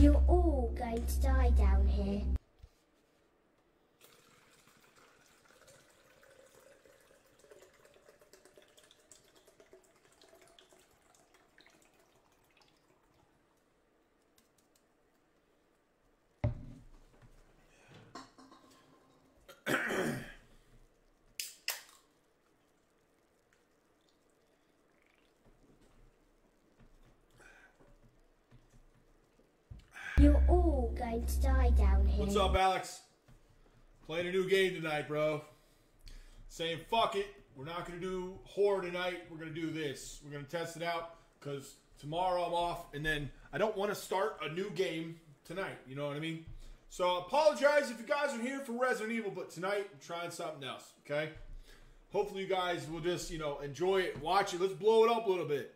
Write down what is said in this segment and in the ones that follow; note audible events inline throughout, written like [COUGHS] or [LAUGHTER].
You're all going to die down here. You're all going to die down here. What's up, Alex? Playing a new game tonight, bro. Saying fuck it. We're not gonna do horror tonight. We're gonna do this. We're gonna test it out because tomorrow I'm off, and then I don't want to start a new game tonight. You know what I mean? So I apologize if you guys are here for Resident Evil, but tonight I'm trying something else. Okay? Hopefully you guys will just you know enjoy it, watch it. Let's blow it up a little bit.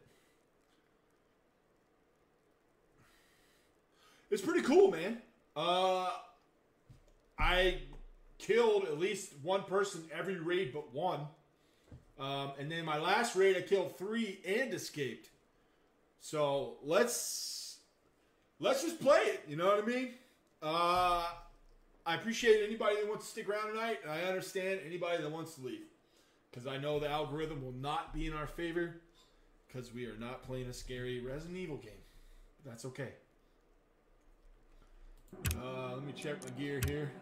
It's pretty cool, man. Uh, I killed at least one person every raid but one. Um, and then my last raid, I killed three and escaped. So let's let's just play it. You know what I mean? Uh, I appreciate anybody that wants to stick around tonight, and I understand anybody that wants to leave because I know the algorithm will not be in our favor because we are not playing a scary Resident Evil game. That's okay. Uh, let me check my gear here.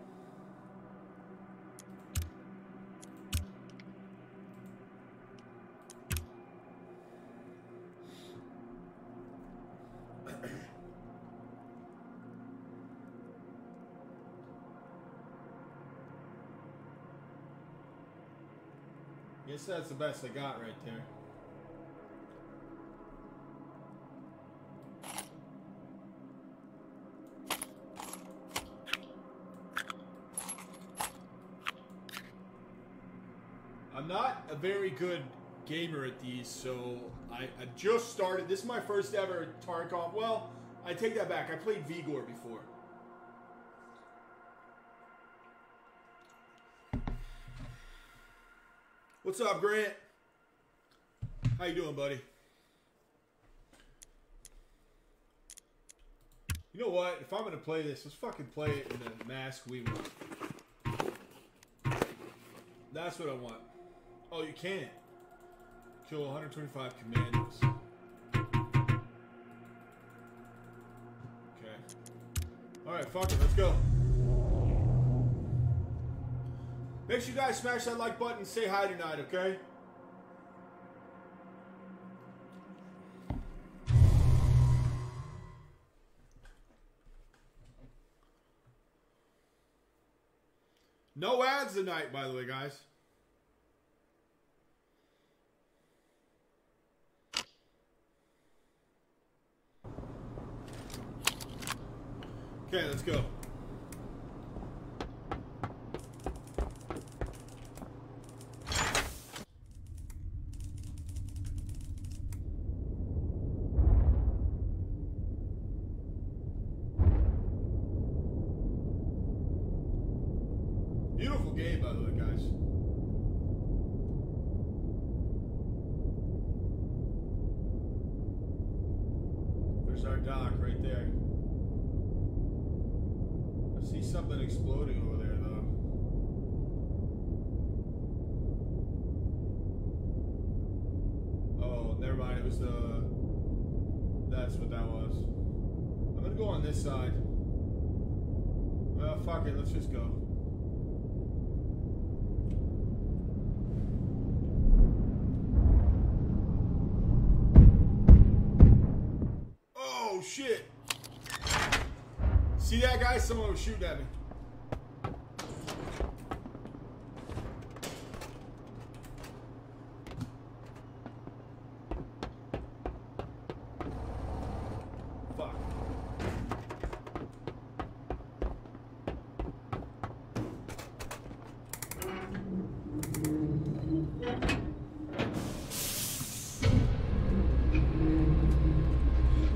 Guess that's the best I got right there. Not a very good gamer at these, so I, I just started. This is my first ever Tarkov. Well, I take that back. I played Vigor before. What's up, Grant? How you doing, buddy? You know what? If I'm gonna play this, let's fucking play it in the mask we want. That's what I want. Oh, you can't. Kill 125 commandos. Okay. Alright, fuck it, let's go. Make sure you guys smash that like button and say hi tonight, okay? No ads tonight, by the way, guys. Okay, let's go. Beautiful game, by the way, guys. There's our dock right there. I see something exploding over there, though. Oh, never mind. It was the. That's what that was. I'm gonna go on this side. Well, fuck it. Let's just go. Oh shit! See Was shooting at me.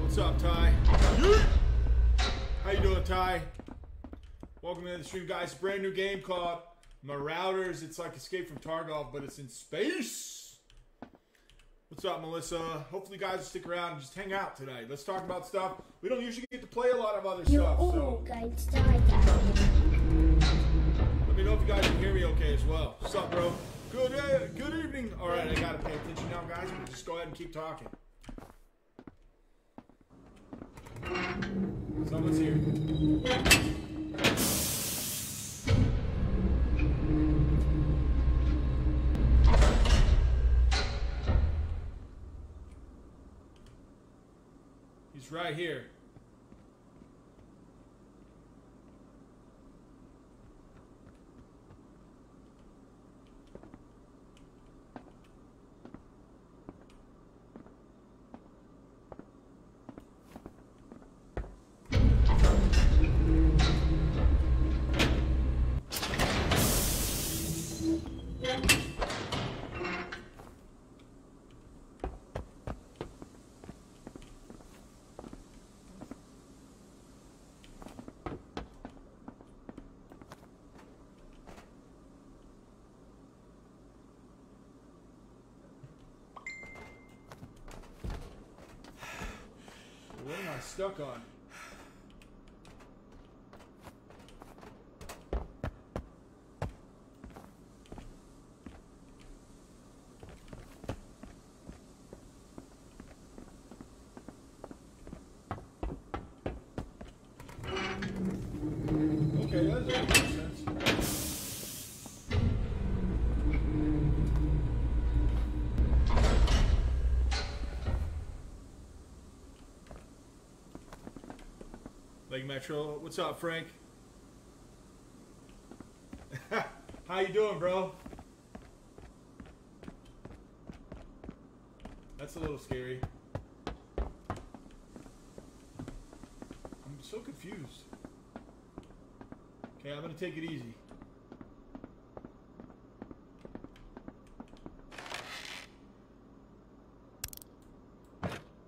What's up, Ty? How you doing, Ty? Welcome to the stream, guys. Brand new game called Marauders. It's like Escape from Tarkov, but it's in space. What's up, Melissa? Hopefully, guys will stick around and just hang out tonight. Let's talk about stuff. We don't usually get to play a lot of other You're stuff, so going to die down here. let me know if you guys can hear me okay as well. What's up, bro? Good, uh, good evening. All right, I gotta pay attention now, guys. But just go ahead and keep talking. Someone's here. Right here. Stuck on? Okay, that doesn't make sense. Lake Metro. What's up, Frank? [LAUGHS] How you doing, bro? That's a little scary. I'm so confused. Okay, I'm gonna take it easy.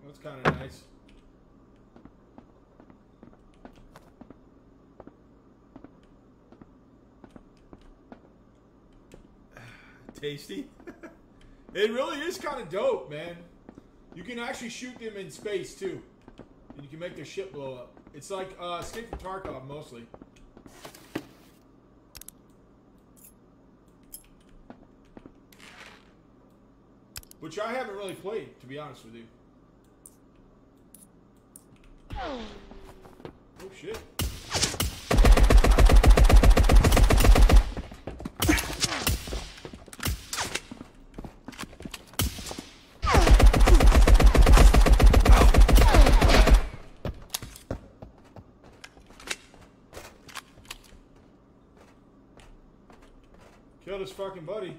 That's kind of nice. Tasty. [LAUGHS] it really is kind of dope, man. You can actually shoot them in space too, and you can make their ship blow up. It's like uh, Escape from Tarkov mostly. Which I haven't really played, to be honest with you. Oh shit. Killed his fucking buddy.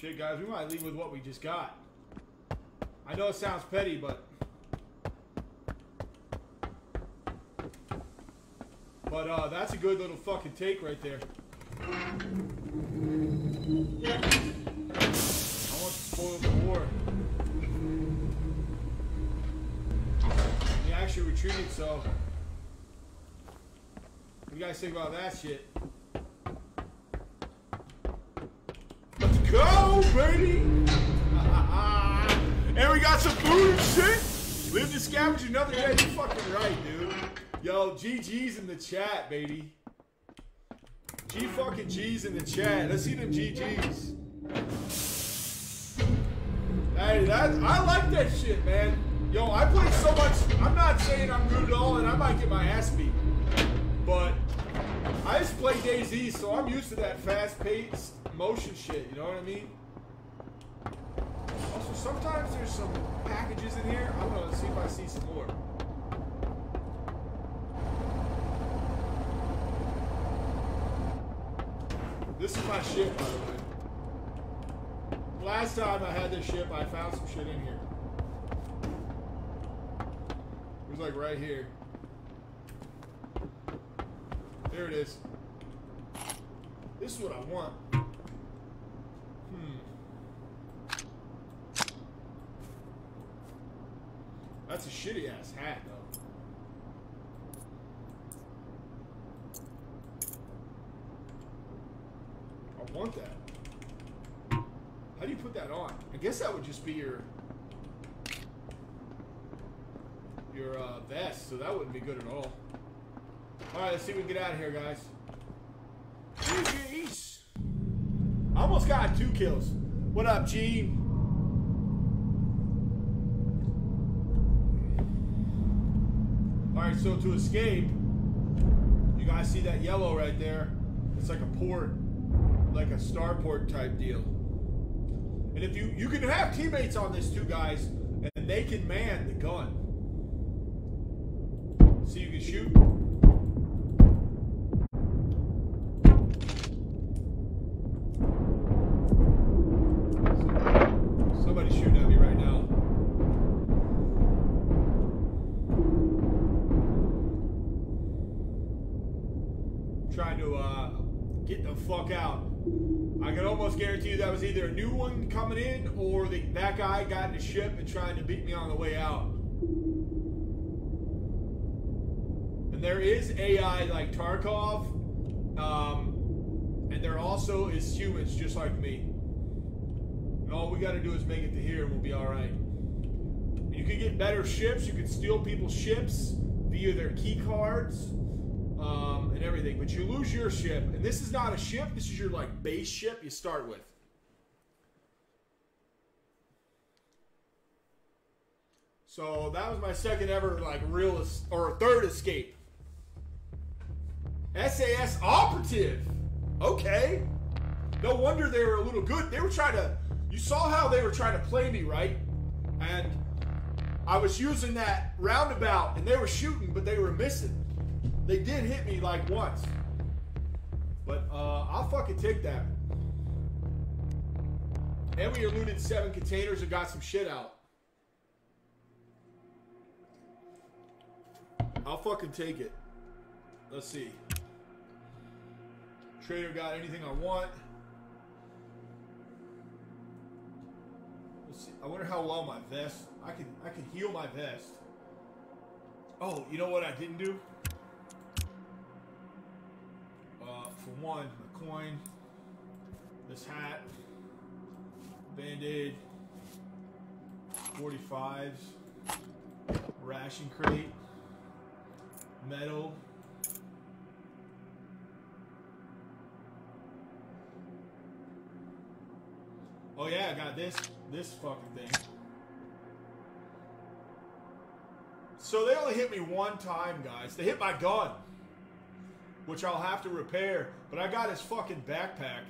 Shit, guys, we might leave with what we just got. I know it sounds petty, but but uh, that's a good little fucking take right there. I want to spoil the war. He actually retreated, so what do you guys think about that shit? Let's baby! [LAUGHS] And we got some food and shit. Live to scavenge another day. You're fucking right, dude. Yo, GG's in the chat, baby. G fucking G's in the chat. Let's see them GG's. Hey, that I like that shit, man. Yo, I played so much. I'm not saying I'm good at all, and I might get my ass beat. But I just play DayZ, so I'm used to that fast-paced motion shit. You know what I mean? sometimes there's some packages in here. I'm gonna see if I see some more. This is my ship, by the way. Last time I had this ship, I found some shit in here. It was like right here. There it is. This is what I want. That's a shitty ass hat, though. I want that. How do you put that on? I guess that would just be your your uh, vest, so that wouldn't be good at all. All right, let's see if we can get out of here, guys. Jeez. I almost got two kills. What up, G? Right, so to escape, you guys see that yellow right there? It's like a port, like a starport type deal. And if you you can have teammates on this too, guys, and they can man the gun. So you can shoot. That guy got in the ship and trying to beat me on the way out. And there is AI like Tarkov, um, and there also is humans just like me. And all we got to do is make it to here, and we'll be all right. You can get better ships. You can steal people's ships via their key cards um, and everything. But you lose your ship, and this is not a ship. This is your like base ship you start with. So that was my second ever like real es- or third escape. SAS operative. Okay. No wonder they were a little good. They were trying to. You saw how they were trying to play me, right? And I was using that roundabout, and they were shooting, but they were missing. They did hit me like once. But uh, I'll fucking take that. And we eluded seven containers and got some shit out. I'll fucking take it. Let's see. Trader got anything I want. Let's see. I wonder how well my vest. I can I can heal my vest. Oh, you know what I didn't do? Uh, for one, a coin, this hat, band-aid, 45s, ration crate, metal. Oh yeah, I got this this fucking thing. So they only hit me one time, guys. They hit my gun, which I'll have to repair. But I got his fucking backpack,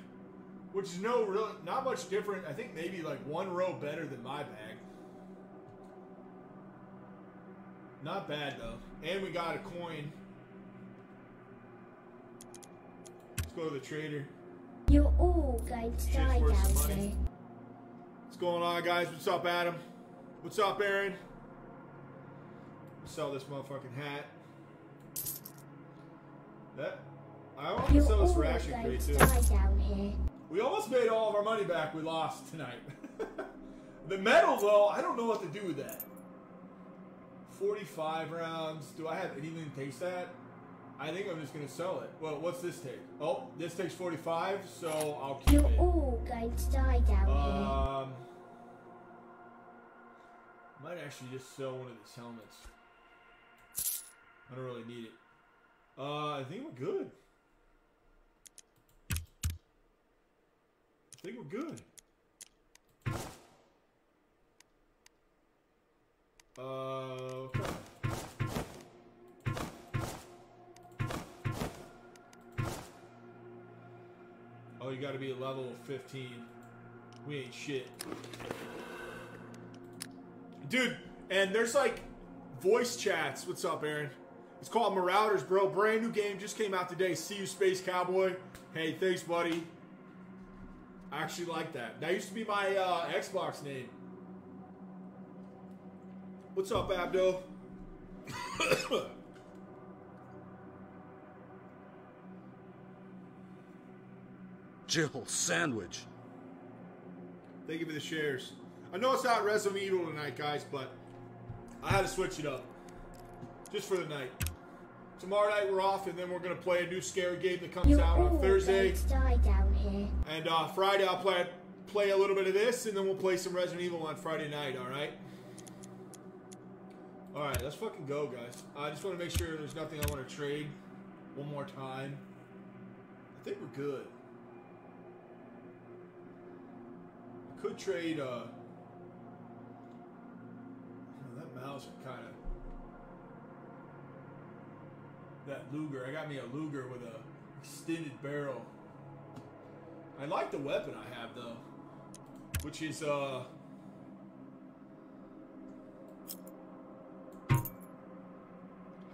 which is no real, not much different. I think maybe like one row better than my bag. Not bad though. And we got a coin. Let's go to the trader. You're all going to die down. What's going on, guys? What's up, Adam? What's up, Aaron? Sell this motherfucking hat. That I want to sell this all ration crate too. down here. We almost made all of our money back we lost tonight. [LAUGHS] the metal, though, I don't know what to do with that. 45 rounds. Do I have anything to taste that? I think I'm just going to sell it. Well, what's this take? Oh, this takes 45, so I'll keep You're it. all going to die down here. Um, might actually just sell one of these helmets. I don't really need it. Uh, I think we're good. I think we're good. Uh. Oh, you got to be a level 15. We ain't shit. Dude, and there's like voice chats. What's up, Aaron? It's called Marauders, bro. Brand new game just came out today. See you, Space Cowboy. Hey, thanks, buddy. I actually like that. That used to be my uh, Xbox name. What's up, Abdo? Jill Sandwich. Thank you for the shares. I know it's not Resident Evil tonight, guys, but I had to switch it up. Just for the night. Tomorrow night we're off, and then we're going to play a new scary game that comes You're out on Thursday. going to die down here. And uh, Friday I'll play play a little bit of this, and then we'll play some Resident Evil on Friday night, alright? Alright, let's fucking go, guys. I just want to make sure there's nothing I want to trade one more time. I think we're good. I could trade, uh... that Mauser kind of... That Luger. I got me a Luger with a extended barrel. I like the weapon I have though, which is uh.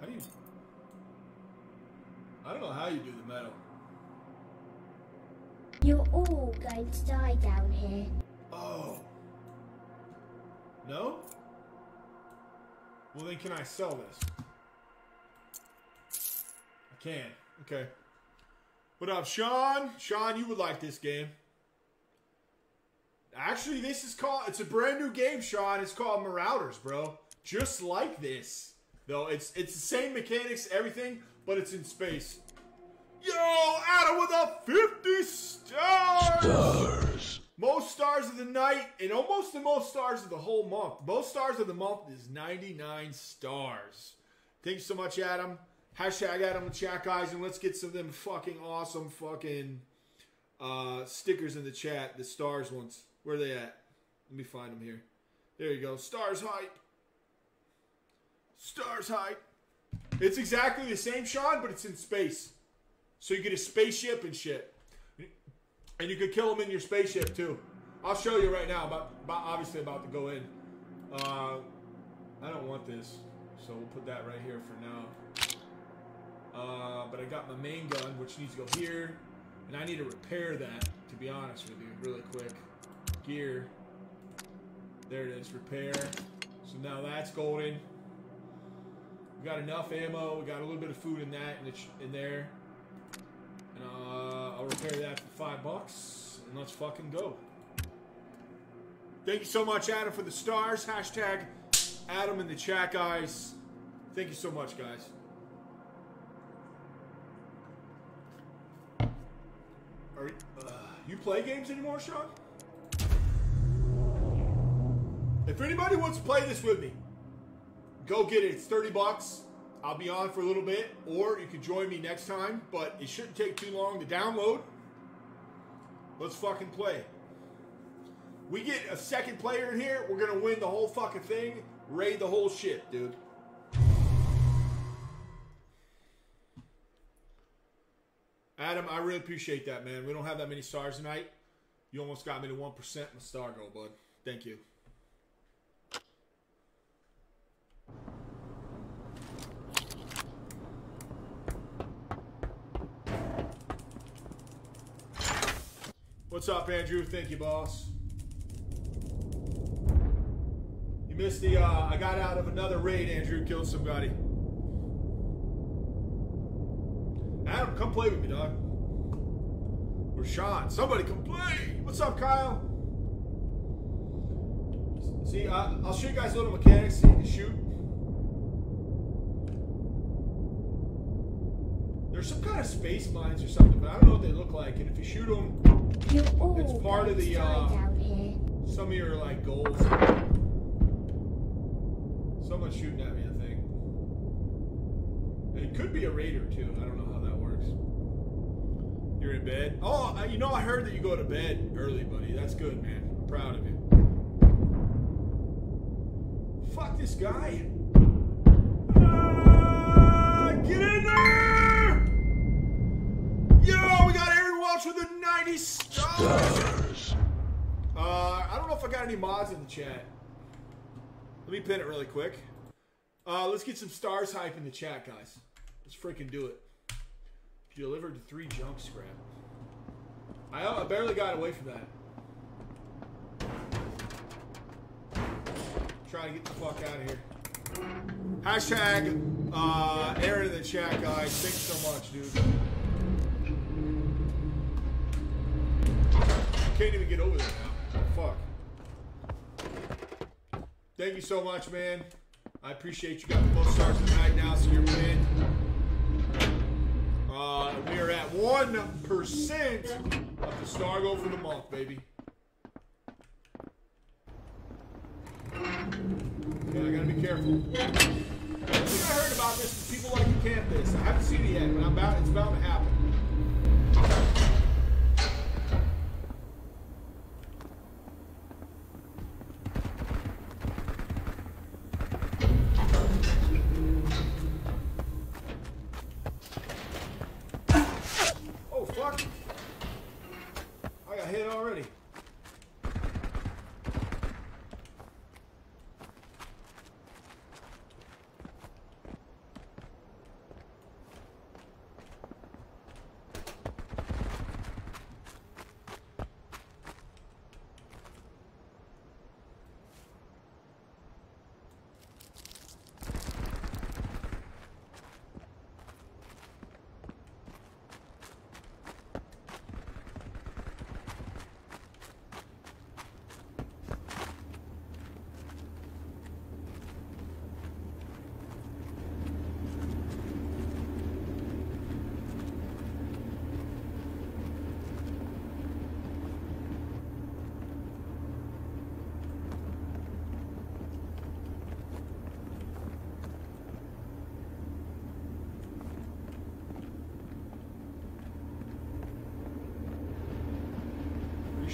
How do you? I don't know how you do the metal. You're all going to die down here. Oh. No? Well then can I sell this? I can. Okay. What up, Sean? Sean, you would like this game. Actually, this is called it's a brand new game, Sean. It's called Marauders, bro. Just like this. Though it's it's the same mechanics, everything, but it's in space. Yo, Adam with a 50 stars! Stars. Most stars of the night and almost the most stars of the whole month. Most stars of the month is 99 stars. Thank you so much, Adam. Hashtag Adam with chat, guys, and let's get some of them fucking awesome fucking uh, stickers in the chat. The stars ones. Where are they at? Let me find them here. There you go. Stars hype. Stars hype. It's exactly the same, Sean, but it's in space. So you get a spaceship and shit. And you could kill them in your spaceship too. I'll show you right now. About, about obviously about to go in. Uh, I don't want this, so we'll put that right here for now. Uh, but I got my main gun, which needs to go here, and I need to repair that. To be honest with you, really quick. Gear. There it is. Repair. So now that's golden. We got enough ammo. We got a little bit of food in that the in there. And uh, I'll repair that for five bucks, and let's fucking go. Thank you so much, Adam, for the stars. Hashtag Adam in the chat, guys. Thank you so much, guys. Are uh, you play games anymore, Sean? If anybody wants to play this with me, go get it. It's 30 bucks. I'll be on for a little bit, or you can join me next time, but it shouldn't take too long to download. Let's fucking play. We get a second player in here, we're gonna win the whole fucking thing, raid the whole shit, dude. Adam, I really appreciate that, man. We don't have that many stars tonight. You almost got me to 1% my star goal, bud. Thank you. What's up, Andrew? Thank you, boss. You missed the, uh, I got out of another raid, Andrew. Killed somebody. Adam, come play with me, dog. Or. Somebody come play. What's up, Kyle? See, uh, I'll show you guys a little mechanics so you can shoot. There's some kind of space mines or something, but I don't know what they look like. And if you shoot them, You're It's part of the, uh, some of your like goals. Someone's shooting at me, I think. It could be a raider too. I don't know how that works. You're in bed. Oh, you know, I heard that you go to bed early, buddy. That's good, man. I'm proud of you. Fuck this guy. Ah, Welch with 90 stars. Uh, I don't know if I got any mods in the chat. Let me pin it really quick. Uh, let's get some stars hype in the chat, guys. Let's freaking do it. Delivered three junk scrap. I, I barely got away from that. Trying to get the fuck out of here. Hashtag uh, Aaron in the chat, guys. Thanks so much, dude. Can't even get over there now. Fuck. Thank you so much, man. I appreciate you got the most stars tonight now, so you're winning. Uh, we are at 1% of the star goal for the month, baby. Yeah, I gotta be careful. One thing I heard about this is people like to camp this. I haven't seen it yet, but I'm about, it's about to happen. Hit already.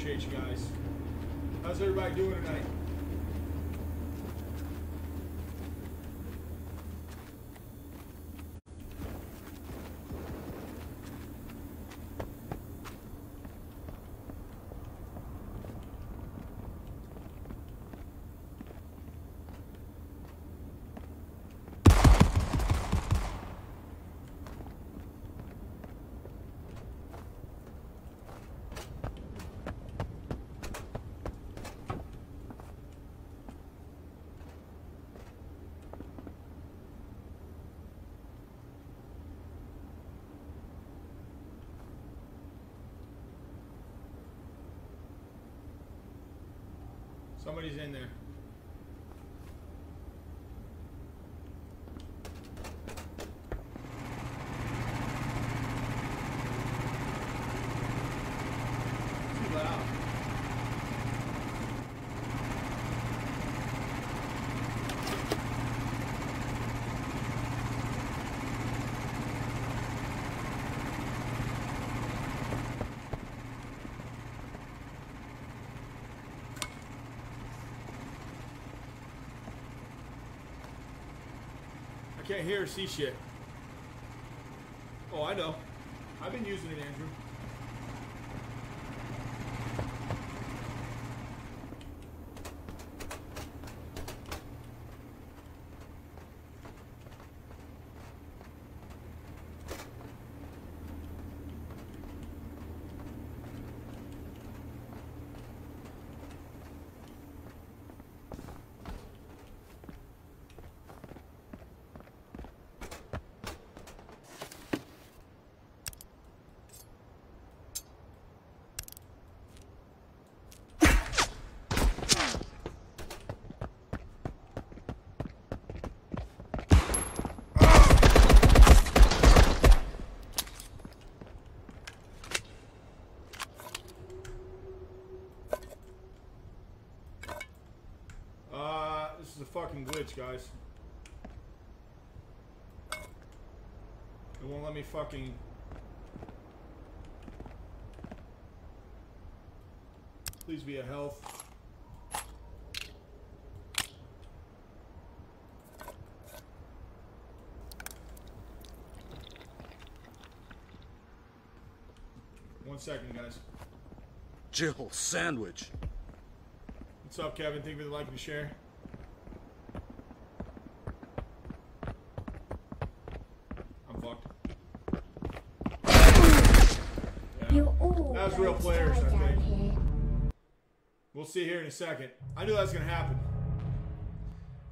Appreciate you guys. How's everybody doing tonight? Somebody's in there. Too loud. I can't hear or see shit. Oh, I know. I've been using it, Andrew. Uh, this is a fucking glitch, guys. It won't let me fucking. Please be a health. One second, guys. Jill Sandwich. What's up, Kevin? Thank you for the like and share. I'm fucked. Yeah. You're all That was real players, I think. We'll see here in a second. I knew that was gonna happen.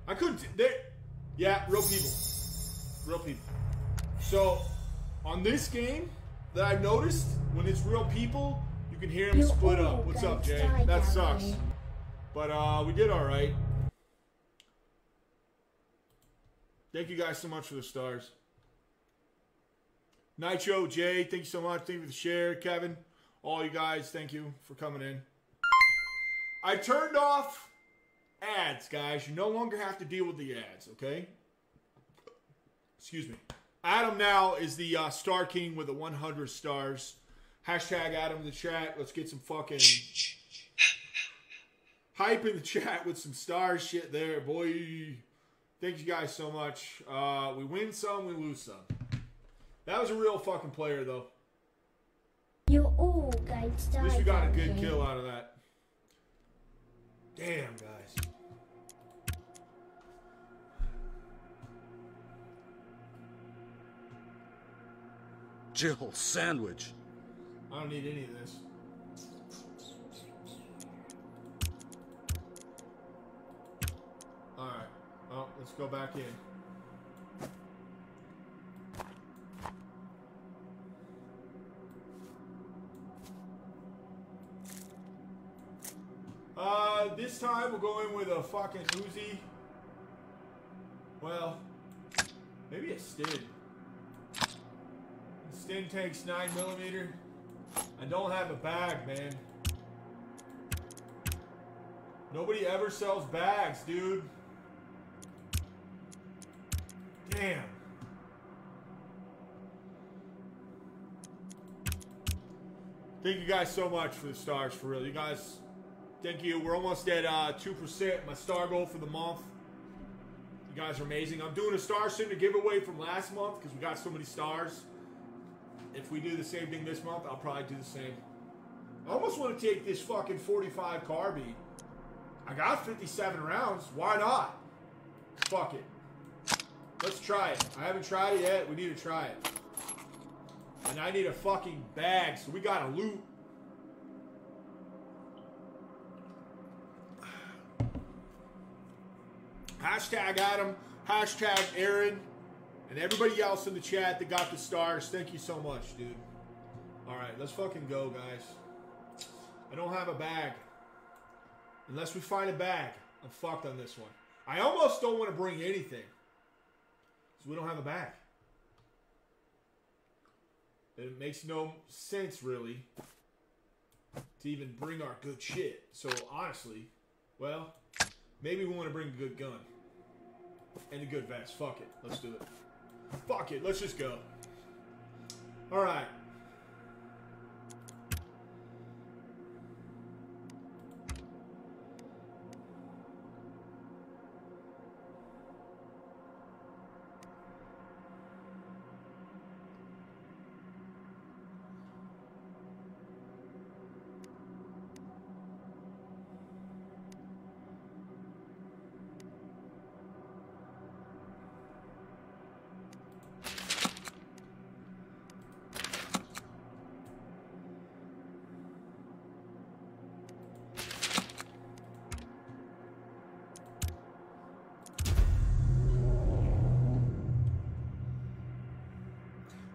I couldn't. There, yeah, real people, real people. So, on this game, that I've noticed when it's real people, you can hear them split up. What's up, Jay? That sucks. But uh, we did all right. Thank you guys so much for the stars. Nitro, Jay, thank you so much. Thank you for the share. Kevin, all you guys, thank you for coming in. I turned off ads, guys. You no longer have to deal with the ads, okay? Excuse me. Adam now is the uh, Star King with the 100 stars. Hashtag Adam in the chat. Let's get some fucking hype in the chat with some star shit there, boy. Thank you guys so much. Uh, we win some, we lose some. That was a real fucking player, though. You're all going to die At least we got a good here. kill out of that. Damn, guys. Jill Sandwich. I don't need any of this. Alright. Well, let's go back in. Uh, time we'll go in with a fucking Uzi. Well, maybe a Sten. Sten takes 9 millimeter. I don't have a bag, man. Nobody ever sells bags, dude. Damn. Thank you guys so much for the stars, for real. You guys, thank you. We're almost at uh, 2%, my star goal for the month. You guys are amazing. I'm doing a Star Center giveaway from last month because we got so many stars. If we do the same thing this month, I'll probably do the same. I almost want to take this fucking 45 carbine. I got 57 rounds. Why not? Fuck it. Let's try it. I haven't tried it yet. We need to try it. And I need a fucking bag, so we gotta loot. Hashtag Adam, hashtag Aaron, and everybody else in the chat that got the stars. Thank you so much, dude. Alright, let's fucking go, guys. I don't have a bag. Unless we find a bag. I'm fucked on this one. I almost don't want to bring anything. So we don't have a bag. It makes no sense, really, to even bring our good shit. So, honestly, well, maybe we want to bring a good gun. And a good vest. Fuck it. Let's do it. Fuck it. Let's just go. Alright.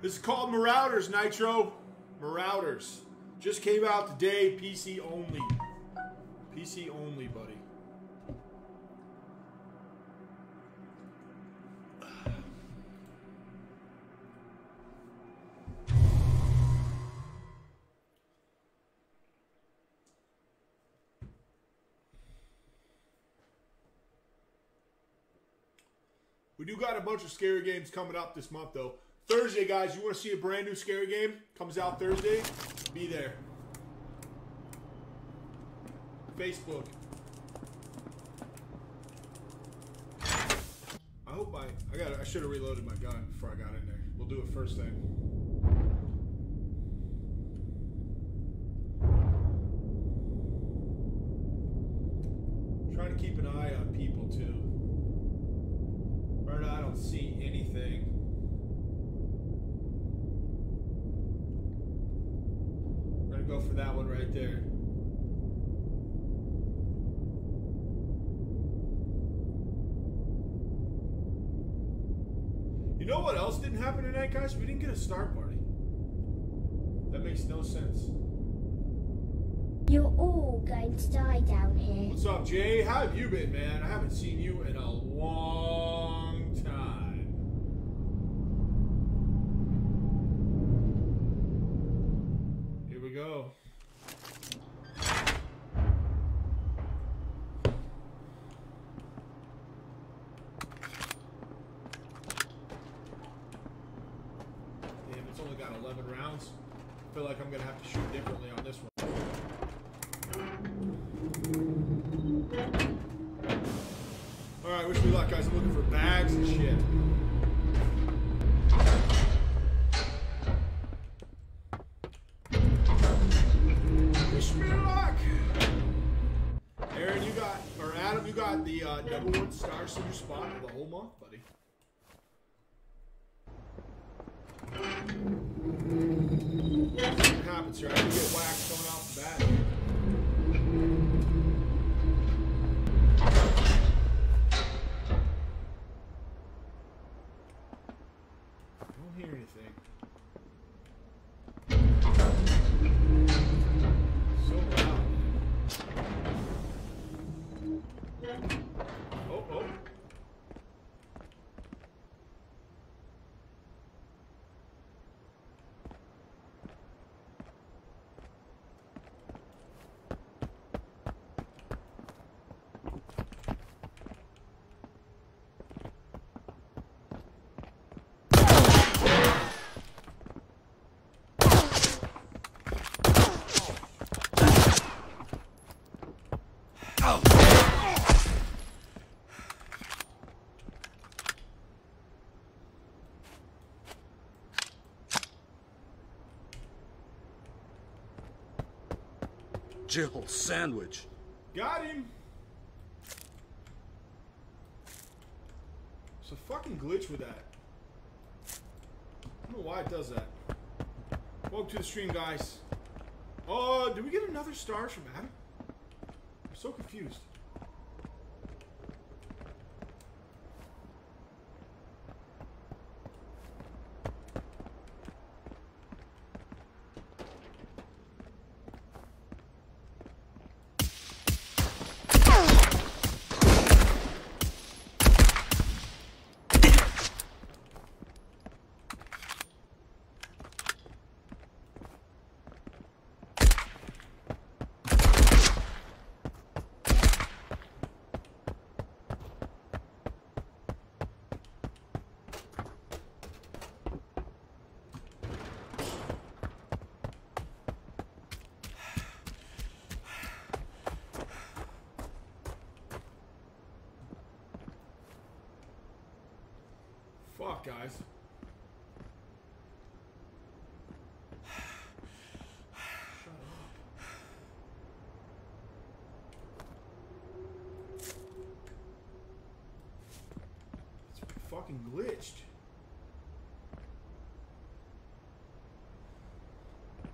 This is called Marauders, Nitro. Marauders. Just came out today, PC only. PC only, buddy. We do got a bunch of scary games coming up this month, though. Thursday, guys, you want to see a brand new scary game? Comes out Thursday. Be there. Facebook. I hope I I got I should have reloaded my gun before I got in there. We'll do it first thing. Trying to keep an eye on people too. Right now, I don't see anything. We're gonna go for that one right there. You know what else didn't happen tonight, guys? We didn't get a star party. That makes no sense. You're all going to die down here. What's up, Jay? How have you been, man? I haven't seen you in a long Jill Sandwich. Got him. It's a fucking glitch with that. I don't know why it does that. Welcome to the stream, guys. Oh, did we get another star from Adam? I'm so confused. Fuck, guys. Fucking glitched.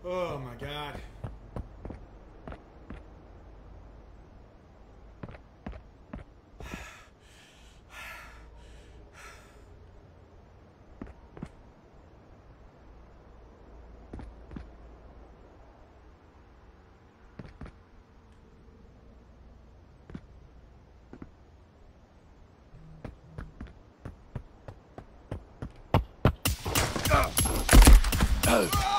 Oh my god. Oh.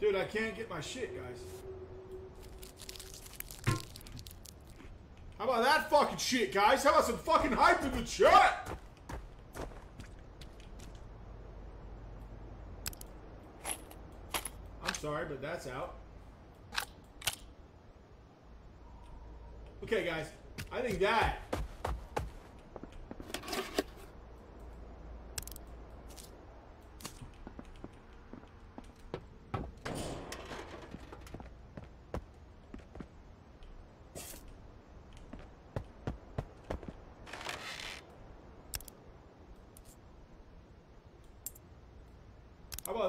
Dude, I can't get my shit, guys. How about that fucking shit, guys? How about some fucking hype in the chat? I'm sorry, but that's out. Okay, guys. I think that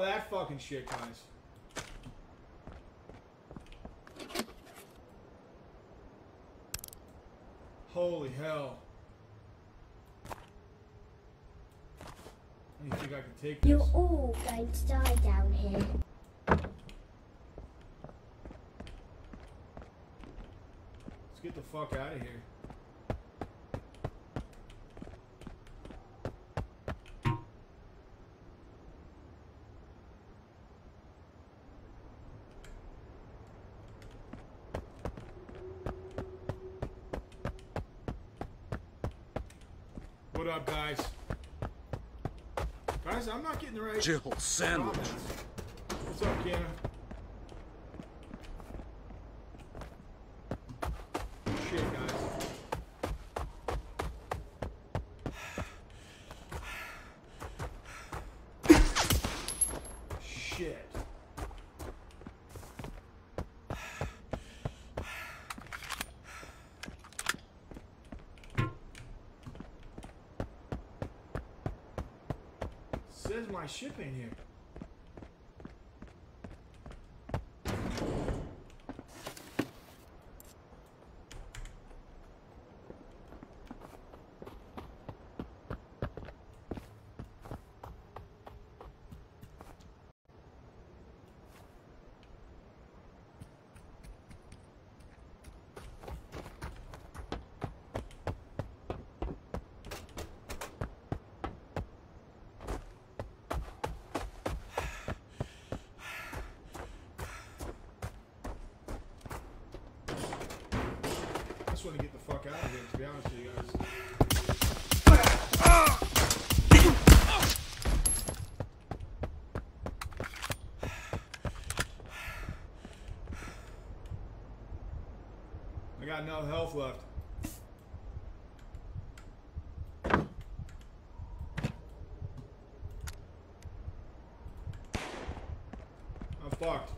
all that fucking shit, guys. Holy hell. I think I can take this. You're all going to die down here. Let's get the fuck out of here. Guys? Guys, I'm not getting the right Jill Sandwich. comments. What's up, Kiana? Shit, guys. Shit. Says my ship ain't here. I just want to get the fuck out of here, to be honest with you guys. I got no health left. I'm fucked.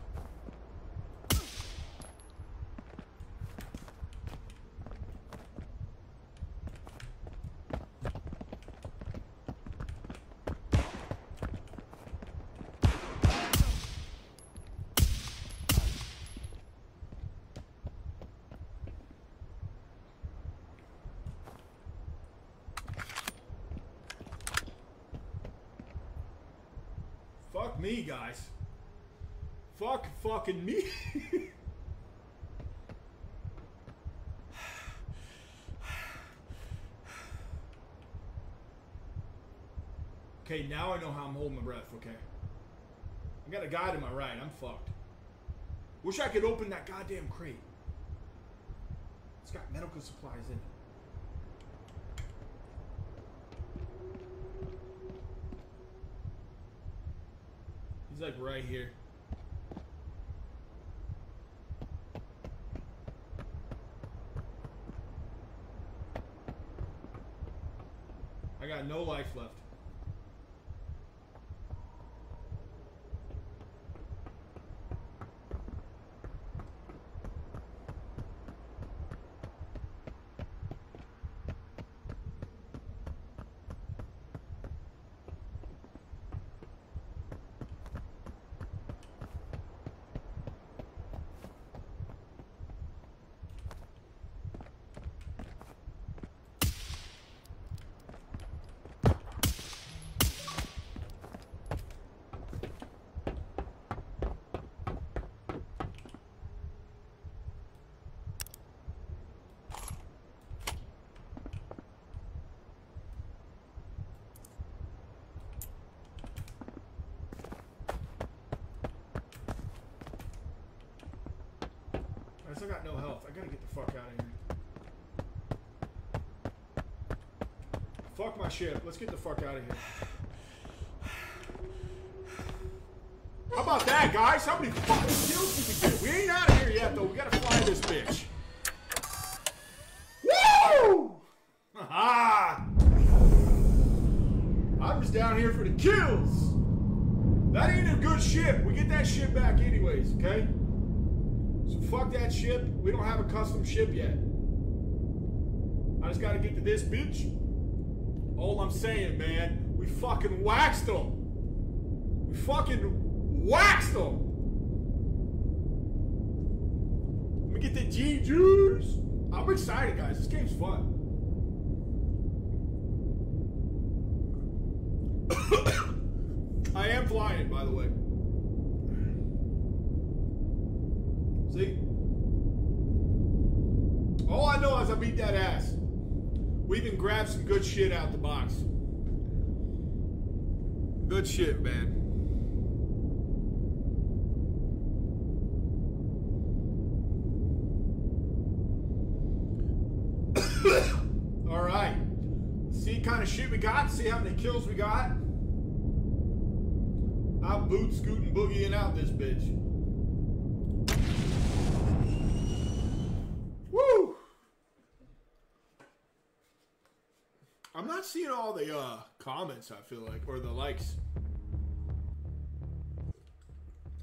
Fuck me, guys. Fuck fucking me. okay, now I know how I'm holding my breath, okay? I got a guy to my right. I'm fucked. Wish I could open that goddamn crate. It's got medical supplies in it. He's like right here. I got no life left. I still got no health. I gotta get the fuck out of here. Fuck my ship. Let's get the fuck out of here. How about that, guys? How many fucking kills did we get? We ain't out of here yet, though. We gotta fly this bitch. Woo! Ha I'm just down here for the kills. That ain't a good ship. We get that ship back anyways, okay? So fuck that ship. We don't have a custom ship yet. I just gotta get to this bitch. All I'm saying, man, we fucking waxed them. We fucking waxed them. Let me get the G juice. I'm excited, guys. This game's fun. I am flying, by the way. See? All I know is I beat that ass. We even grabbed some good shit out the box. Good shit, man. [COUGHS] All right. See kind of shit we got. See how many kills we got. I'm boot scooting boogieing out this bitch. Not seeing all the uh, comments. I feel like, or the likes.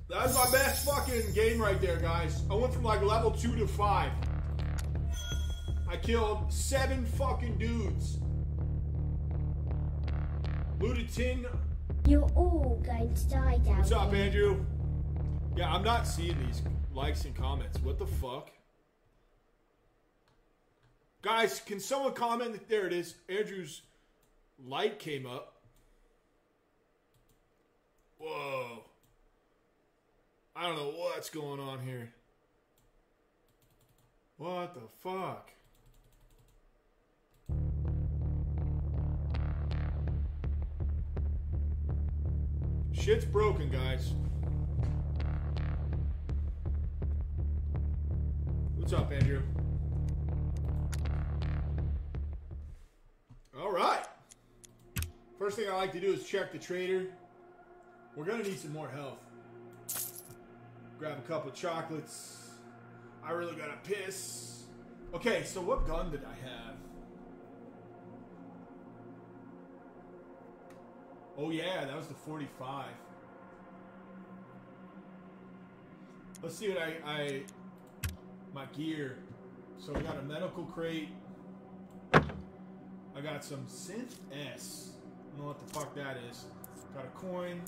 That's my best fucking game right there, guys. I went from like level two to five. I killed seven fucking dudes. Looted tin. You're all going to die down What's up, here. Andrew? Yeah, I'm not seeing these likes and comments. What the fuck? Guys, can someone comment? There it is. Andrew's light came up. Whoa. I don't know what's going on here. What the fuck? Shit's broken, guys. What's up, Andrew? All right. First thing I like to do is check the trader. We're gonna need some more health. Grab a couple chocolates. I really gotta piss. Okay, so what gun did I have? Oh yeah, that was the 45. Let's see what I, I my gear. So we got a medical crate. I got some synth S. Don't know what the fuck that is. Got a coin,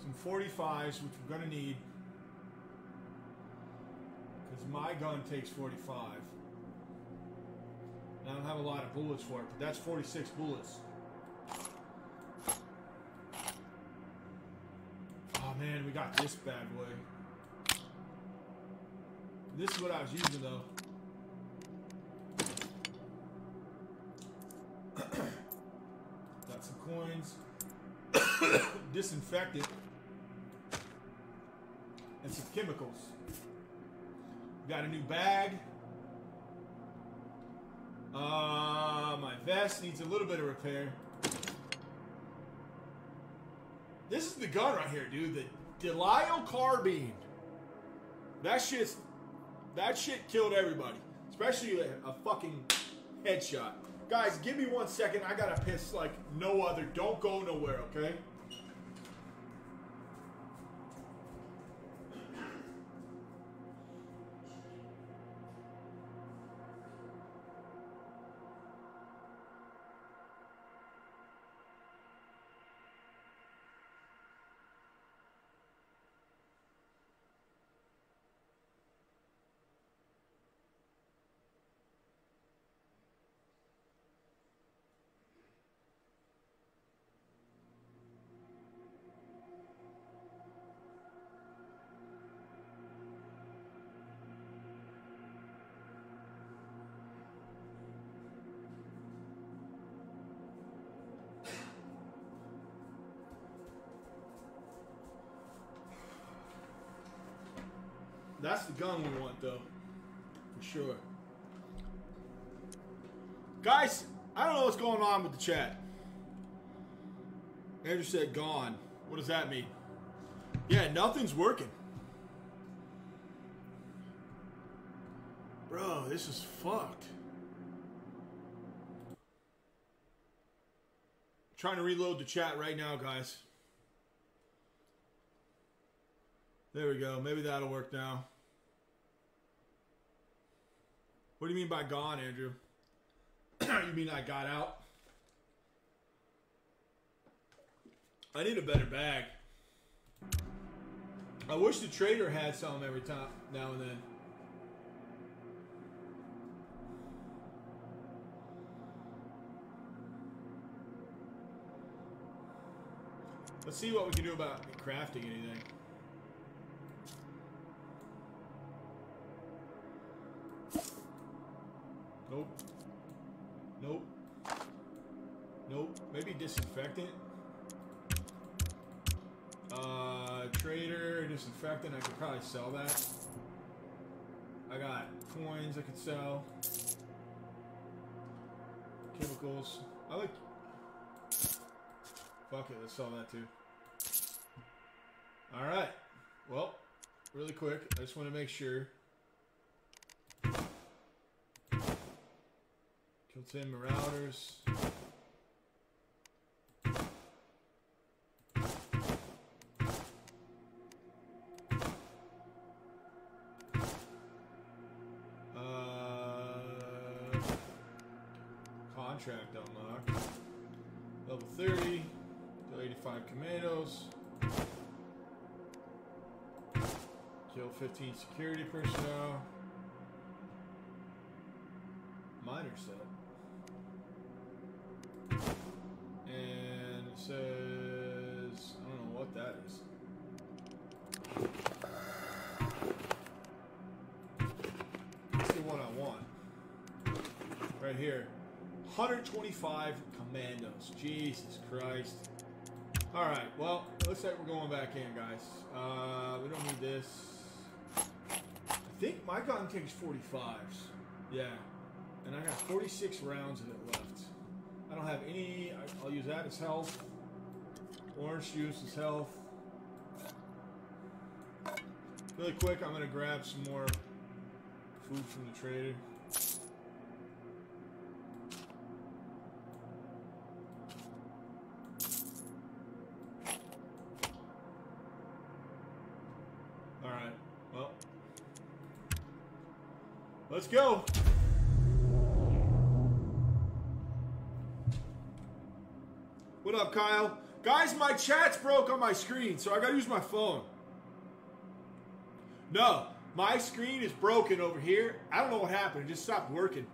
some 45s, which we're gonna need. Because my gun takes 45. And I don't have a lot of bullets for it, but that's 46 bullets. Oh man, we got this bad boy. This is what I was using though. [CLEARS THROAT] got some coins, disinfectant, and some chemicals. Got a new bag. Uh, my vest needs a little bit of repair. This is the gun right here, dude. The Delisle carbine. That shit's that shit killed everybody, especially a, a fucking headshot. Guys, give me one second. I gotta piss like no other. Don't go nowhere, okay? That's the gun we want, though. For sure. Guys, I don't know what's going on with the chat. Andrew said gone. What does that mean? Yeah, nothing's working. Bro, this is fucked. trying to reload the chat right now, guys. There we go. Maybe that'll work now. What do you mean by gone, Andrew? [CLEARS THROAT] you mean I got out? I need a better bag. I wish the trader had some every time now and then. Let's see what we can do about crafting anything. Nope. Nope. Nope. Maybe disinfectant. Uh, trader, disinfectant. I could probably sell that. I got coins I could sell. Chemicals. I like. Fuck it, let's sell that too. All right. Well, really quick, I just want to make sure. Kill 10 Marauders. Uh, contract unlocked. Level 30. Kill 85 commandos. Kill 15 security personnel. Miner set. Right here. 125 commandos. Jesus Christ. Alright, well, looks like we're going back in, guys. Uh, we don't need this. I think my gun takes 45s. Yeah. And I got 46 rounds of it left. I don't have any. I'll use that as health. Orange juice as health. Really quick, I'm going to grab some more food from the trader. Alright, well. Let's go! What up, Kyle? Guys, my chat's broke on my screen, so I gotta use my phone. No, my screen is broken over here. I don't know what happened. It just stopped working.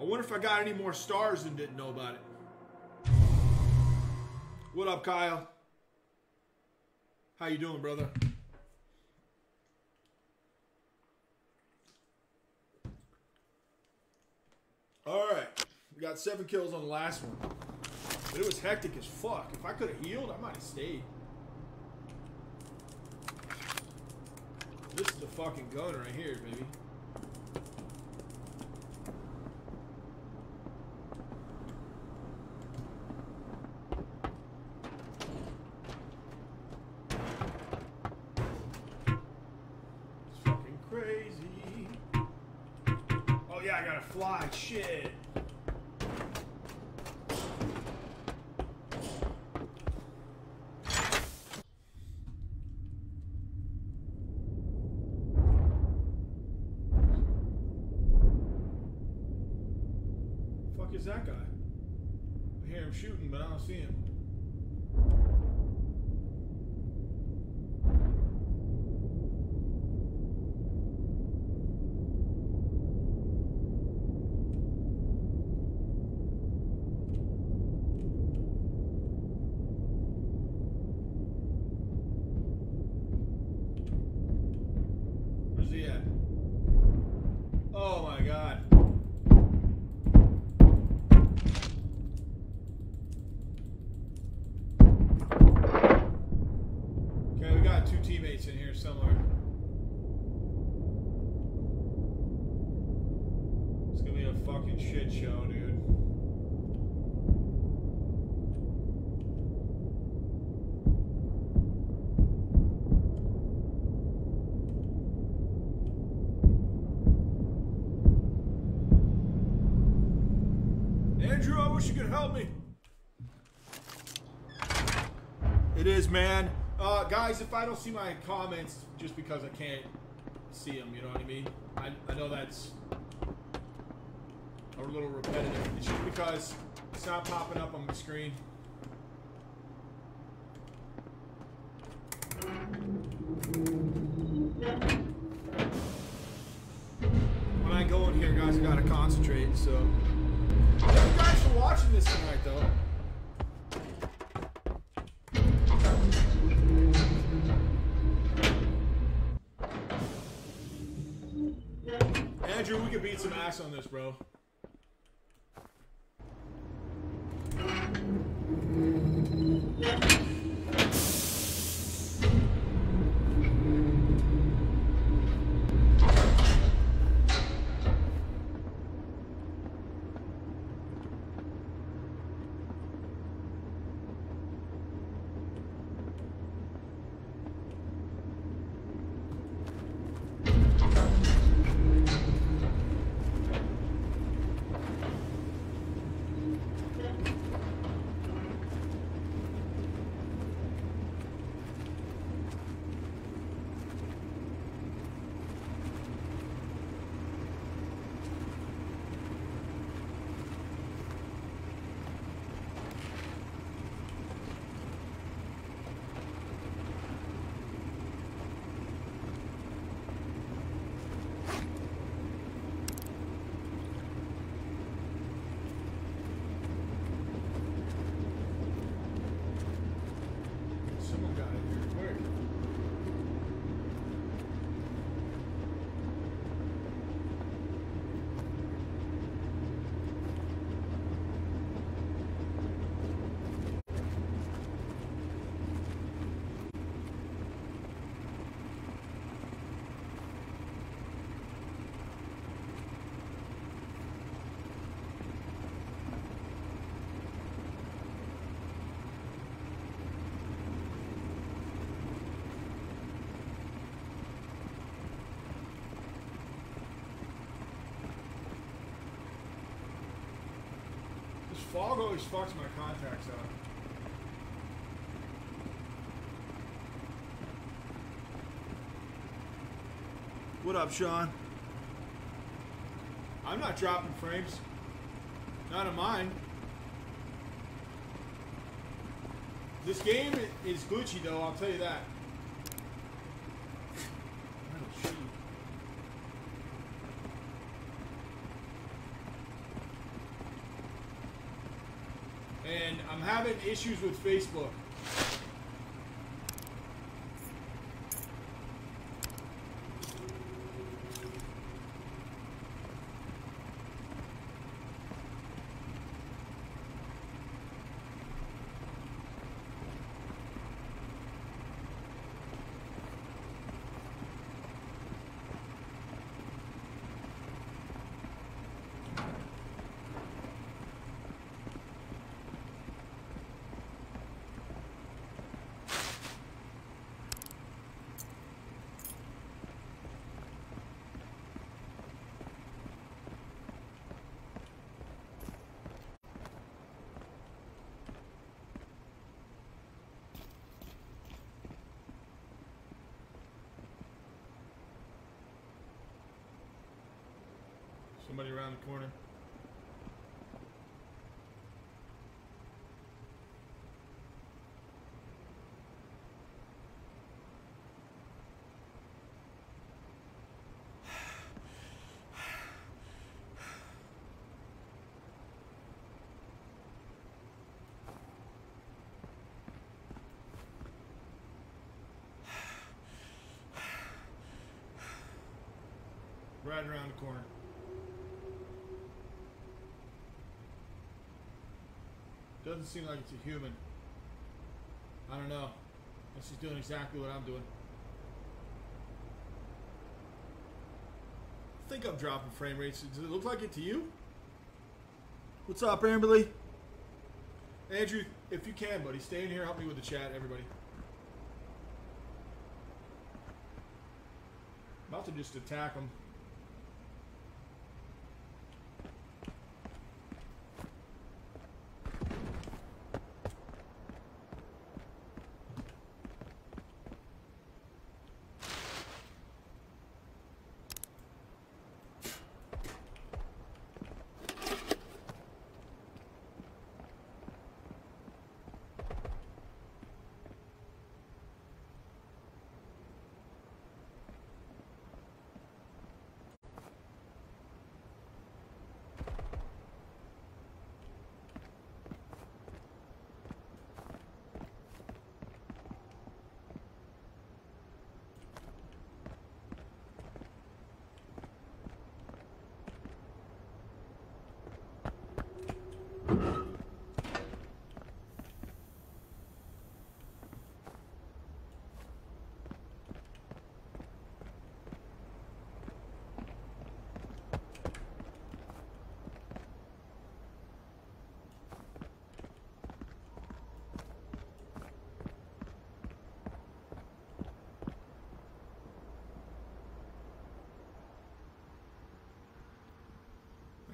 I wonder if I got any more stars and didn't know about it. What up, Kyle? How you doing, brother? All right, we got seven kills on the last one, but it was hectic as fuck. If I could have healed, I might have stayed. This is the fucking gun right here, baby. It's fucking crazy. I gotta fly. Shit. Fuck is that guy? I hear him shooting, but I don't see him. help me. It is, man. Uh, guys, if I don't see my comments, just because I can't see them, you know what I mean? I, I know that's a little repetitive. It's just because it's not popping up on the screen. When I go in here, guys, I gotta concentrate, so thank you guys for watching this tonight, though. Andrew, we could beat some ass on this, bro. Fog always fucks my contacts up. What up, Sean? I'm not dropping frames. Not of mine. This game is glitchy, though, I'll tell you that. Oh, shit. and I'm having issues with Facebook. Somebody around the corner. [SIGHS] Right around the corner. Doesn't seem like it's a human. I don't know. Unless he's doing exactly what I'm doing. I think I'm dropping frame rates. Does it look like it to you? What's up, Amberly? Andrew, if you can, buddy, stay in here. Help me with the chat, everybody. About to just attack him.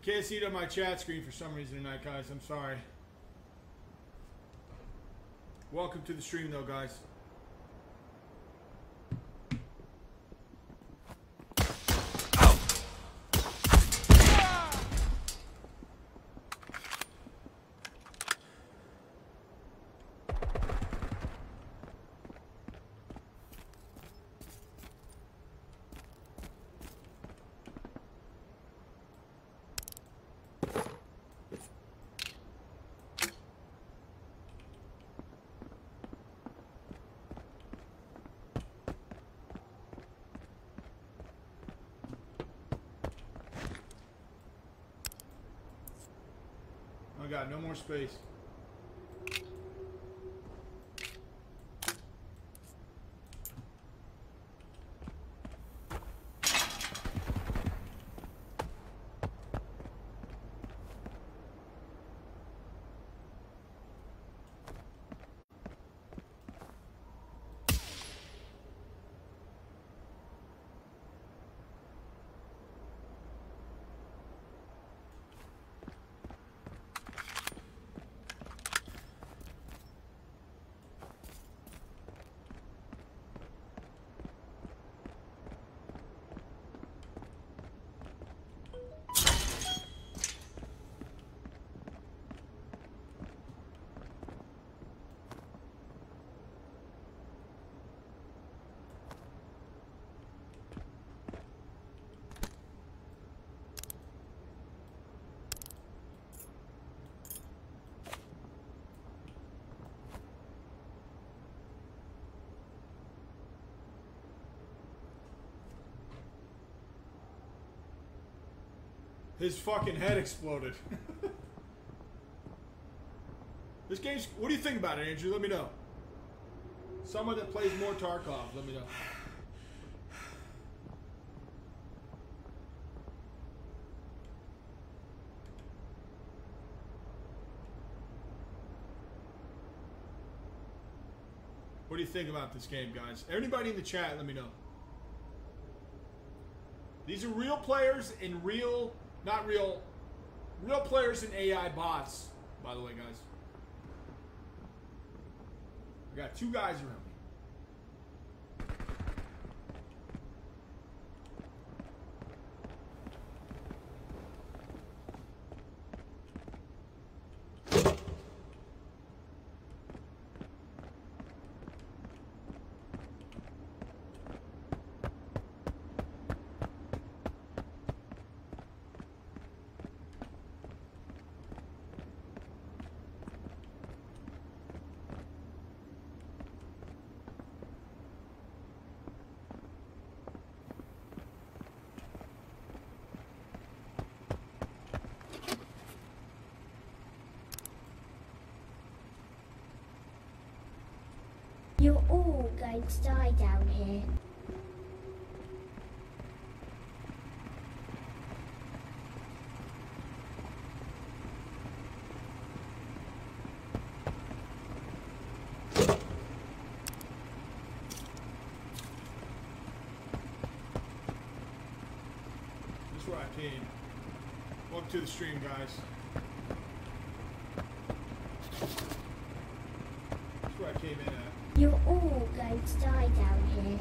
Can't see it on my chat screen for some reason tonight, guys. I'm sorry. Welcome to the stream, though, guys. God, no more space. His fucking head exploded. this game's. What do you think about it, Andrew? Let me know. Someone that plays more Tarkov, let me know. What do you think about this game, guys? Anybody in the chat, let me know. These are real players in real, not real, real players and AI bots, by the way, guys. I got two guys around me. You're all going to die down here. This is where I came. Welcome to the stream, guys. This is where I came in at. You're all going to die down here.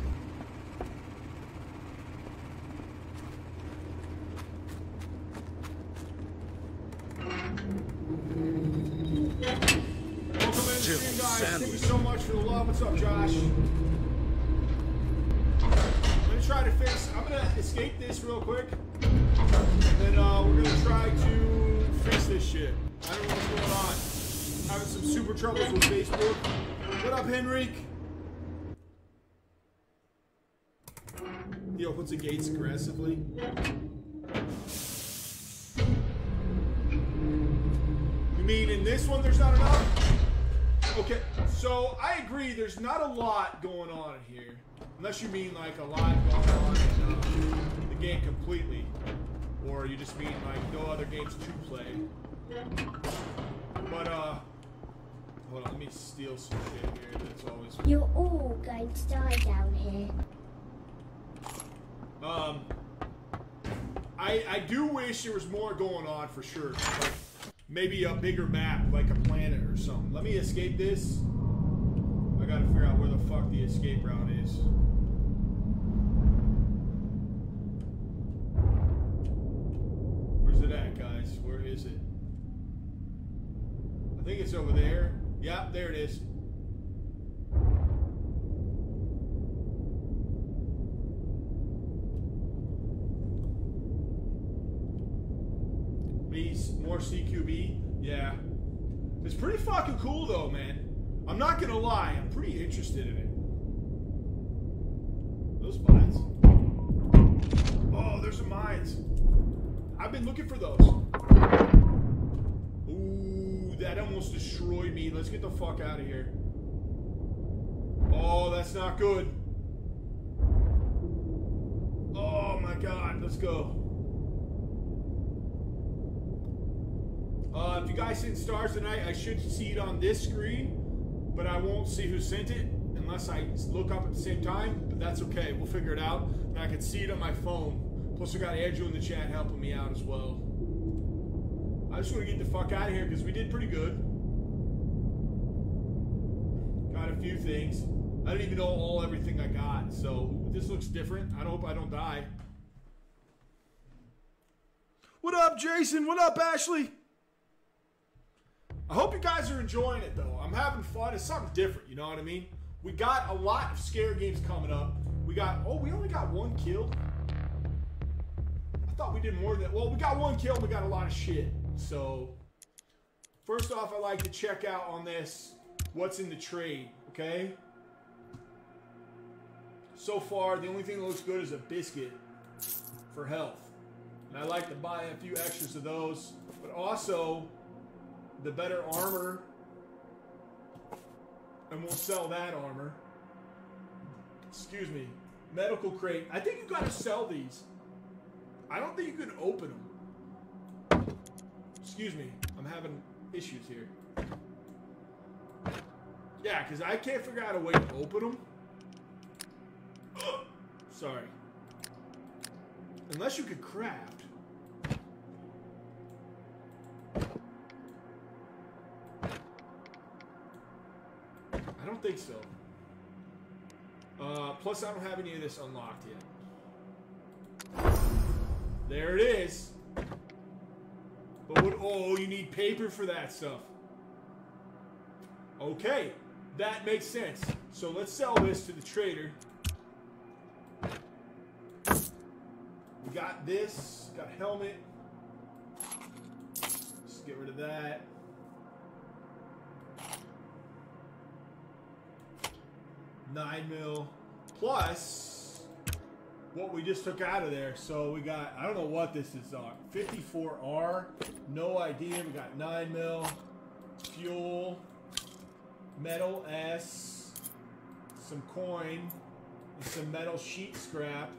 Guys. Thank you so much for the love. What's up, Josh? I'm gonna try to fix. I'm gonna escape this real quick. And then uh, we're gonna try to fix this shit. I don't know what's going on. Having some super troubles with Facebook. What up, Henrik? He opens the gates aggressively. You mean in this one there's not enough? Okay, so I agree there's not a lot going on in here. Unless you mean like a lot going on in uh, the game completely. Or you just mean like no other games to play. But uh let me steal some shit here that's always You're all going to die down here. Um I I do wish there was more going on for sure. Like maybe a bigger map, like a planet or something. Let me escape this. I gotta figure out where the fuck the escape route is. Where's it at, guys? Where is it? I think it's over there. Yeah, there it is. More CQB. Yeah. It's pretty fucking cool though, man. I'm not gonna lie, I'm pretty interested in it. Those mines. Oh, there's some mines. I've been looking for those. Ooh, that almost destroyed me. Let's get the fuck out of here. Oh, that's not good. Oh my god, let's go. Uh, if you guys sent stars tonight, I should see it on this screen, but I won't see who sent it unless I look up at the same time. But that's okay. We'll figure it out. And I can see it on my phone. Plus, we got Andrew in the chat helping me out as well. I just want to get the fuck out of here because we did pretty good. Got a few things. I don't even know all everything I got, so this looks different. I don't hope I don't die. What up, Jason? What up, Ashley? I hope you guys are enjoying it though. I'm having fun. It's something different, you know what I mean? We got a lot of scare games coming up. We got oh, we only got one kill. I thought we did more than well, we got one kill, we got a lot of shit. So first off, I like to check out on this what's in the trade, okay? So far, the only thing that looks good is a biscuit for health. And I like to buy a few extras of those. But also, the better armor. And we'll sell that armor. Excuse me. Medical crate. I think you gotta sell these. I don't think you can open them. Excuse me. I'm having issues here. Yeah, because I can't figure out a way to open them. [GASPS] Sorry. Unless you could craft. I don't think so. Uh, plus, I don't have any of this unlocked yet. There it is. But what? Oh, you need paper for that stuff. Okay, that makes sense. So let's sell this to the trader. We got this. Got a helmet. Let's get rid of that. Nine mil plus what we just took out of there. So we got I don't know what this is on. 54R. No idea. We got nine mil fuel, metal S, some coin, some metal sheet scrap.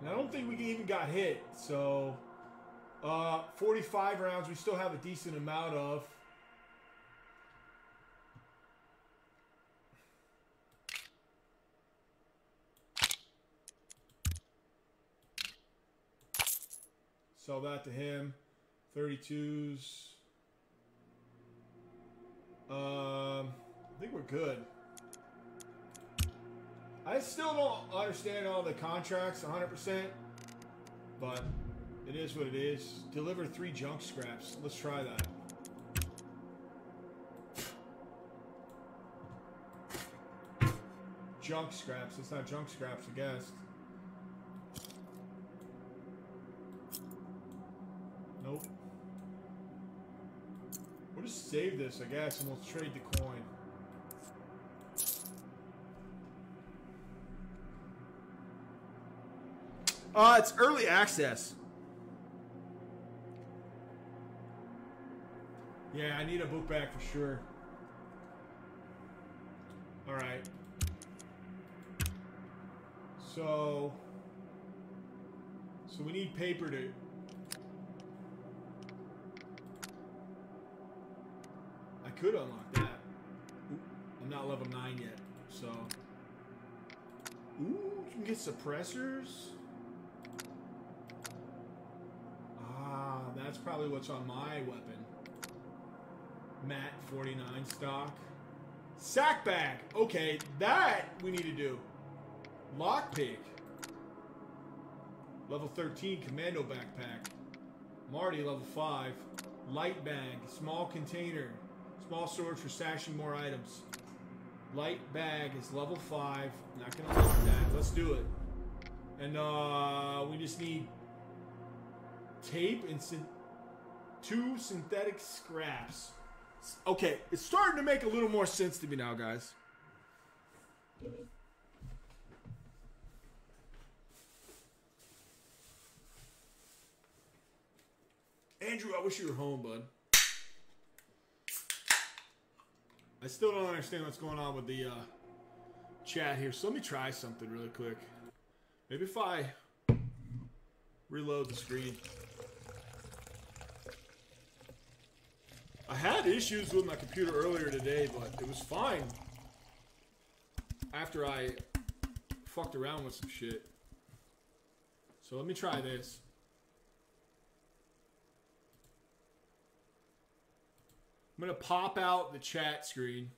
And I don't think we even got hit. So, uh, 45 rounds, we still have a decent amount of. Sell that to him. 32s. Um, I think we're good. I still don't understand all the contracts 100%, but it is what it is. Deliver three junk scraps. Let's try that. Junk scraps. It's not junk scraps, I guess. Nope. We'll just save this, I guess, and we'll trade the coin. Uh, it's early access. Yeah, I need a book bag for sure. All right. So, so we need paper to. Could unlock that. I'm not level nine yet, so. Ooh, you can get suppressors. Ah, that's probably what's on my weapon. Matt 49 stock. Sack bag. Okay, that we need to do. Lockpick. Level 13 commando backpack. Marty level 5. Light bag. Small container. Small storage for stashing more items. Light bag is level 5. Not gonna lock that. Let's do it. And uh we just need tape and syn- two synthetic scraps. Okay, it's starting to make a little more sense to me now, guys. Andrew, I wish you were home, bud. I still don't understand what's going on with the uh, chat here, so let me try something really quick. Maybe if I reload the screen. I had issues with my computer earlier today, but it was fine after I fucked around with some shit. So let me try this. I'm gonna pop out the chat screen.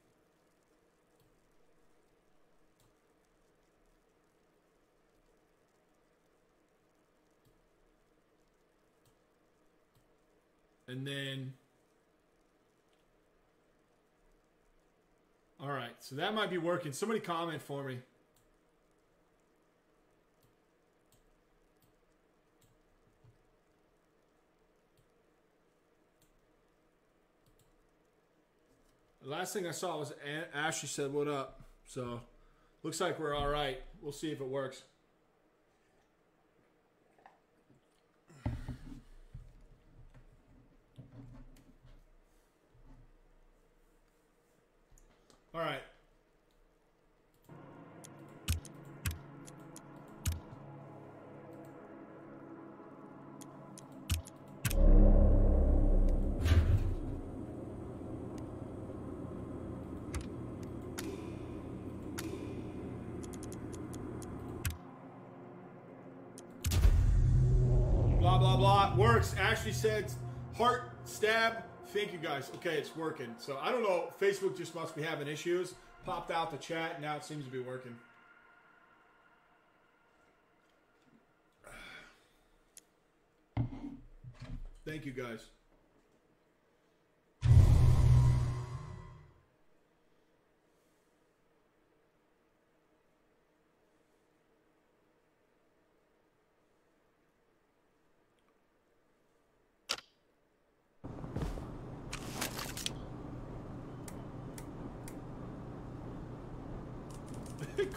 And then All right, so that might be working. Somebody comment for me. Last thing I saw was Ashley said, "What up?" So, looks like we're all right. We'll see if it works. All right. Blah blah blah. Works. Ashley said heart stab. Thank you guys. Okay, it's working. So I don't know. Facebook just must be having issues. Popped out the chat. Now it seems to be working. [SIGHS] Thank you guys.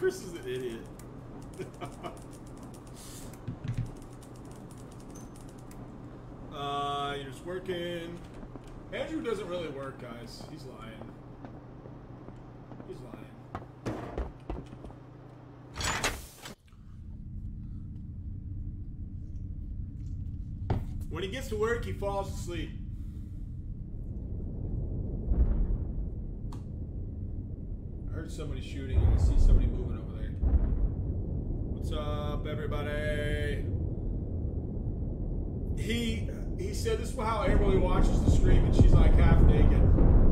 Chris is an idiot. [LAUGHS] uh, you're just working. Andrew doesn't really work, guys. He's lying. He's lying. When he gets to work, he falls asleep. I heard somebody shooting. I see somebody moving over there. What's up, everybody? He he said this is how everybody watches the stream, and she's like half naked.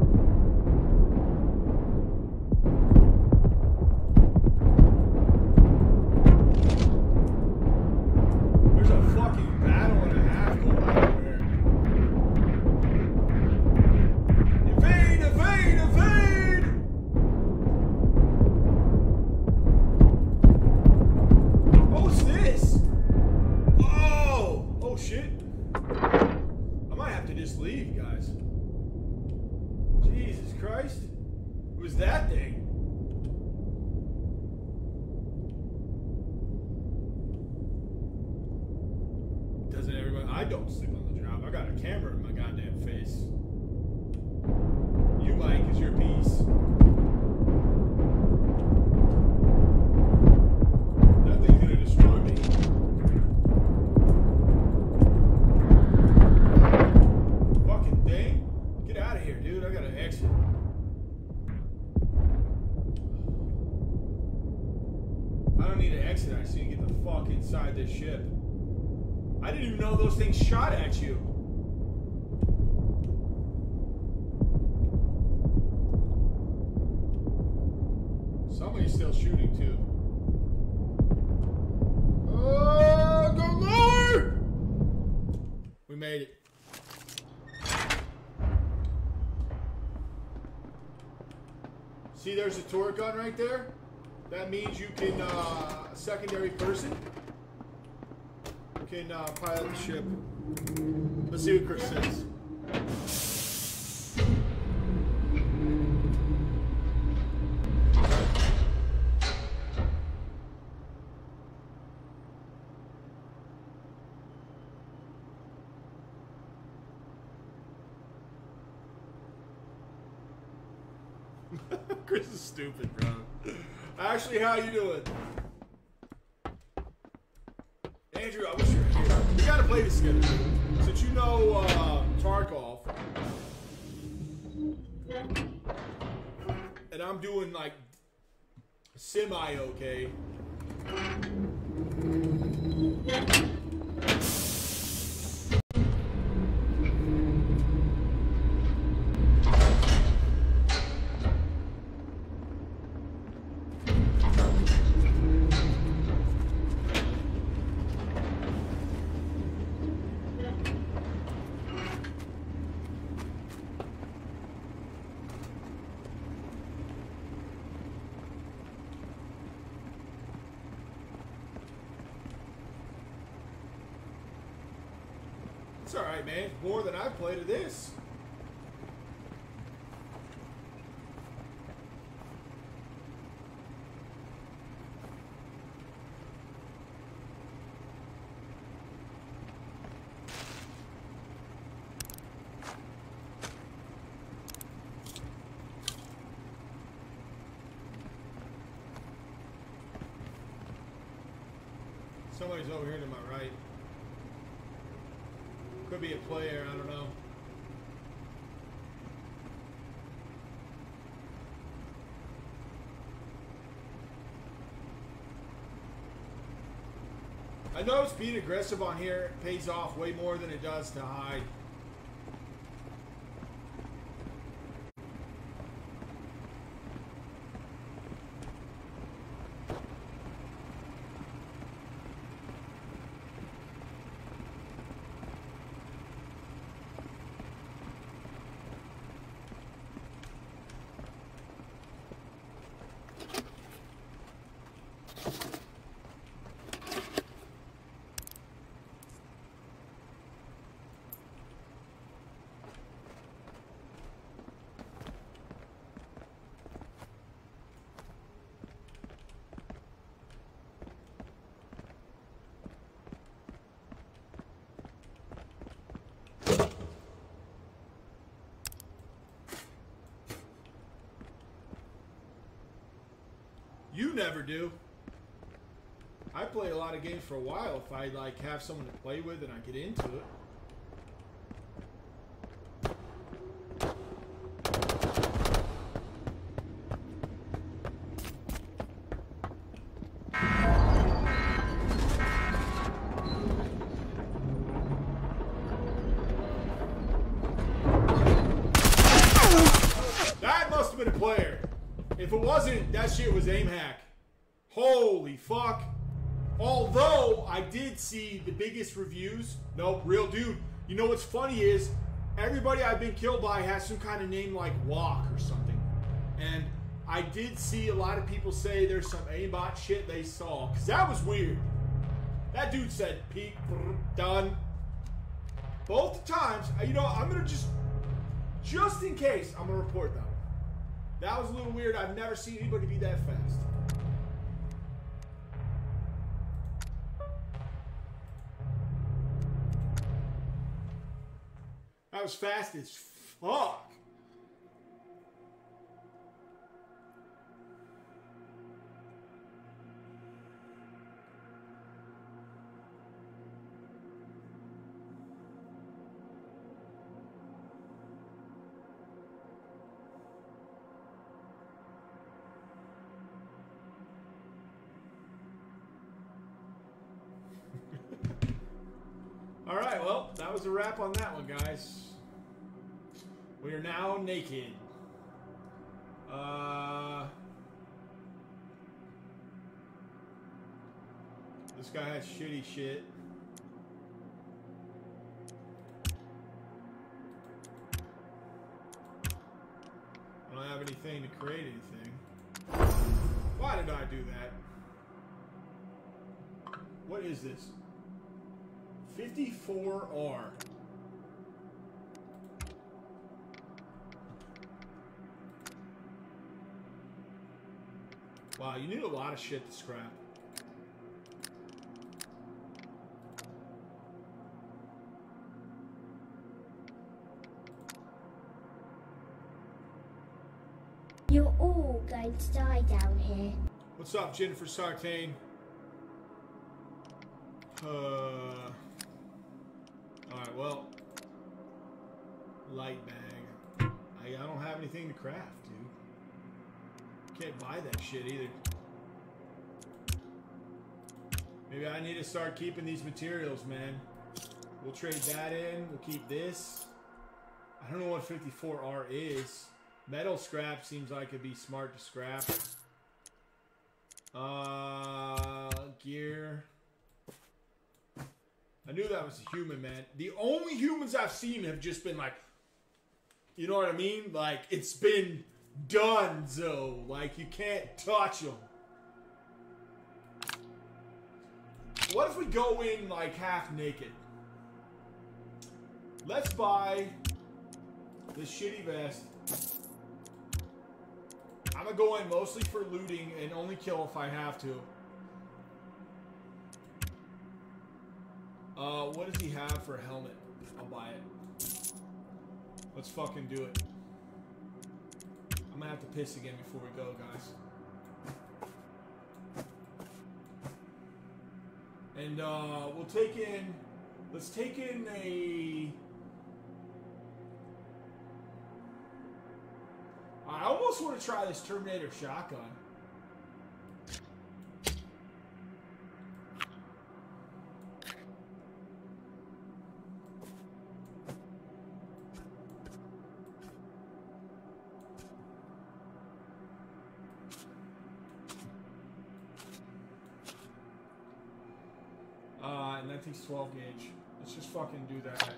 There's a turret gun right there. That means you can, uh, a secondary person can uh, pilot the ship. Let's see what Chris says. Chris is stupid, bro. How you doing? Andrew, I wish you were here. We gotta play this together. Since you know uh, Tarkov, and I'm doing like semi okay. It's man. More than I've played of this. Somebody's over here to my right. Could be a player, I don't know. Noticed being aggressive on here pays off way more than it does to hide. You never do. I play a lot of games for a while if I like have someone to play with and I get into it. That must have been a player. If it wasn't, that shit was aim hack. Holy fuck. Although I did see the biggest reviews. No, real dude. You know what's funny is everybody I've been killed by has some kind of name like Walk or something. And I did see a lot of people say there's some aimbot shit they saw. Because that was weird. That dude said, brr, done. Both times, uh, you know, I'm going to just, just in case, I'm going to report that one. That was a little weird. I've never seen anybody be that fast. was fast as fuck. [LAUGHS] All right, well, that was a wrap on that one, guys. We are now naked. Uh, this guy has shitty shit. I don't have anything to create anything. Why did I do that? What is this? 54R. Wow, you need a lot of shit to scrap. You're all going to die down here. What's up, Jennifer Sartain? Uh. Alright, well. Light bag. I, I don't have anything to craft, dude. Can't buy that shit either. Maybe I need to start keeping these materials, man. We'll trade that in. We'll keep this. I don't know what 54R is. Metal scrap seems like it'd be smart to scrap. Uh, gear. I knew that was a human, man. The only humans I've seen have just been like, you know what I mean? Like, it's been done, so like you can't touch them. What if we go in like half naked? Let's buy this shitty vest. I'm gonna go in mostly for looting and only kill if I have to. Uh, what does he have for a helmet? I'll buy it. Let's fucking do it. I'm gonna have to piss again before we go, guys. And uh, we'll take in. Let's take in a. I almost want to try this Terminator shotgun. Thing's 12 gauge. Let's just fucking do that.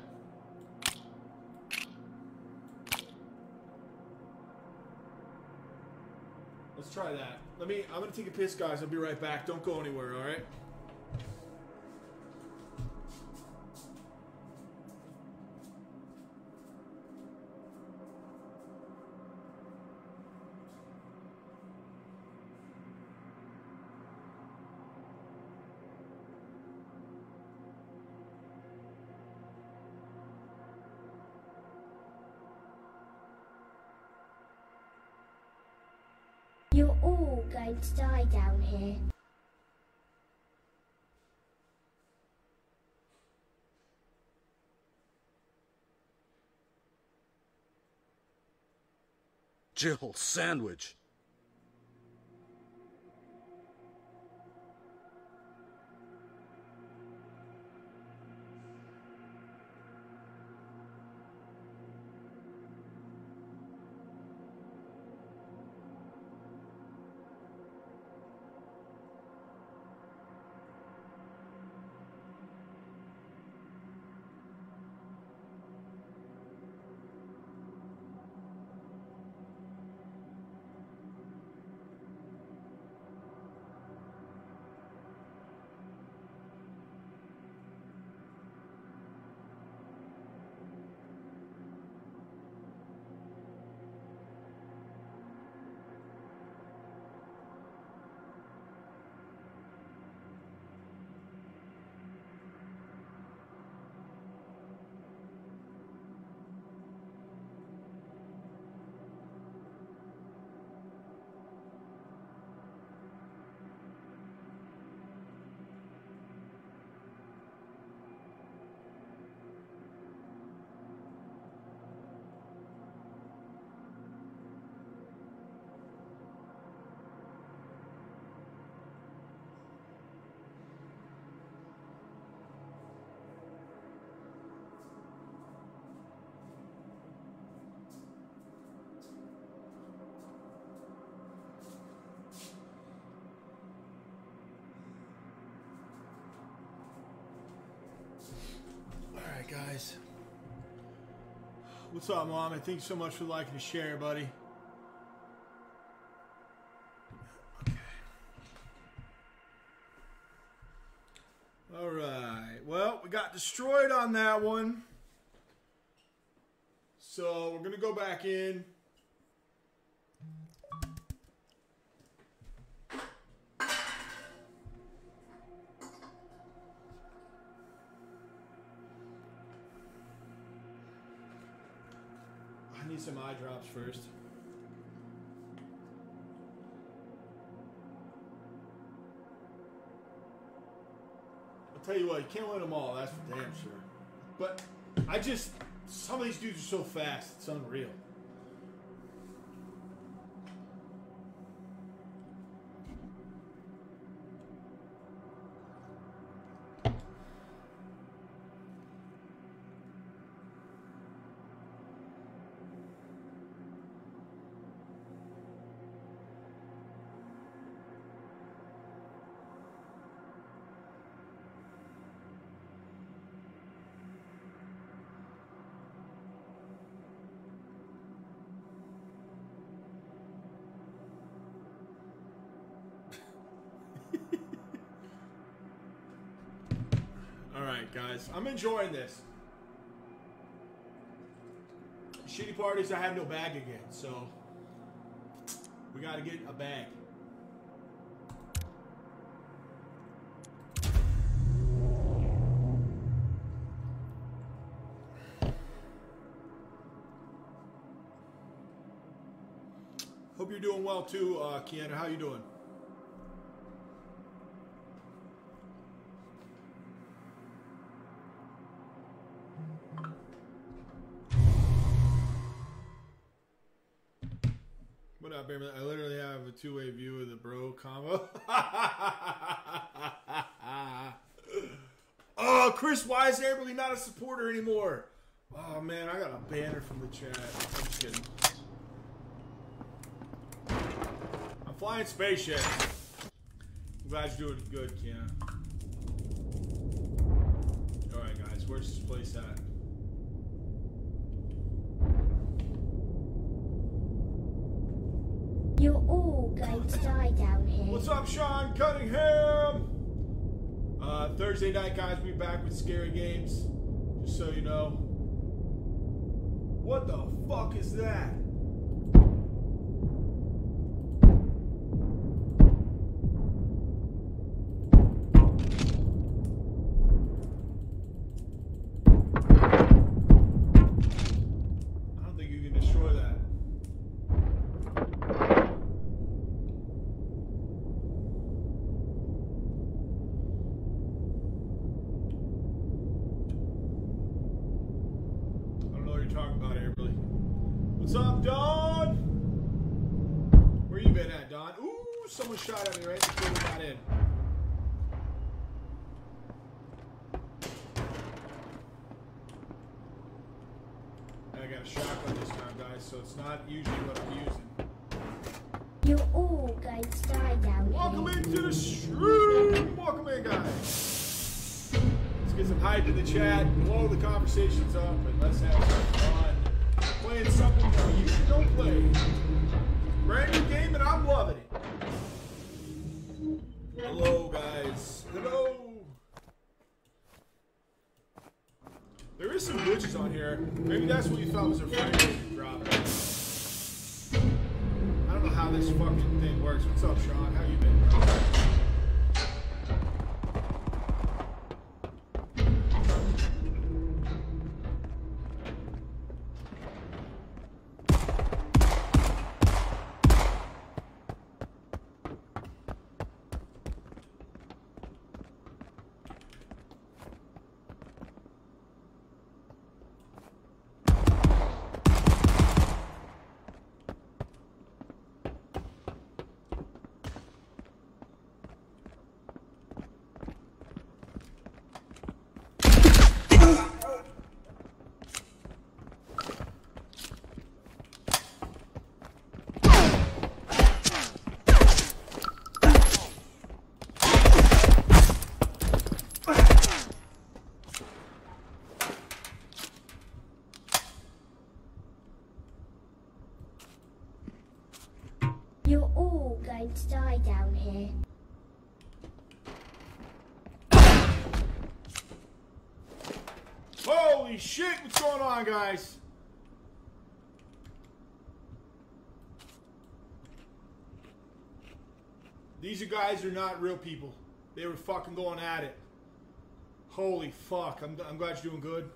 Let's try that. Let me. I'm gonna take a piss, guys. I'll be right back. Don't go anywhere. All going to die down here. Jill Sandwich. Up, Mom? Thank you so much for liking and share, buddy. Okay. All right. Well, we got destroyed on that one. So we're going to go back in. Eye drops first. I'll tell you what, you can't win them all, that's for damn sure. But I just, some of these dudes are so fast, it's unreal. All right, I'm enjoying this. Shitty parties, I have no bag again, so we got to get a bag. Hope you're doing well too, uh, Kiana. How you doing? I literally have a two-way view of the bro combo. [LAUGHS] oh, Chris, why is Amberly not a supporter anymore? Oh man, I got a banner from the chat. I'm just kidding. I'm flying spaceship. I'm glad you're doing good, Kiana. All right, guys, where's this place at? You're all going to die down here. What's up, Sean Cunningham? Uh, Thursday night, guys, we back with scary games. Just so you know. What the fuck is that? Going to die down here. Holy shit, what's going on, guys? These guys are not real people. They were fucking going at it. Holy fuck. I'm, I'm glad you're doing good.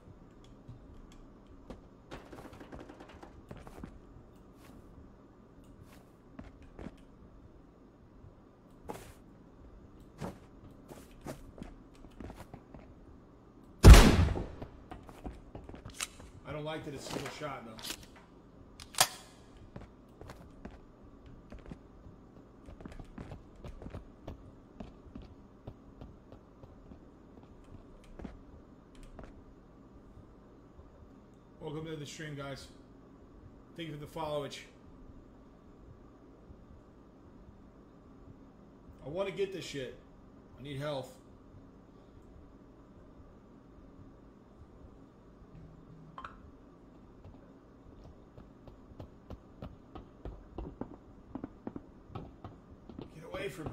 That it's single shot though. Welcome to the stream, guys. Thank you for the followage. I want to get this shit. I need health. Get away from me.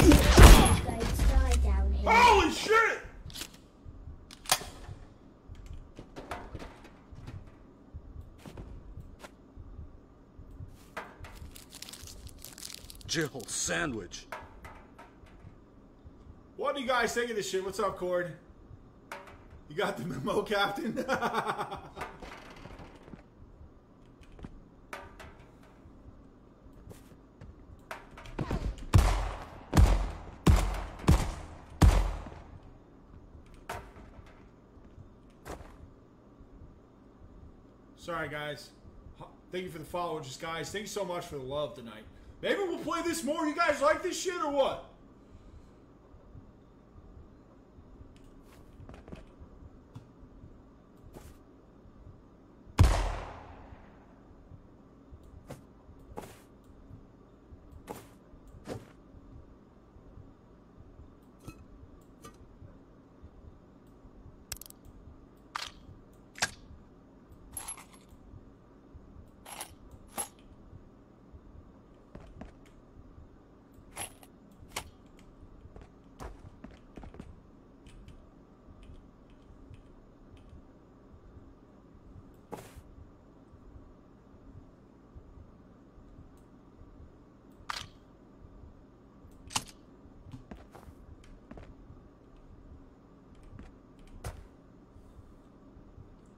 You're all going to die down here. Holy shit! Jill Sandwich. What do you guys think of this shit? What's up, Cord? You got the [LAUGHS] memo, Captain? [LAUGHS] Sorry, guys. Thank you for the follow, just guys. Thank you so much for the love tonight. Maybe we'll play this more. You guys like this shit or what?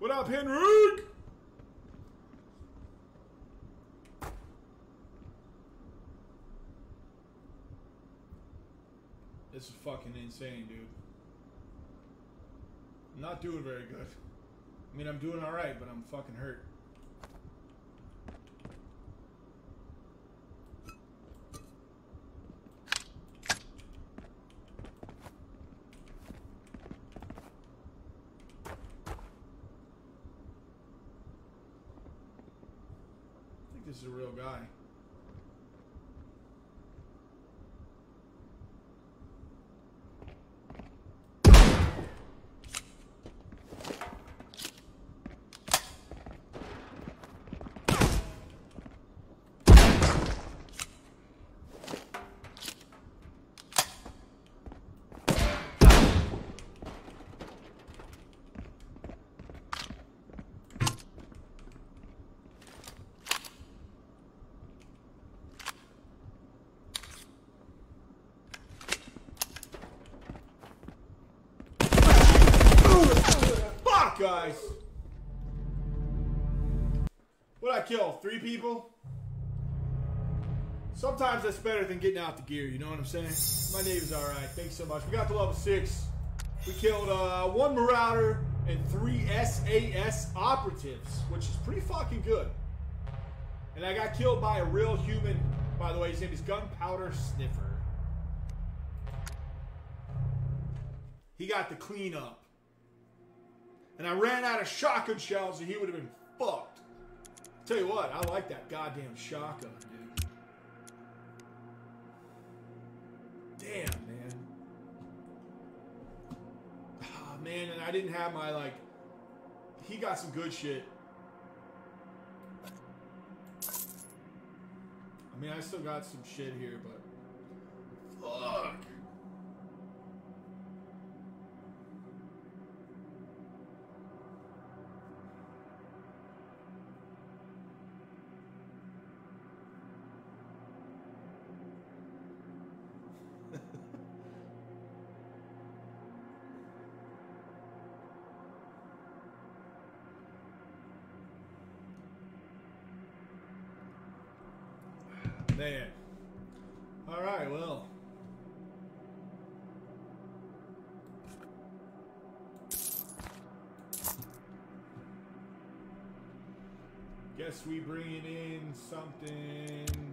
What up, Henrik? This is fucking insane, dude. I'm not doing very good. I mean, I'm doing alright, but I'm fucking hurt. Is a real guy. Fuck, guys. What I kill? Three people? Sometimes that's better than getting out the gear, you know what I'm saying? My name is alright. Thanks so much. We got to level six. We killed uh, one Marauder and three SAS operatives, which is pretty fucking good. And I got killed by a real human. By the way, his name is Gunpowder Sniffer. He got the cleanup. And I ran out of shotgun shells and he would have been. Tell you what, I like that goddamn shotgun, dude. Damn, man. Oh, man, and I didn't have my, like, he got some good shit. I mean, I still got some shit here, but Man. All right, well. Guess we bringing in something.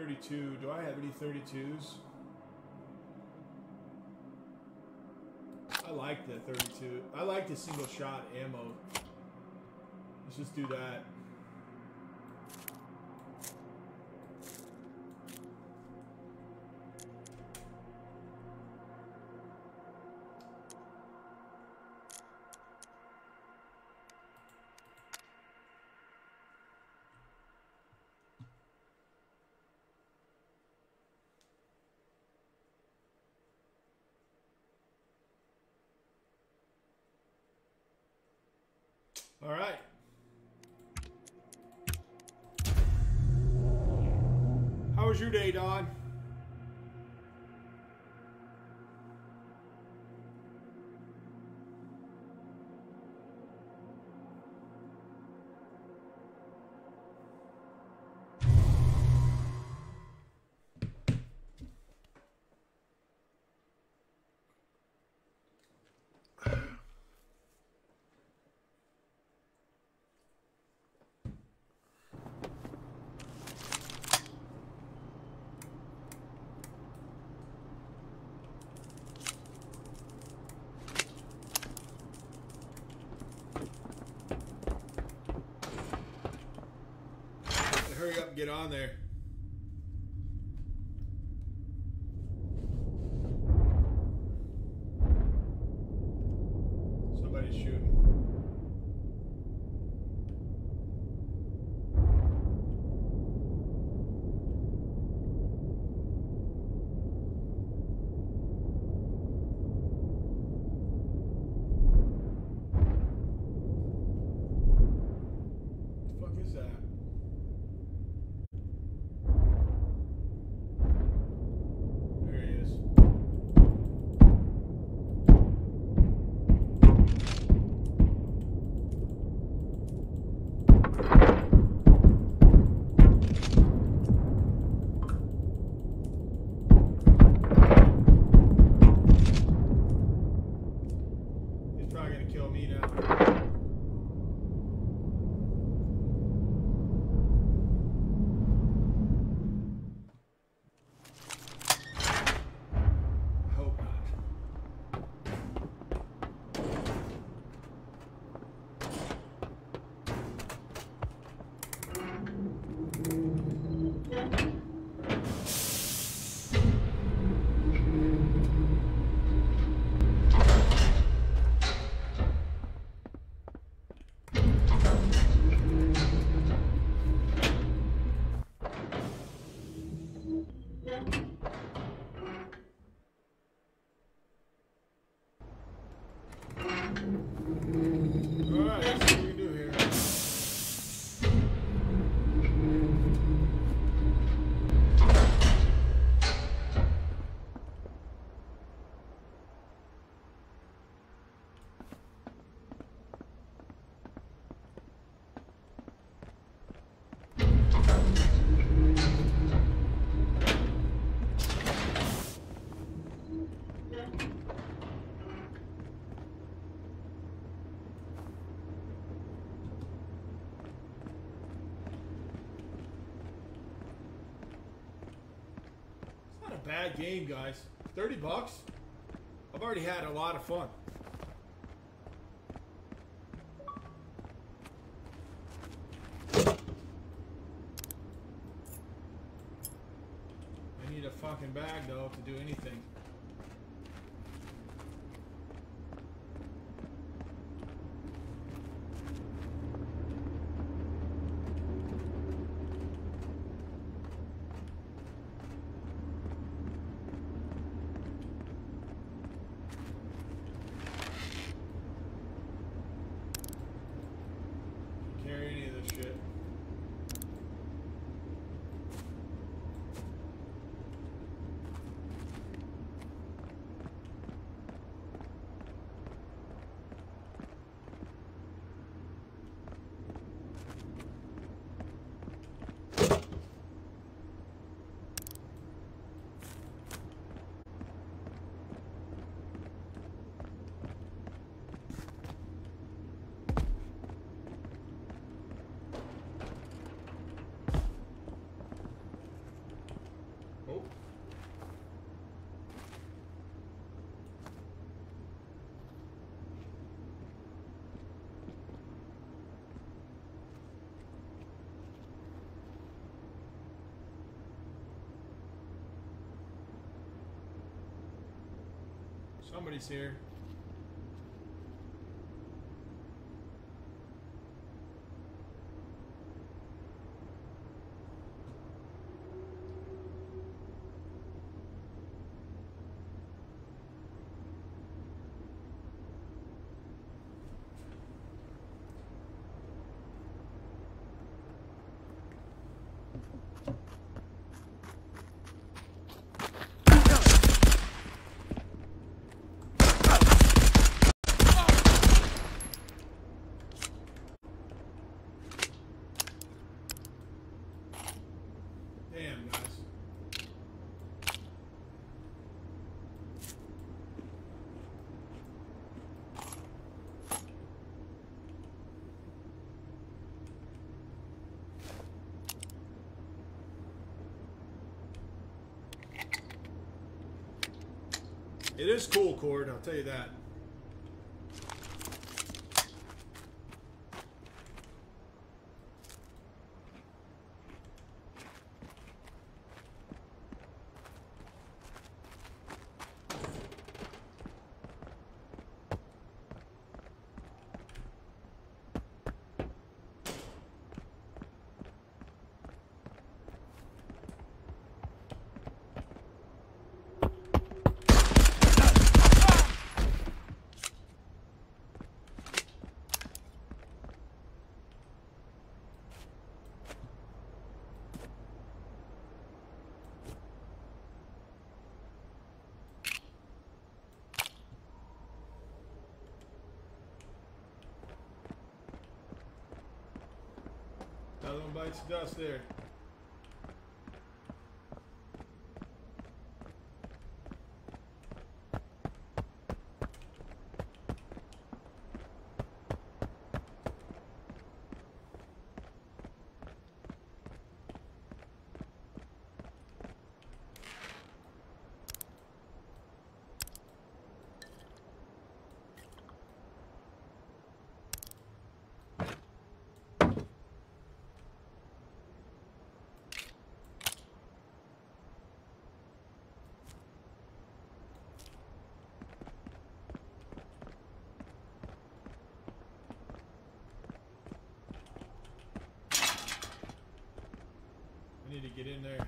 Thirty-two. Do I have any thirty-twos? I like the thirty-two. I like the single shot ammo. Let's just do that. All right. How was your day, Don? Get on there. game, guys. 30 bucks? I've already had a lot of fun. I need a fucking bag, though, to do anything. Somebody's here. Damn, guys. It is cool, Cord, I'll tell you that. The dust there. To get in there.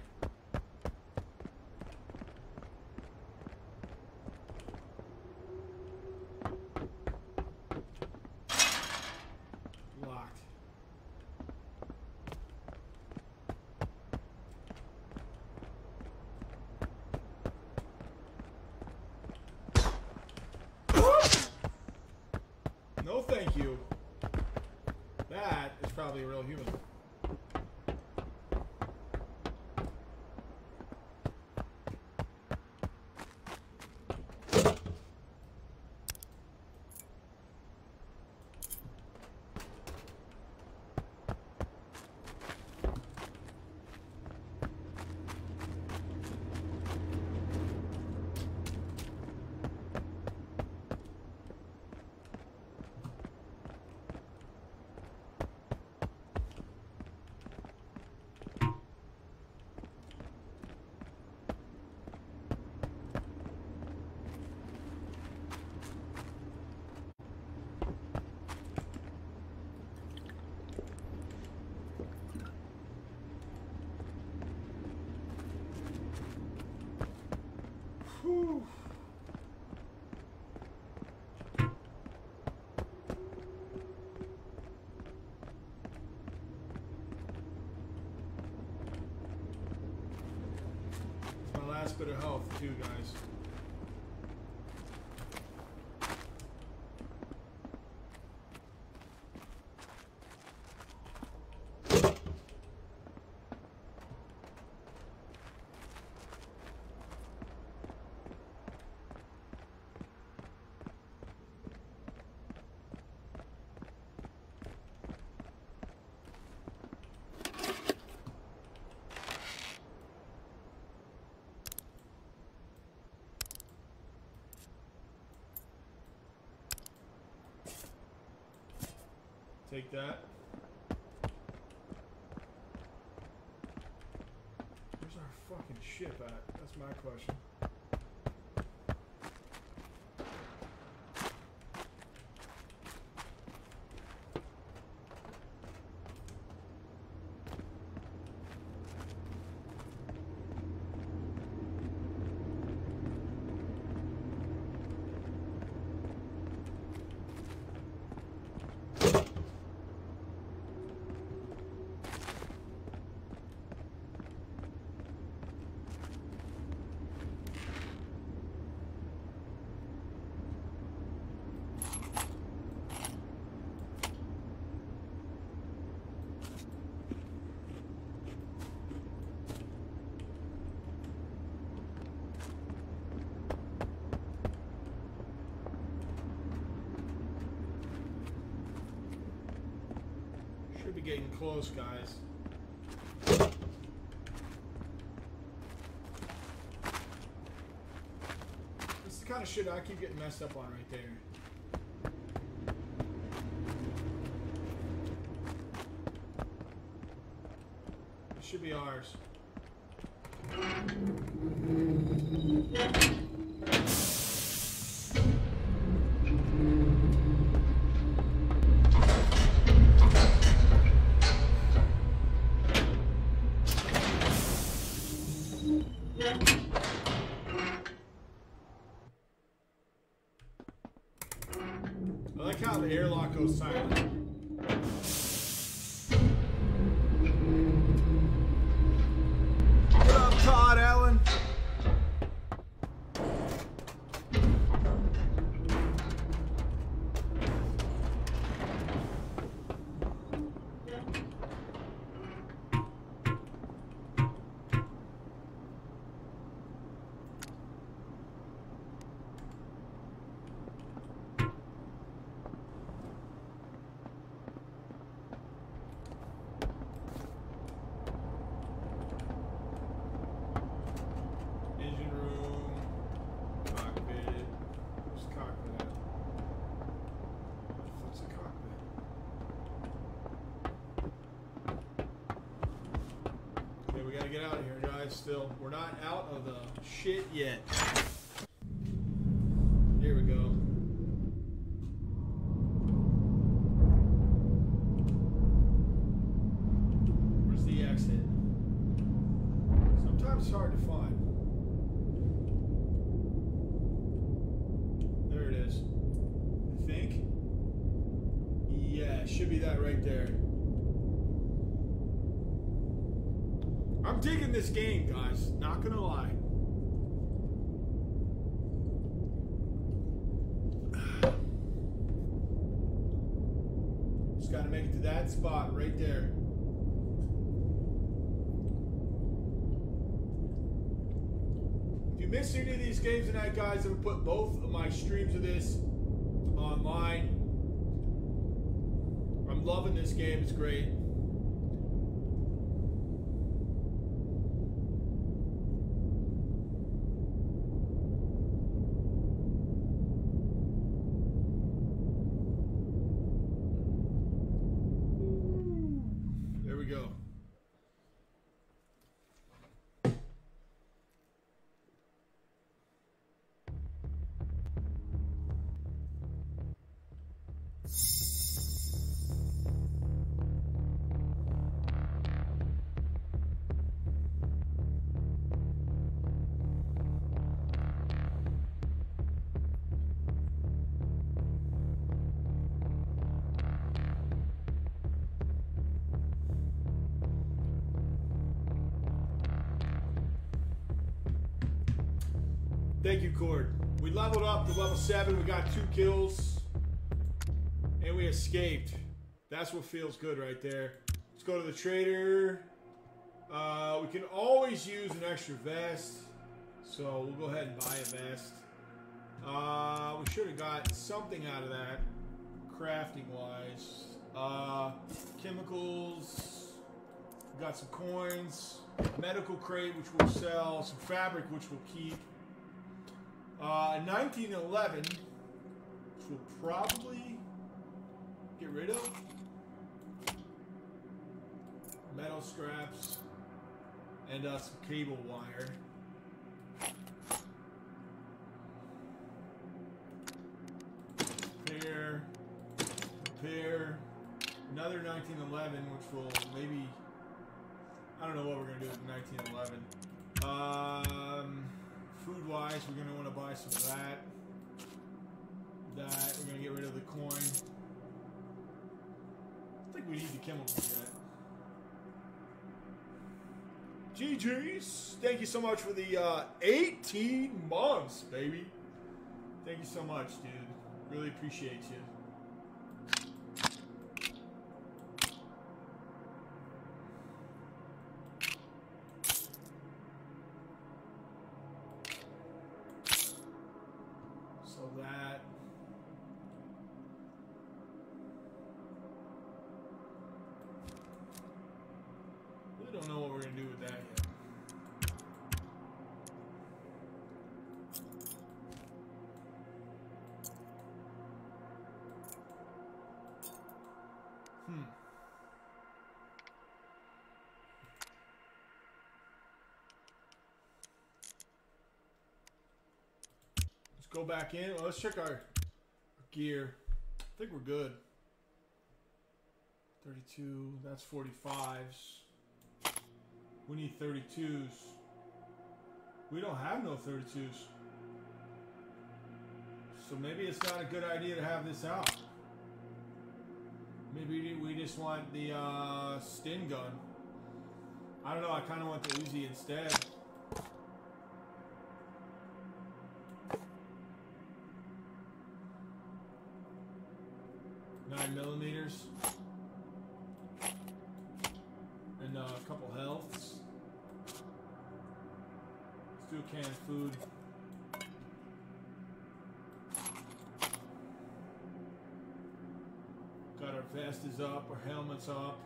No, thank you. That is probably a real human. Bit of health too, guys. Take that. Where's our fucking ship at? That's my question. Getting close, guys. This is the kind of shit I keep getting messed up on right there. This should be ours. Airlock goes Still, we're not out of the shit yet. Here we go. Where's the exit? Sometimes it's hard to find. There it is. I think. Yeah, it should be that right there. I'm digging this game, guys. Not gonna lie. Just gotta make it to that spot right there. If you missed any of these games tonight, guys, I'm gonna put both of my streams of this online. I'm loving this game, it's great. Thank you, Cord. We leveled up to level 7. We got two kills. And we escaped. That's what feels good right there. Let's go to the trader. Uh, we can always use an extra vest. So we'll go ahead and buy a vest. Uh, we should have got something out of that, crafting wise. Uh, chemicals. We got some coins. Medical crate, which we'll sell. Some fabric, which we'll keep. Uh, 1911, which we'll probably get rid of. Metal scraps. And uh, some cable wire. Repair. Repair. Another 1911, which will maybe. I don't know what we're going to do with 1911. Um, food wise, we're going to want to buy some of that. That. We're going to get rid of the coin. I think we need the chemicals yet. GG's. Thank you so much for the uh, 18 months, baby. Thank you so much, dude. Really appreciate you. With that yet. Hmm. Let's go back in. Well, let's check our, our gear. I think we're good. 32, that's 45s. We need 32s. We don't have no 32s. So maybe it's not a good idea to have this out. Maybe we just want the uh, Sten gun. I don't know, I kind of want the Uzi instead. Nine millimeters. And uh, a couple healths. Let's do a canned food. Got our vest is up, our helmet's up.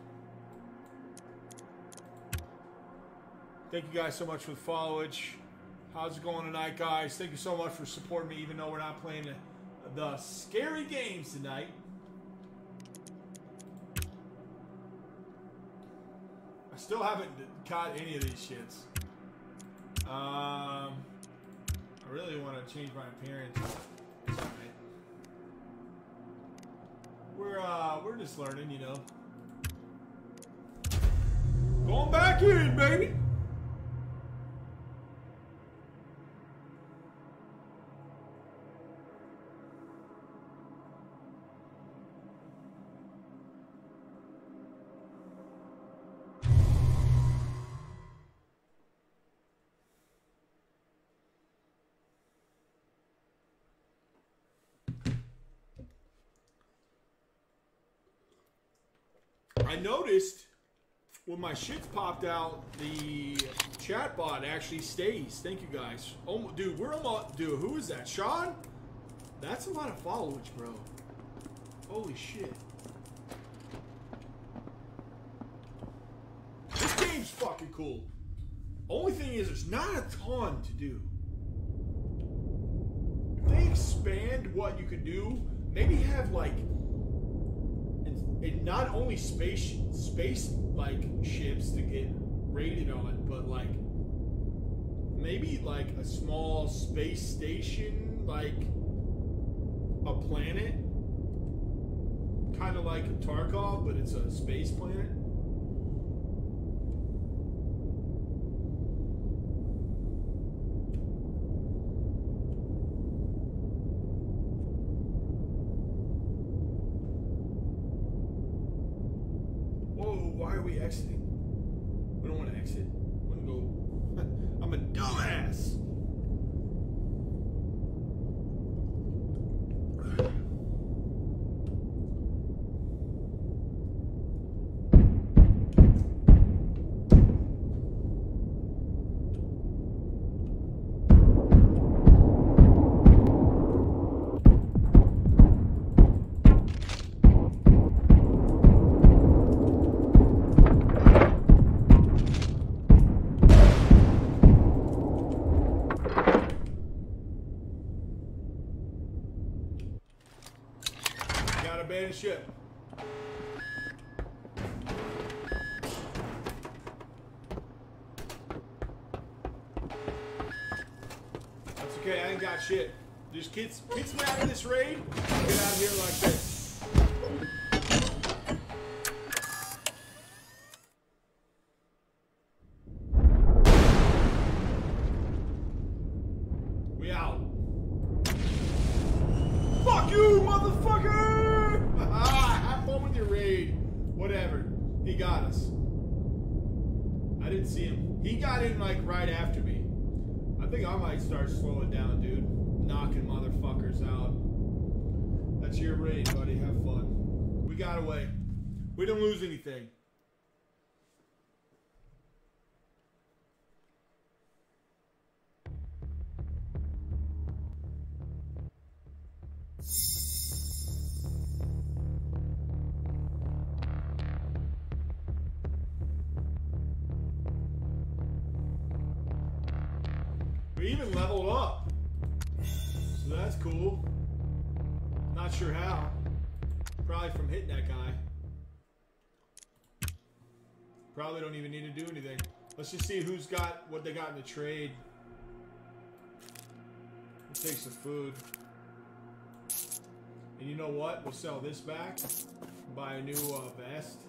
Thank you guys so much for the followage. How's it going tonight, guys? Thank you so much for supporting me, even though we're not playing the, scary games tonight. I still haven't caught any of these shits. I really want to change my appearance. It's alright. We're uh, we're just learning, you know. Going back in, baby. I noticed when my shit's popped out, the chatbot actually stays. Thank you guys. Oh, dude, we're almost. Dude, who is that? Sean? That's a lot of followers, bro. Holy shit. This game's fucking cool. Only thing is, there's not a ton to do. They expand what you can do, maybe have like and, not only space space like ships to get rated on, but like maybe like a small space station, like a planet, kind of like Tarkov, but it's a space planet. Whoa, why away. We didn't lose anything. We even leveled up. So that's cool. Not sure how. Probably from hitting that guy. Probably don't even need to do anything. Let's just see who's got what they got in the trade. We'll take some food. And you know what? We'll sell this back. Buy a new uh, vest.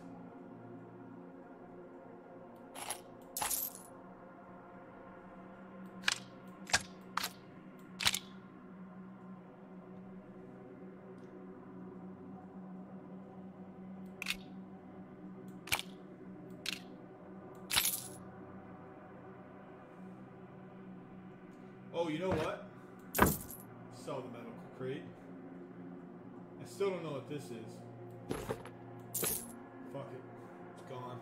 You know what? Sell the medical crate. I still don't know what this is. Fuck it. It's gone.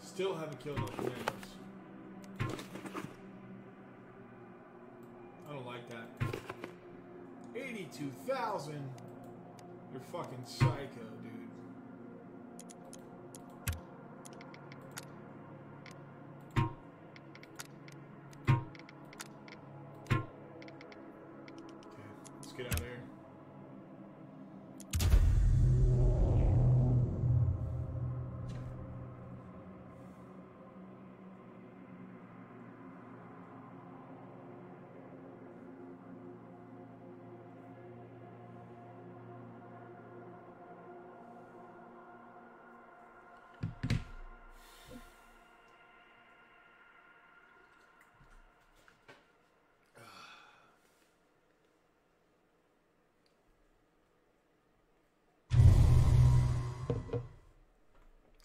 Still haven't killed no commandos. 82,000? You're fucking psycho, dude.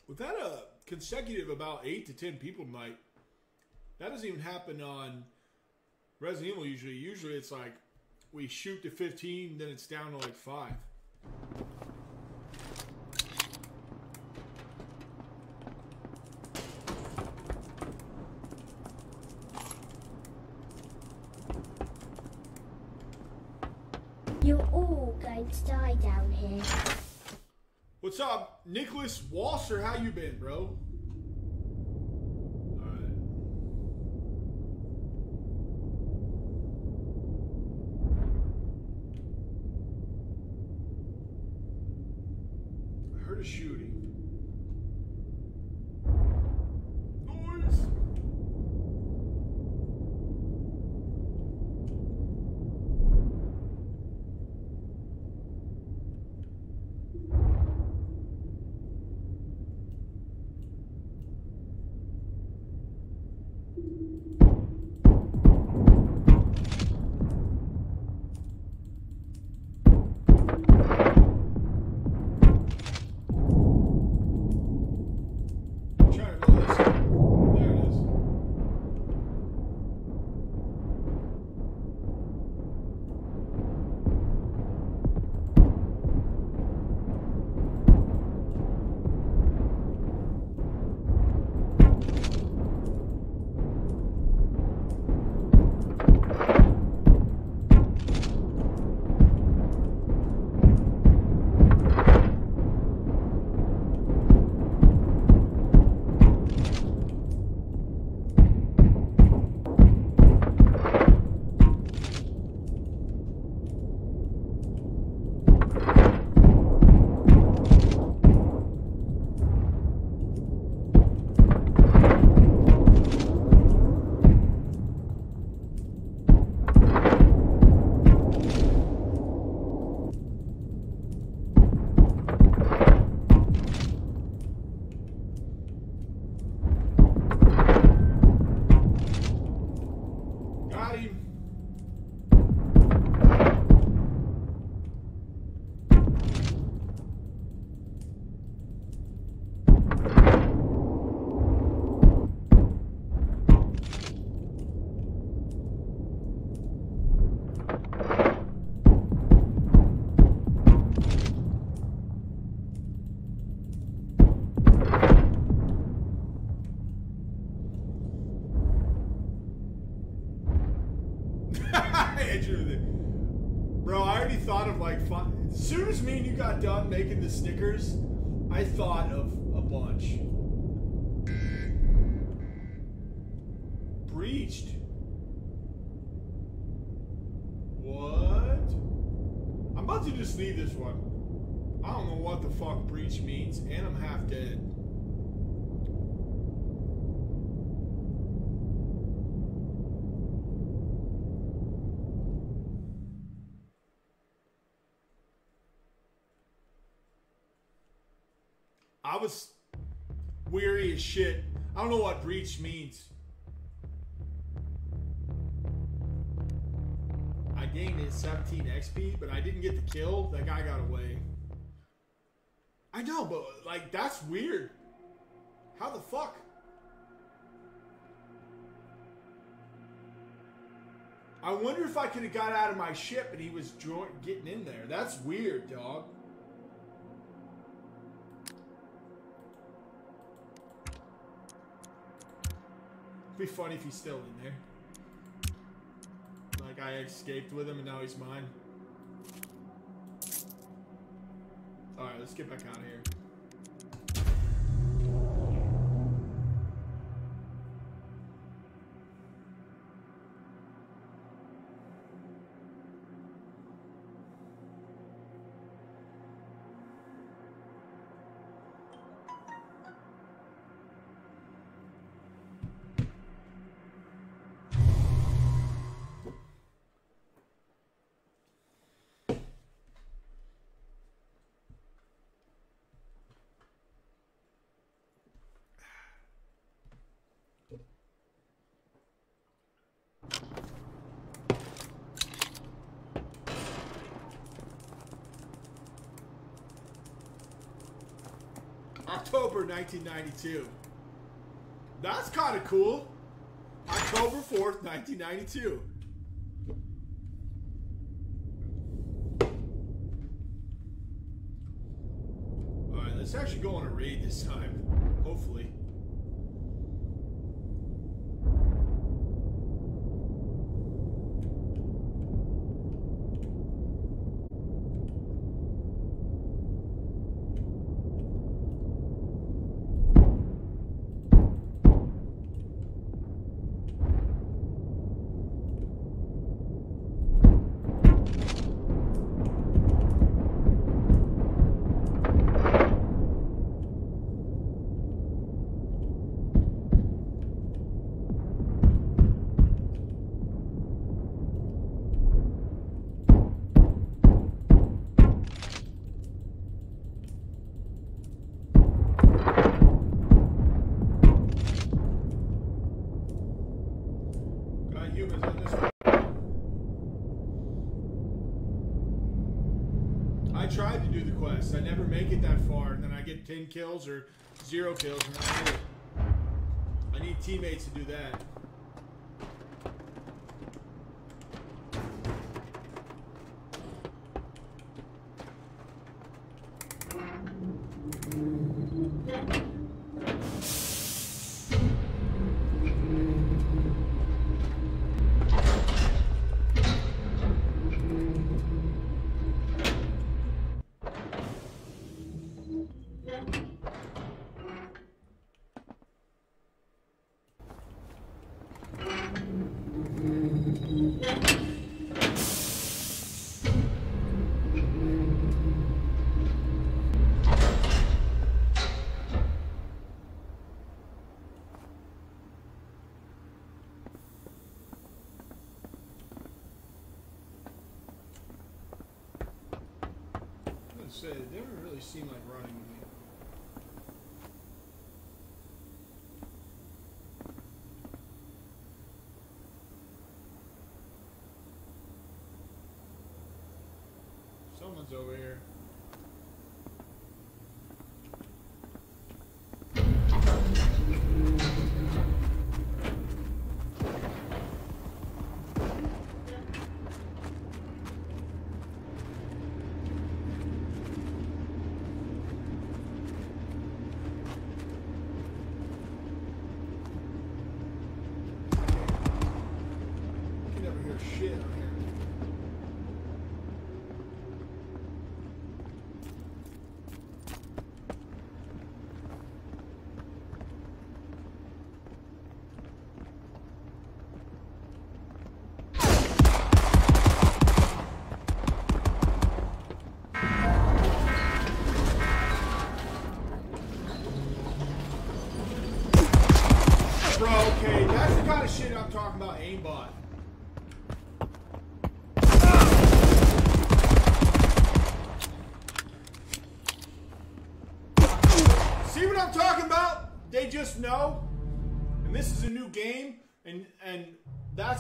With that uh, consecutive about eight to ten people tonight, that doesn't even happen on Resident Evil. Usually, usually it's like we shoot to fifteen, then it's down to like five. You're all going to die down here. What's up, Nicholas Walser? How you been, bro? Done making the Snickers, I thought of a bunch. Breached. What? I'm about to just leave this one. I don't know what the fuck breach means, and I'm half dead. I was weary as shit. I don't know what breach means. I gained it 17 XP, but I didn't get the kill. That guy got away. I know, but like that's weird. How the fuck? I wonder if I could have got out of my ship and he was getting in there. That's weird, dog. Be funny if he's still in there. Like I escaped with him and now he's mine. Alright, let's get back out of here. October 1992. That's kind of cool. October 4th, 1992. Alright, let's actually go on a raid this time. Hopefully. I never make it that far, and then I get 10 kills or 0 kills, and I I need teammates to do that.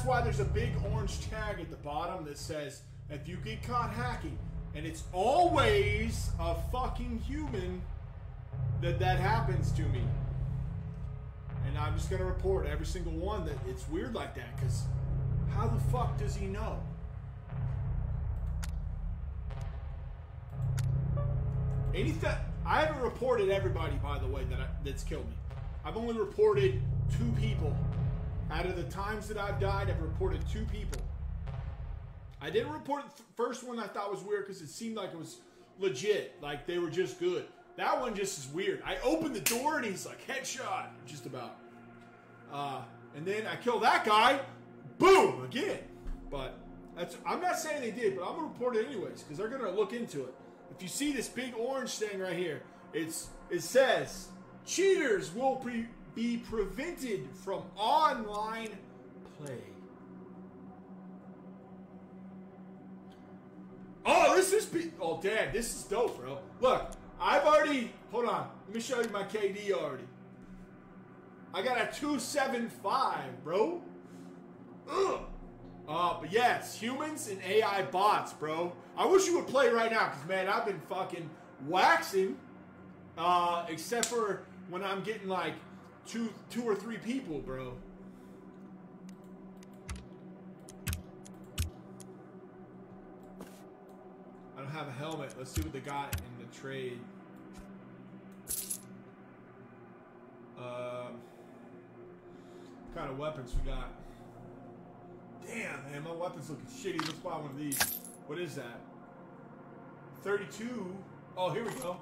Why there's a big orange tag at the bottom that says if you get caught hacking, and it's always a fucking human that that happens to me. And I'm just gonna report every single one that it's weird like that, because how the fuck does he know? Anything I haven't reported everybody, by the way, that I, that's killed me. I've only reported two people. Out of the times that I've died, I've reported two people. I didn't report the first one I thought was weird because it seemed like it was legit, like they were just good. That one just is weird. I opened the door and he's like headshot, just about. Uh, and then I kill that guy, boom again. But that's I'm not saying they did, but I'm gonna report it anyways because they're gonna look into it. If you see this big orange thing right here, it's it says cheaters will pre- be prevented from online play. Oh, this is oh dad, this is dope, bro. Look, I've already hold on. Let me show you my KD already. I got a two seven five, bro. Ugh. Uh, but yes, humans and AI bots, bro. I wish you would play right now, cause man, I've been fucking waxing. Uh, except for when I'm getting like two, two or three people, bro. I don't have a helmet. Let's see what they got in the trade. Um, what kind of weapons we got? Damn, man, my weapon's looking shitty. Let's buy one of these. What is that? 32. Oh, here we go.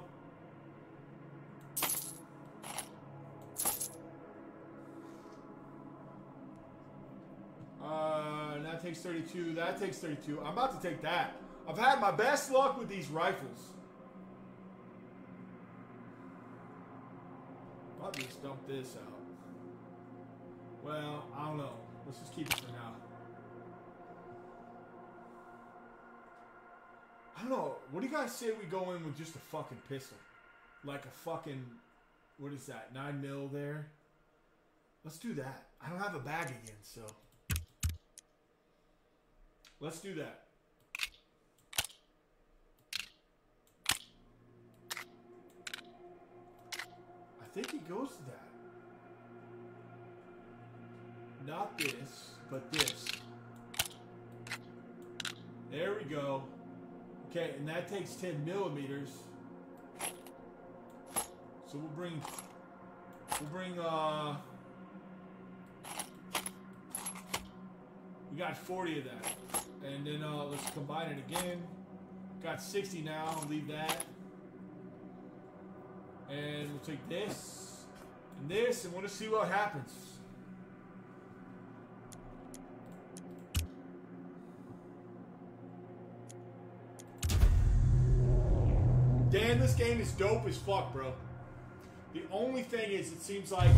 Takes 32. That takes 32. I'm about to take that. I've had my best luck with these rifles. I'll just dump this out. Well, I don't know. Let's just keep it for now. I don't know. What do you guys say we go in with just a fucking pistol? Like a fucking, what is that, 9 mil there? Let's do that. I don't have a bag again, so. Let's do that. I think he goes to that. Not this, but this. There we go. Okay, and that takes 10 millimeters. So we'll bring, we'll bring, uh, we got 40 of that. And then uh, let's combine it again. Got 60 now, I'll leave that. And we'll take this and this, and we'll see what happens. Dan, this game is dope as fuck, bro. The only thing is, it seems like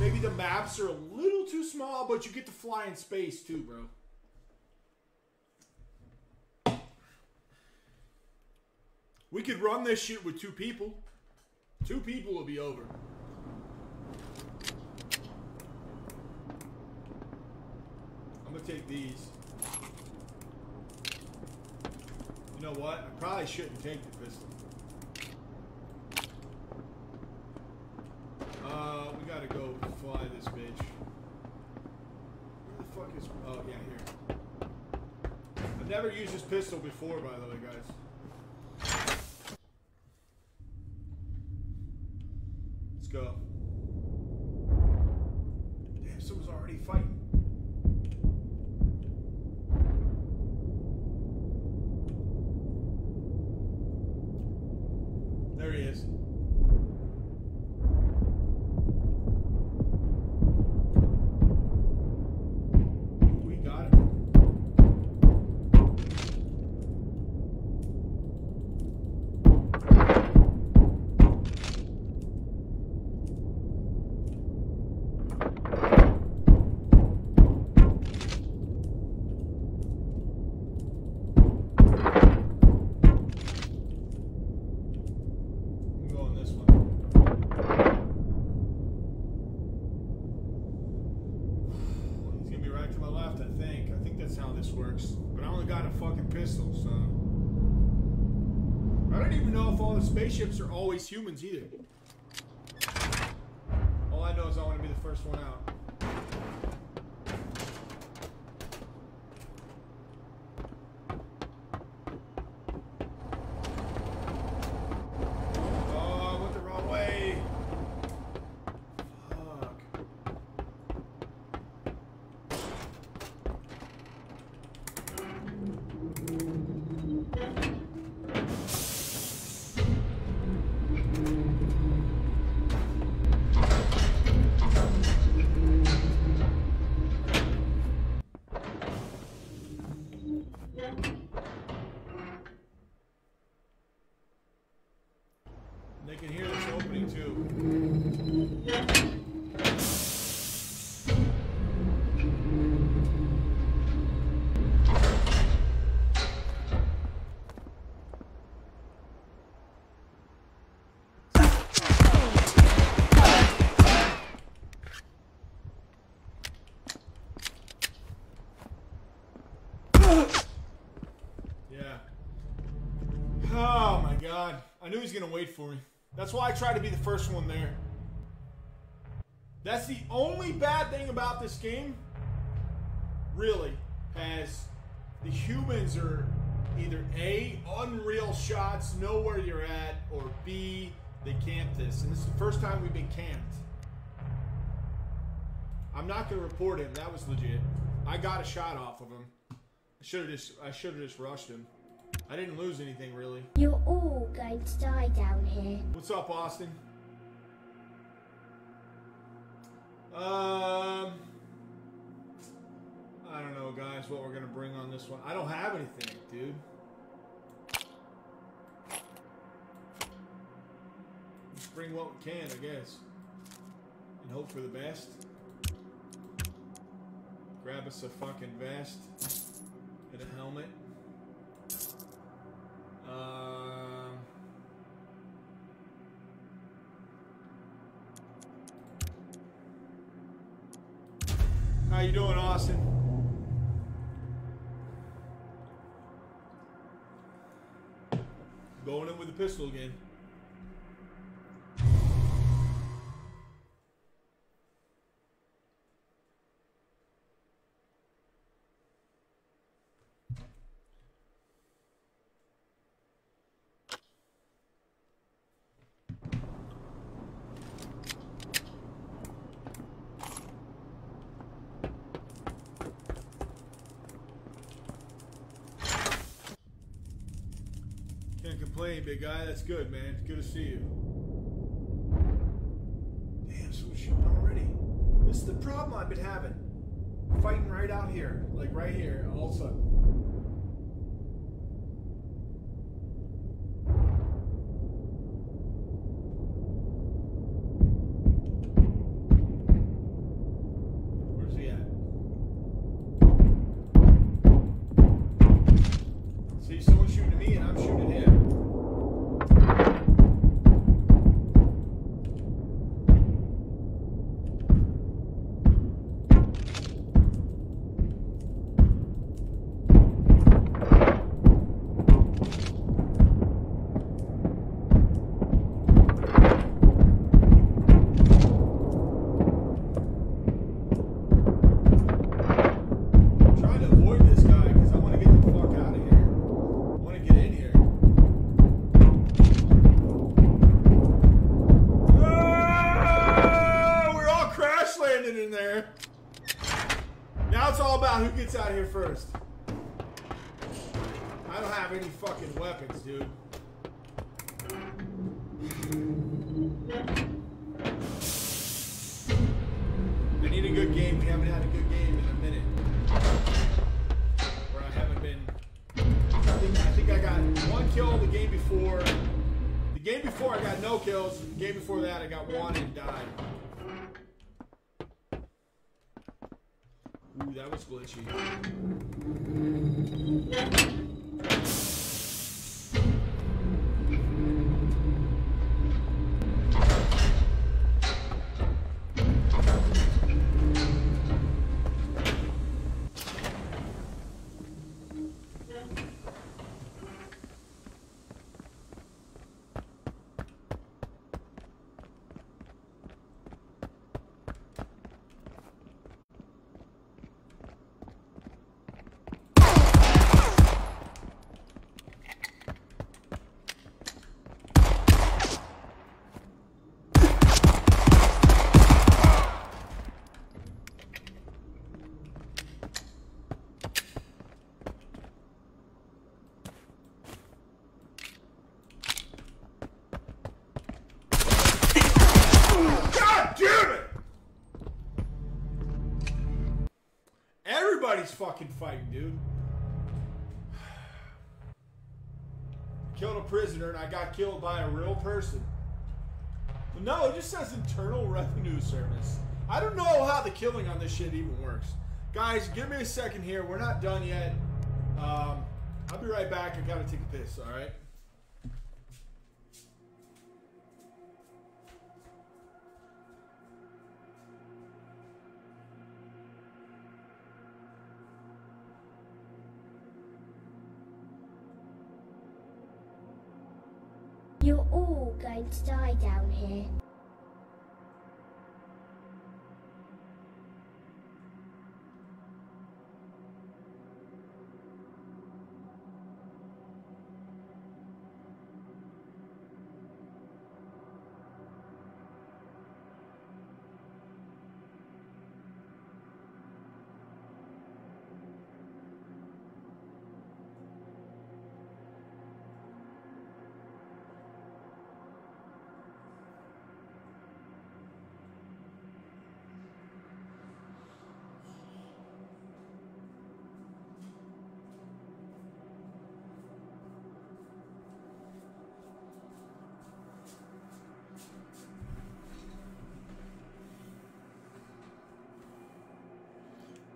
maybe the maps are a little too small, but you get to fly in space too, bro. We could run this shit with two people. Two people will be over. I'm gonna take these. You know what? I probably shouldn't take the pistol. Uh, we gotta go fly this bitch. Where the fuck is? Oh yeah, here. I've never used this pistol before, by the way, guys. Let's go. Humans either. Gonna wait for me. That's why I tried to be the first one there. That's the only bad thing about this game. Really, as the humans are either A, unreal shots, know where you're at, or B, they camp this. And this is the first time we've been camped. I'm not gonna report him. That was legit. I got a shot off of him. I should have just I should have just rushed him. I didn't lose anything really. You're all going to die down here. What's up, Austin? Um, I don't know, guys, what we're gonna bring on this one. I don't have anything, dude. Just bring what we can, I guess, and hope for the best. Grab us a fucking vest and a helmet. Um. How you doing, Austin? Going in with a pistol again. Can't big guy. That's good, man. It's Good to see you. Damn, so shooting already. This is the problem I've been having. Fighting right out here. Like right here, all of a sudden. Fucking fighting, dude. Killed a prisoner and I got killed by a real person. But no, it just says Internal Revenue Service. I don't know how the killing on this shit even works. Guys, give me a second here. We're not done yet. Um, I'll be right back. I gotta take a piss, alright?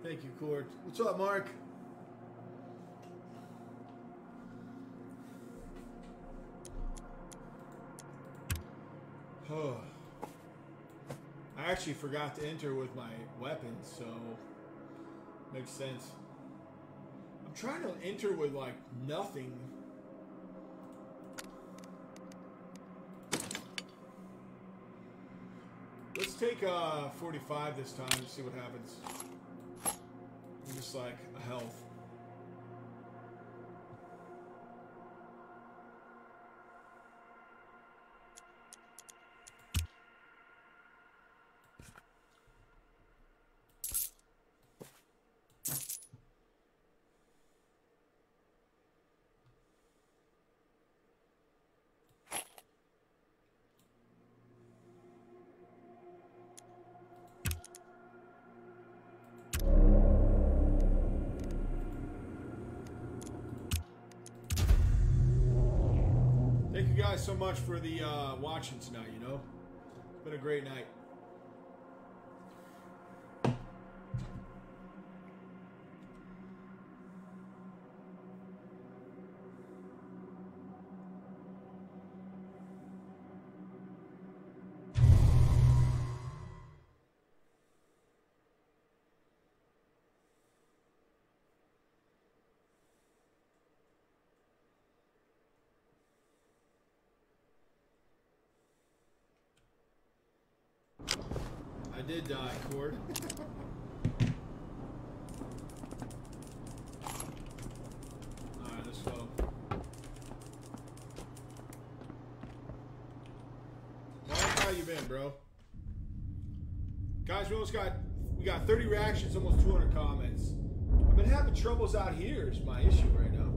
Thank you, Cord. What's up, Mark? Oh. I actually forgot to enter with my weapons, so makes sense. I'm trying to enter with like nothing. Let's take uh 45 this time to see what happens. Just like health. So much for the uh, watching tonight. You know, it's been a great night. Did die, Cord. Alright, let's go. How you been, bro? Guys, we almost got we got 30 reactions, almost 200 comments. I've been having troubles out here is my issue right now.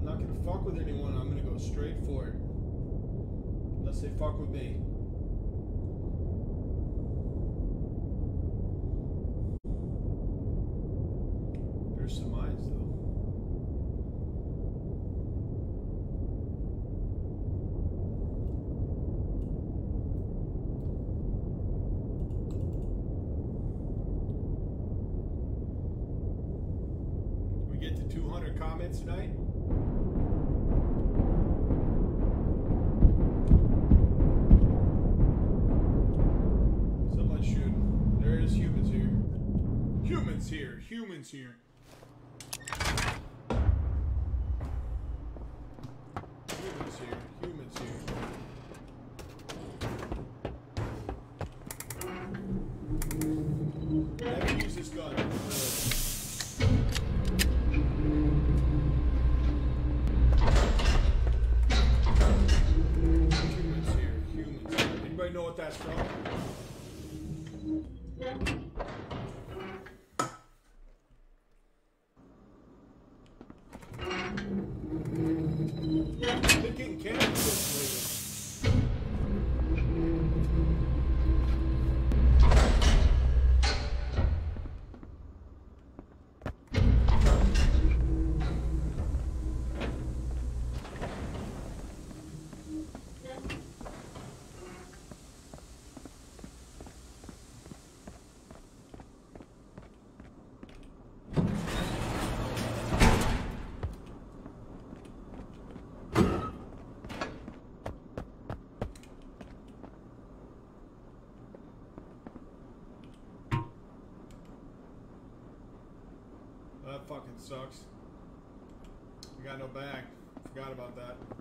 I'm not gonna fuck with anyone, I'm gonna go straight for it. Unless they fuck fucking sucks. We got no bag. Forgot about that.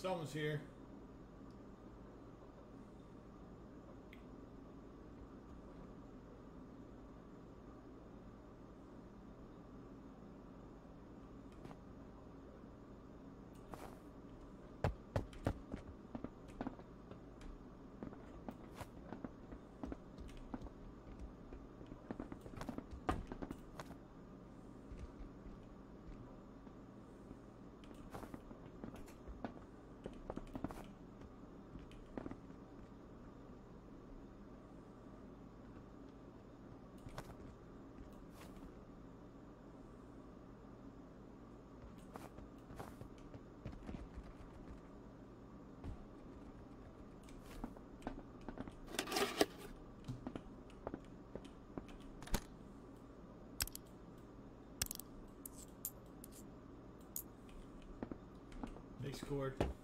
Someone's here. Thanks,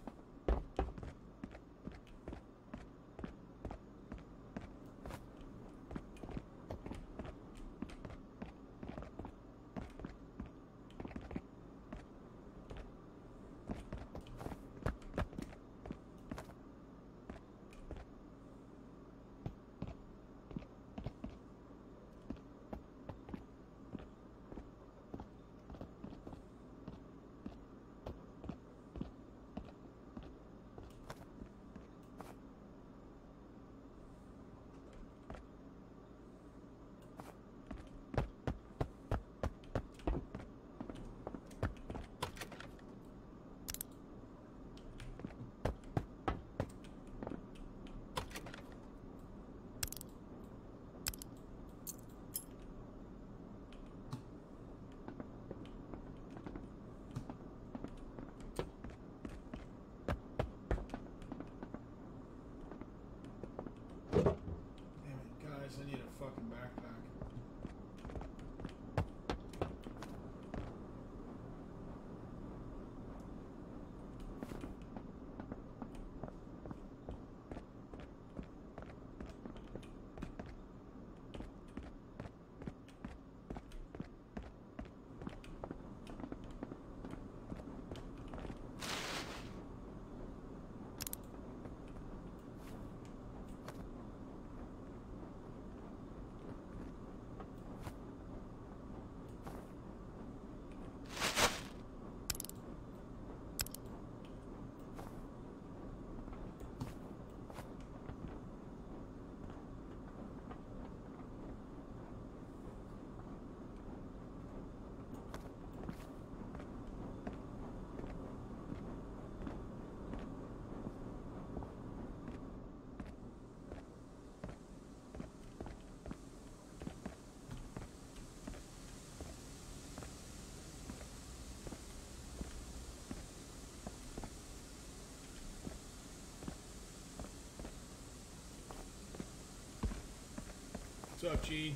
What's up, G?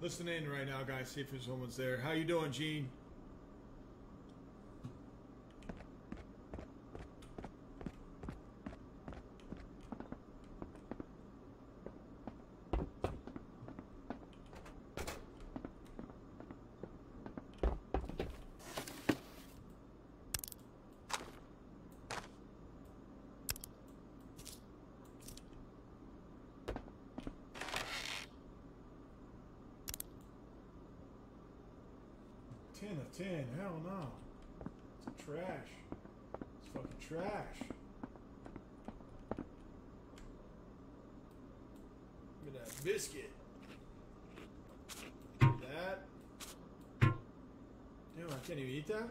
Listening in right now, guys. See if there's someone's there. How you doing, Gene? Ten of ten. Hell no. It's trash. It's fucking trash. Look at that biscuit. Look at that. Damn, I can't even eat that.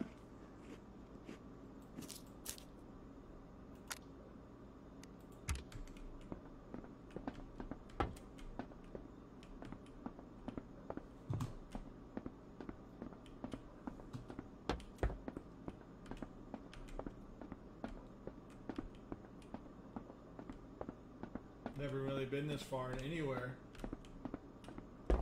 Never really been this far in anywhere. I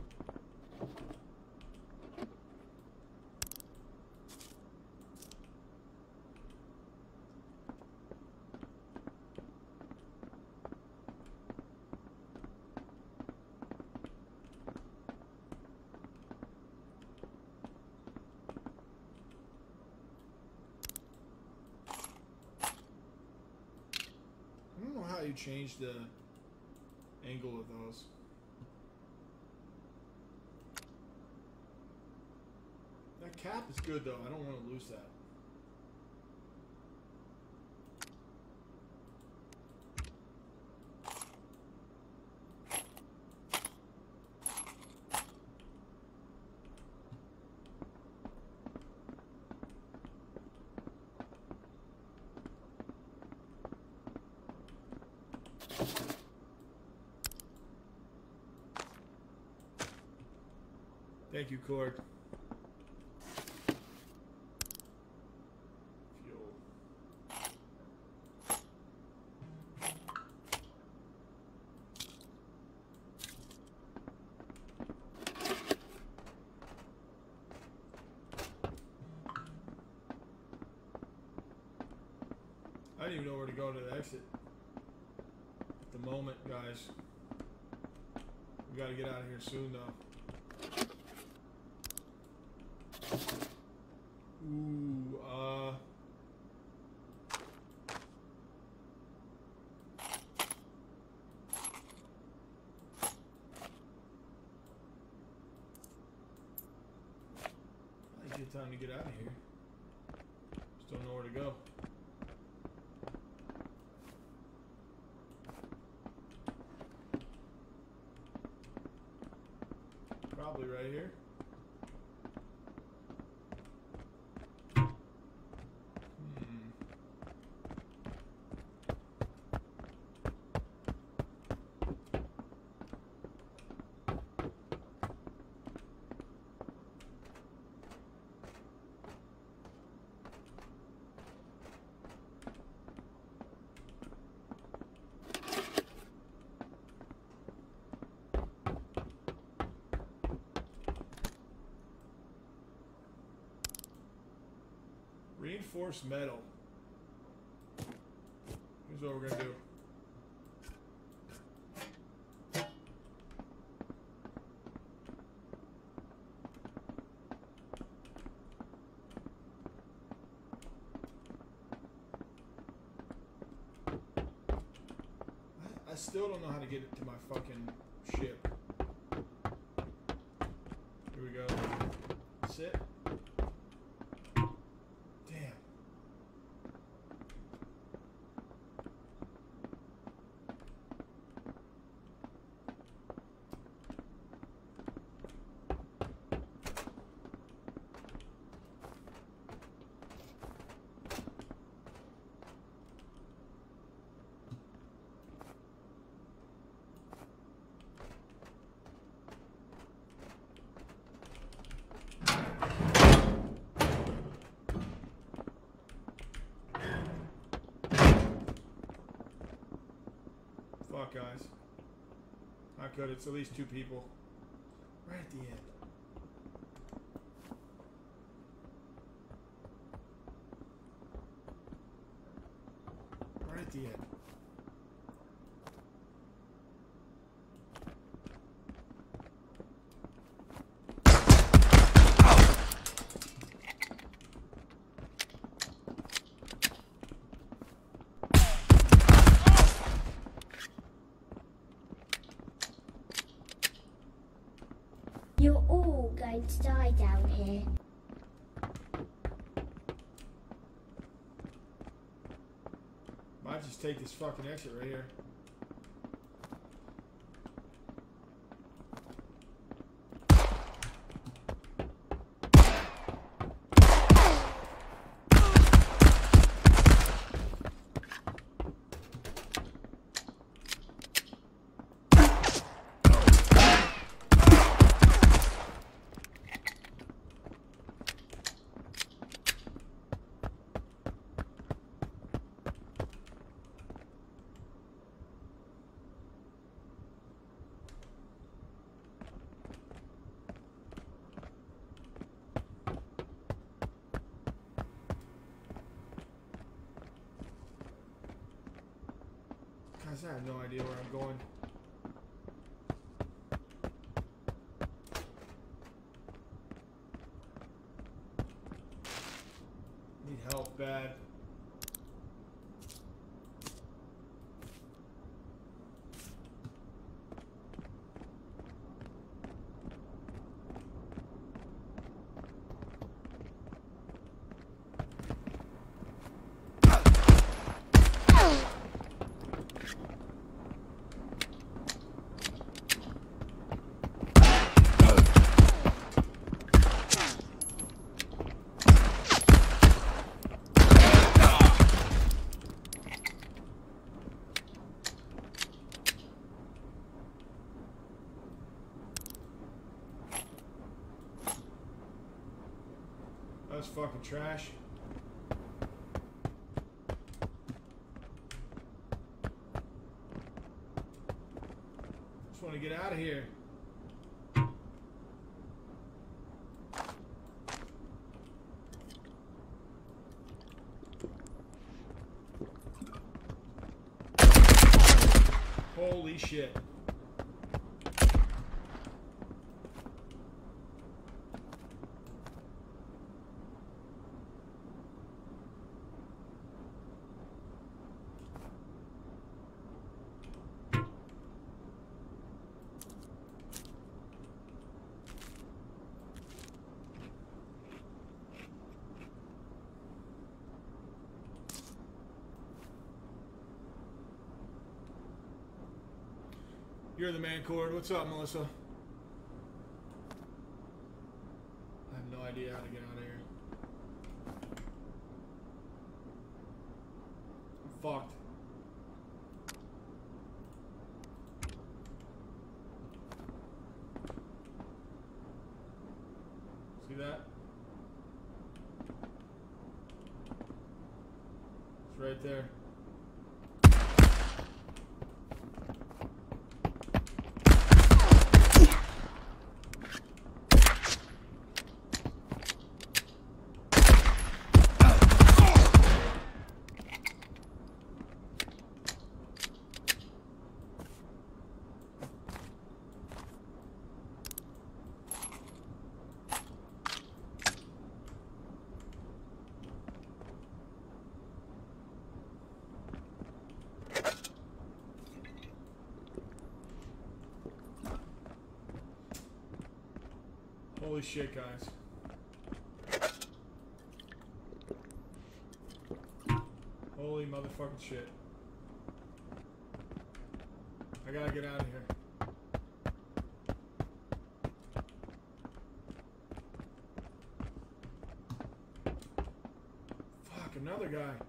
don't know how you change the angle of those. That cap is good though. I don't want to lose that. Thank you, Cord. I don't even know where to go to the exit. At the moment, guys. We gotta get out of here soon, though. Ooh, uh. I think it's time to get out of here. Just don't know where to go. Probably right here. Hmm. Reinforced metal. Here's what we're gonna do. I, I still don't know how to get it to my fucking ship. Here we go. Sit. Damn. Fuck, guys. Not good. It's at least two people. Right at the end. Right at the end. You're all going to die down here. Might just take this fucking exit right here. Guys, I have no idea where I'm going. Need help bad. That's fucking trash. Just want to get out of here. Holy shit. You're the man, Cord. What's up, Melissa? I have no idea how to get out of here. I'm fucked. See that? It's right there. Holy shit, guys. Holy motherfucking shit. I gotta get out of here. Fuck, another guy.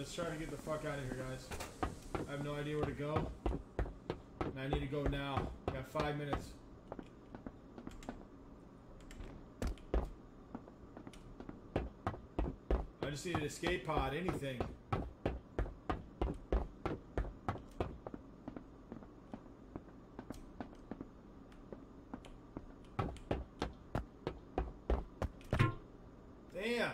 Let's try to get the fuck out of here, guys. I have no idea where to go. And I need to go now. I got five minutes. I just need an escape pod, anything. Damn.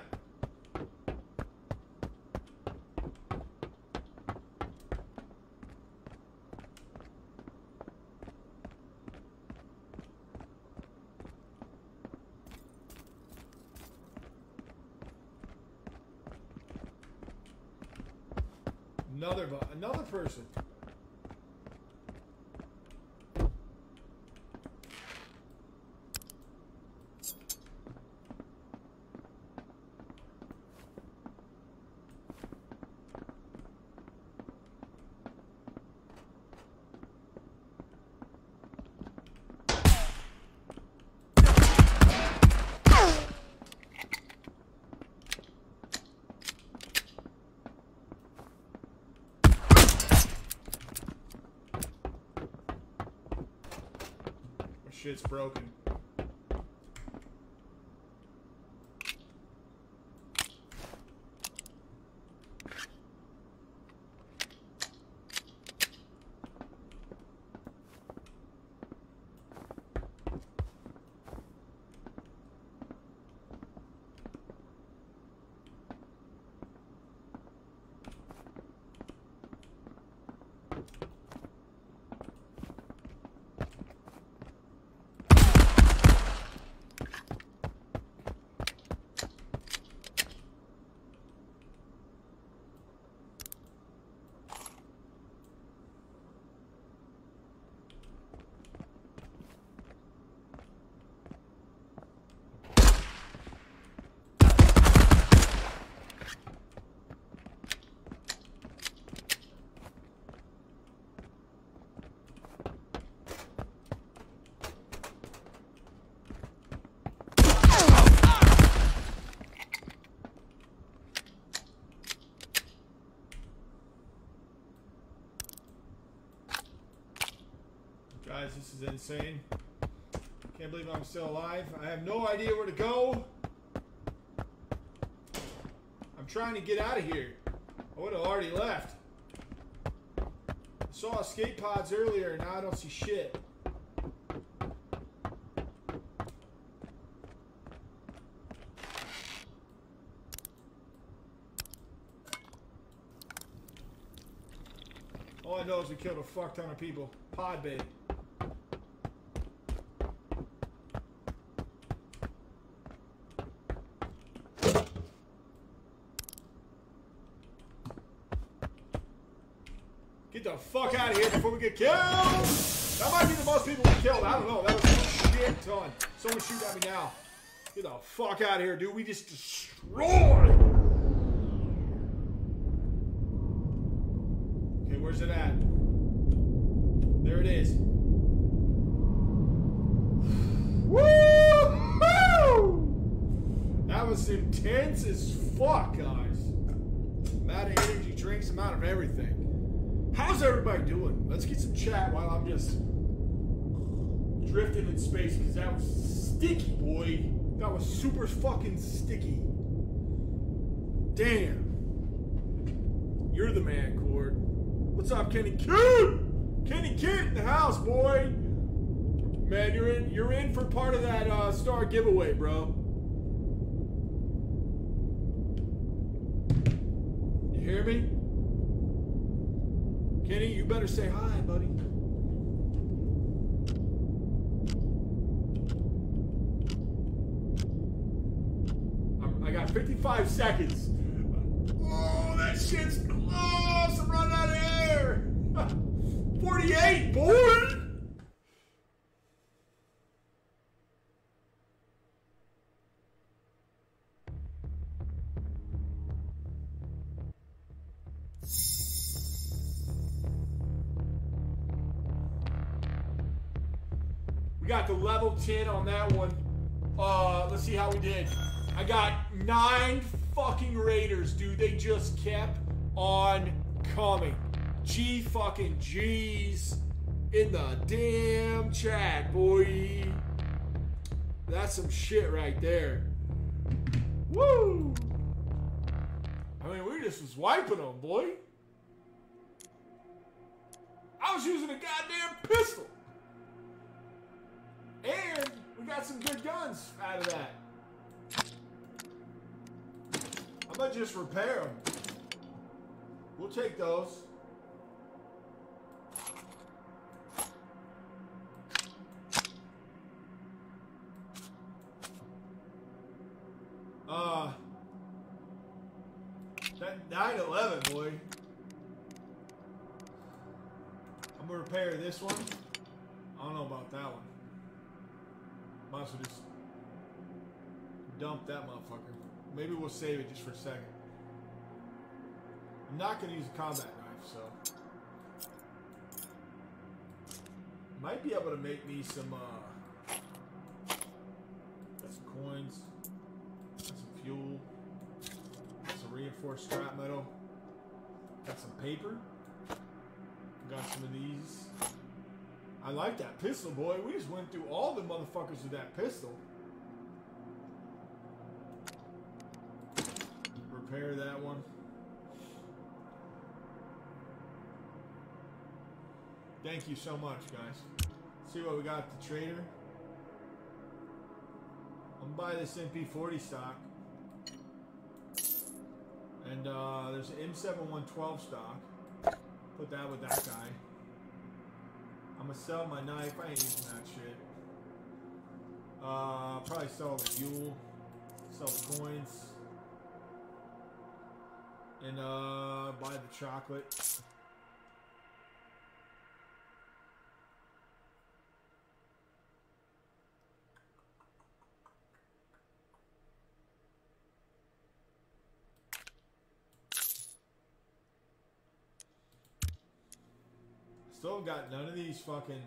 Another another person. My shit's broken. Guys, this is insane. Can't believe I'm still alive. I have no idea where to go. I'm trying to get out of here. I would have already left. I saw escape pods earlier, and now I don't see shit. All I know is we killed a fuck ton of people. Pod bait. Get the fuck out of here before we get killed! That might be the most people we killed. I don't know. That was a shit ton. Someone shoot at me now. Get the fuck out of here, dude. We just destroyed! Okay, where's it at? There it is. Woo! That was intense as fuck, guys. Amount of energy drinks, amount of everything. How's everybody doing? Let's get some chat while I'm just drifting in space because that was sticky, boy. That was super fucking sticky. Damn. You're the man, Cord. What's up, Kenny Kid? Kenny Kid in the house, boy. Man, you're in. You're in for part of that uh, star giveaway, bro. You hear me? Kenny, you better say hi, buddy. I'm, 55 seconds. Oh, that shit's close. I'm running out of air. [LAUGHS] 48, boy. We got the level 10 on that one. Uh, let's see how we did. I got nine fucking raiders, dude. They just kept on coming. G fucking G's in the damn chat, boy. That's some shit right there. Woo! I mean, we just was wiping them, boy. I was using a goddamn pistol. And we got some good guns out of that. I might just repair them. We'll take those. Uh, that 911, boy. I'm gonna repair this one. I don't know about that one. Might as well just dump that motherfucker. Maybe we'll save it just for a second. I'm not gonna use a combat knife, so might be able to make me some uh some coins, got some fuel, got some reinforced scrap metal, got some paper, got some of these. I like that pistol, boy. We just went through all the motherfuckers with that pistol. Repair that one. Thank you so much, guys. See what we got at the trader. I'm gonna buy this MP40 stock. And uh, there's an M7112 stock. Put that with that guy. I'm gonna sell my knife. I ain't using that shit. Uh, probably sell the fuel, sell the coins, and uh, buy the chocolate. Still got none of these fucking.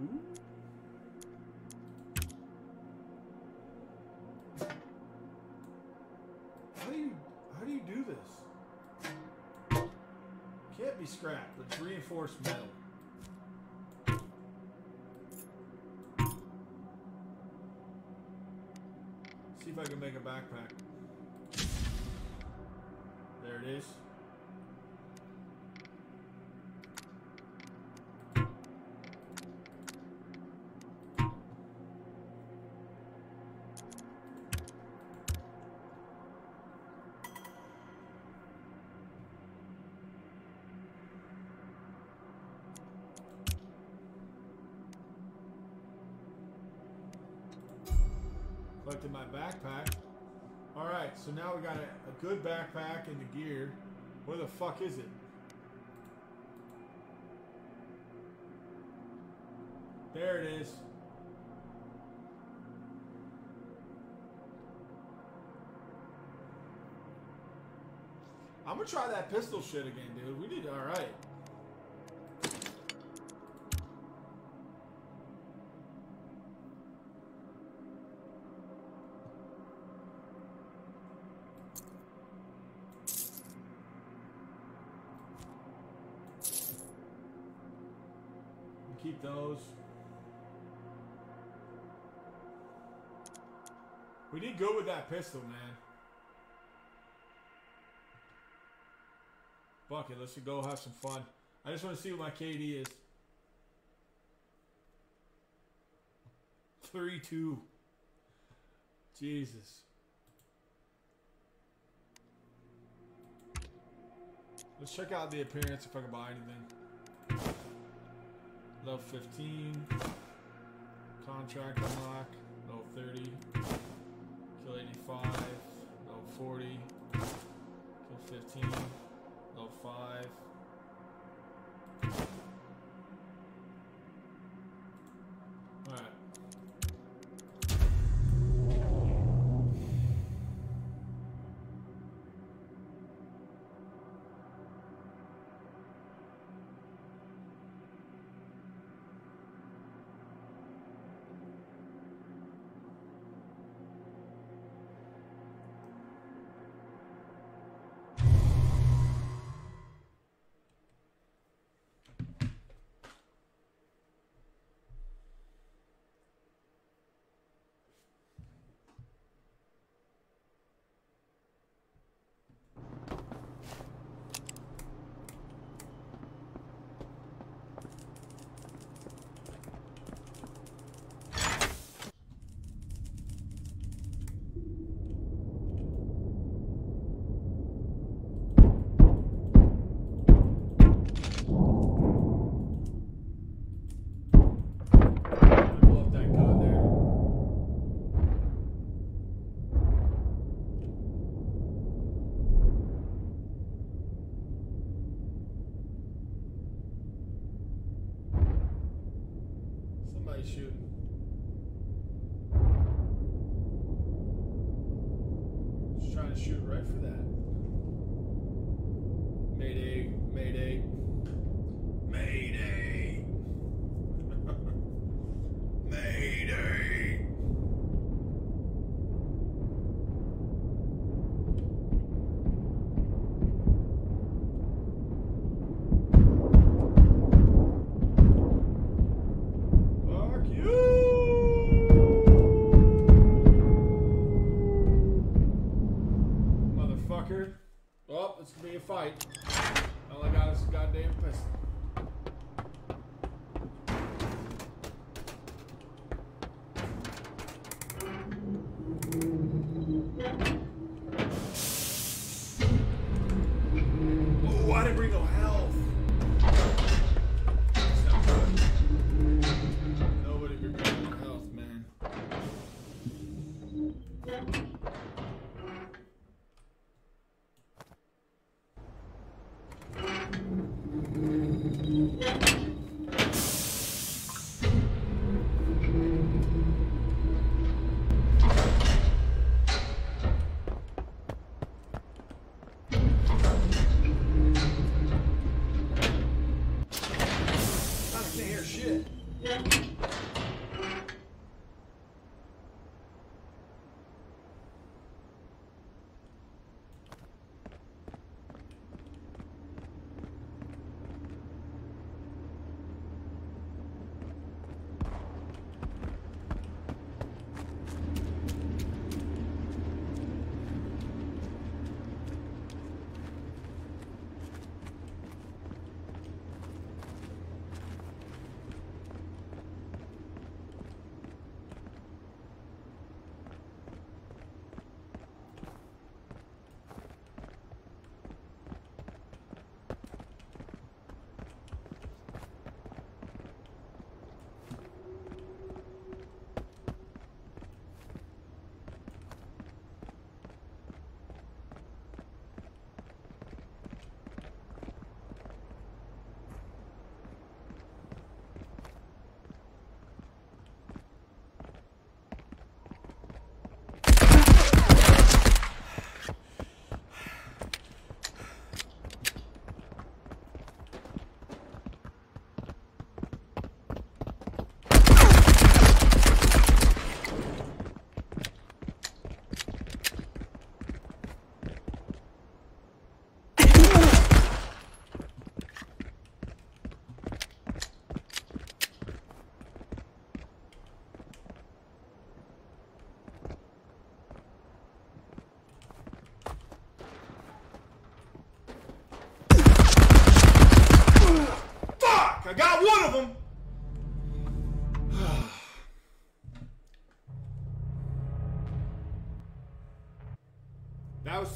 Ooh. Scrap. It's reinforced metal. See if I can make a backpack. There it is. Collected my backpack. Alright, so now we got a, a good backpack and the gear. Where the fuck is it? There it is. I'm gonna try that pistol shit again, dude. We did alright. Keep those. We did good with that pistol, man. Fuck it, let's go have some fun. I just want to see what my KD is. 3-2. Jesus. Let's check out the appearance if I can buy anything. Level 15. Contract unlock. Level 30. Kill 85. Level 40. Kill 15. Level 5.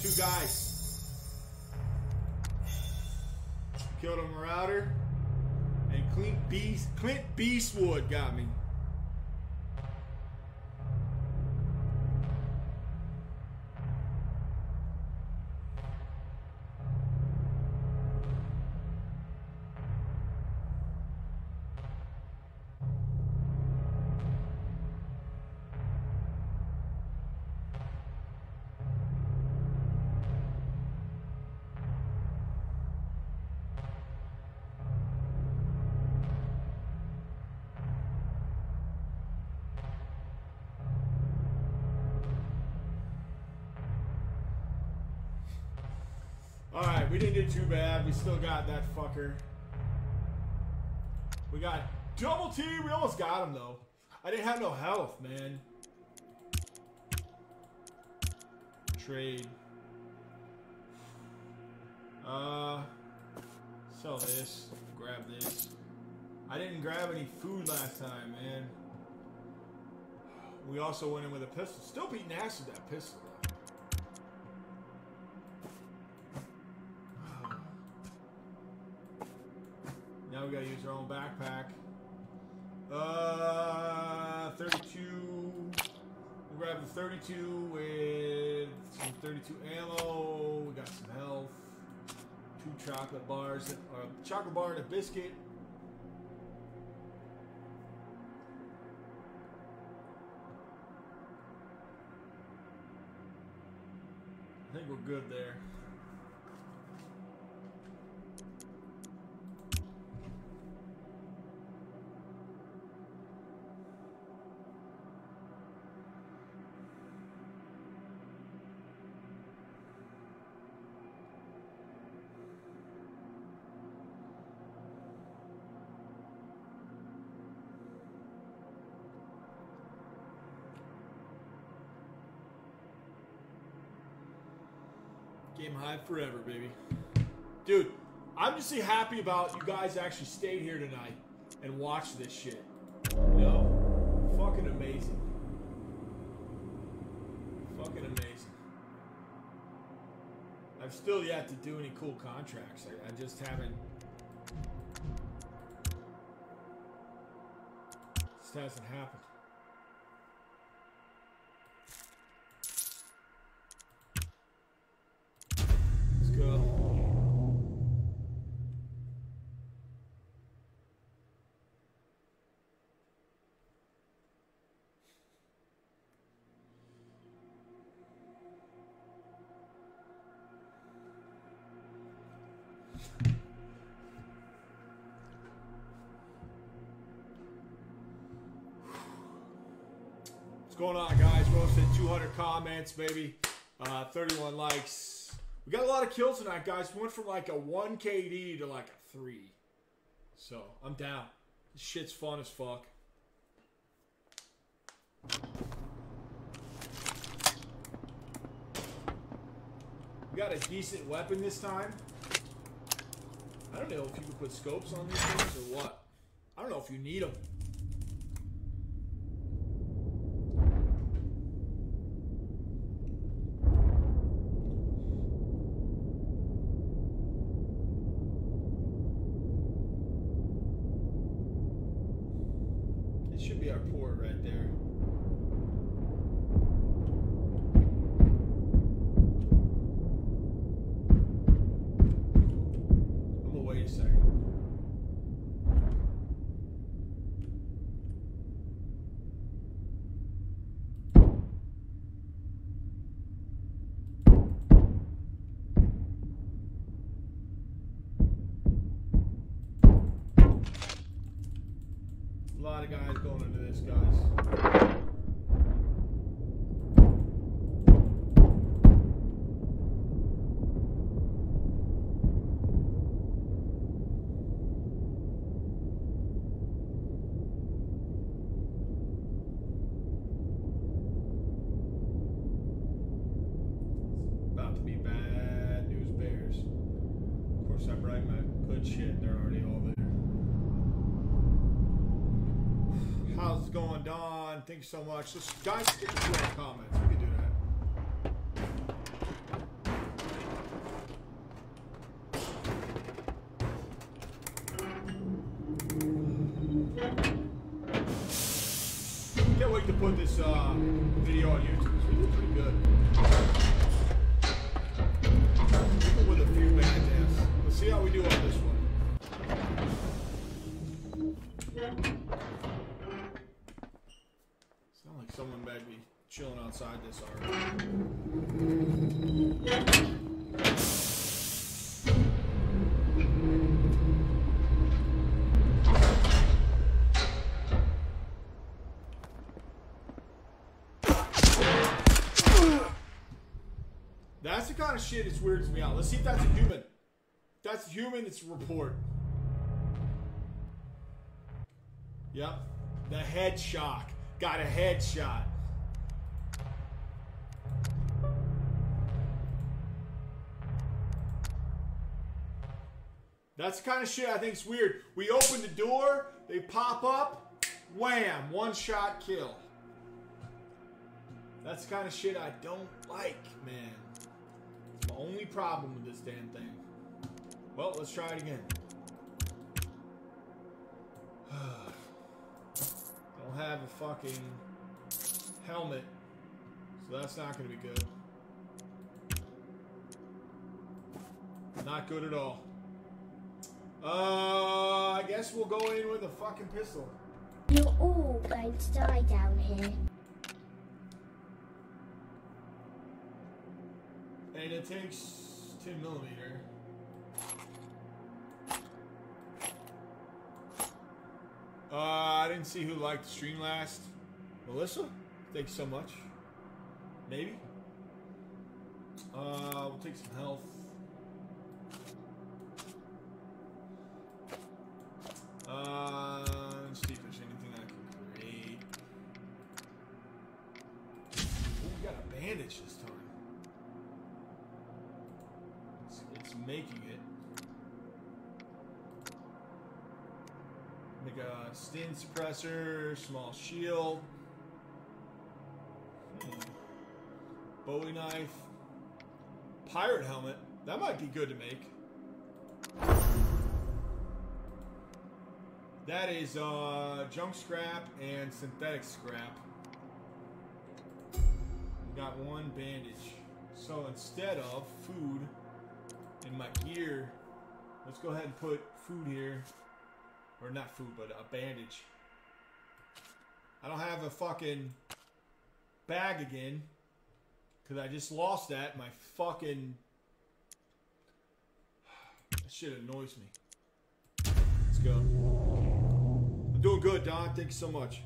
Two guys. Killed a marauder. And Clint Beast Clint Beastwood got me. Too bad. We still got that fucker. We got double T. We almost got him, though. I didn't have no health, man. Trade. Uh, sell this. Grab this. I didn't grab any food last time, man. We also went in with a pistol. Still beating ass with that pistol, 32 with some 32 ammo. We got some health. Two chocolate bars, or a chocolate bar and a biscuit. I think we're good there. Forever, baby. Dude, I'm just happy about you guys actually stayed here tonight and watched this shit. You know? Fucking amazing. Fucking amazing. I've still yet to do any cool contracts. I, I just haven't. Just hasn't happened. 200 comments, baby. Uh, 31 likes. We got a lot of kills tonight, guys. We went from like a 1 KD to like a 3. So, I'm down. This shit's fun as fuck. We got a decent weapon this time. I don't know if you can put scopes on these things or what. I don't know if you need them. Thanks so much. Let's, guys, get to your comments. That's the kind of shit that weirds me out. Let's see if that's a human. That's human, it's report. Yep. The head shock. Got a headshot. That's the kind of shit I think is weird. We open the door, they pop up, wham, one shot kill. That's the kind of shit I don't like, man. My only problem with this damn thing. Well, let's try it again. [SIGHS] Don't have a fucking helmet, so that's not going to be good. Not good at all. Uh, I guess we'll go in with a fucking pistol. You're all going to die down here. And it takes 10 millimeter. Uh, I didn't see who liked the stream last. Melissa? Thanks so much. Maybe. Uh, we'll take some health. Uh, let's see if there's anything I can create. Oh, we got a bandage this time. It's, it's making it. Make a Sten suppressor, small shield. Hmm. Bowie knife. Pirate helmet. That might be good to make. That is uh, junk scrap and synthetic scrap. We got one bandage. So instead of food in my gear, let's go ahead and put food here. Or not food, but a bandage. I don't have a fucking bag again. Because I just lost that. My fucking. [SIGHS] That shit annoys me. Let's go. Doing good, Don. Thank you so much.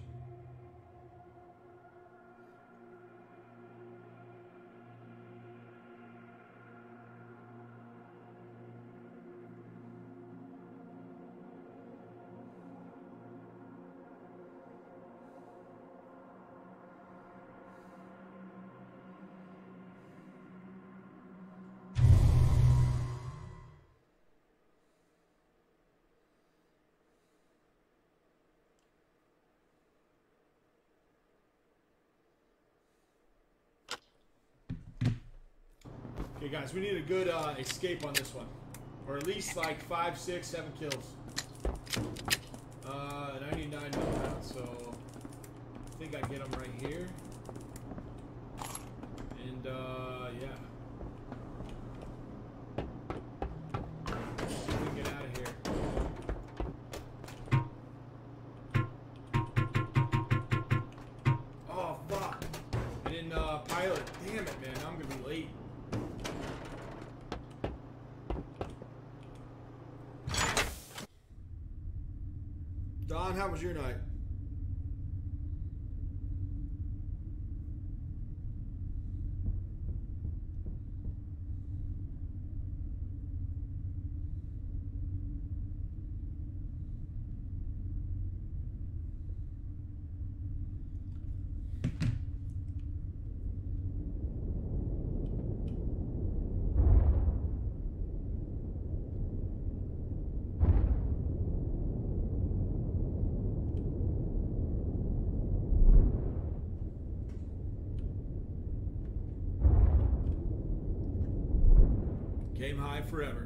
Okay, guys, we need a good uh, escape on this one. Or at least like five, six, seven kills. Uh, 99 knockdown, so I think I get them right here. And, uh, yeah. Was your night? Game high forever.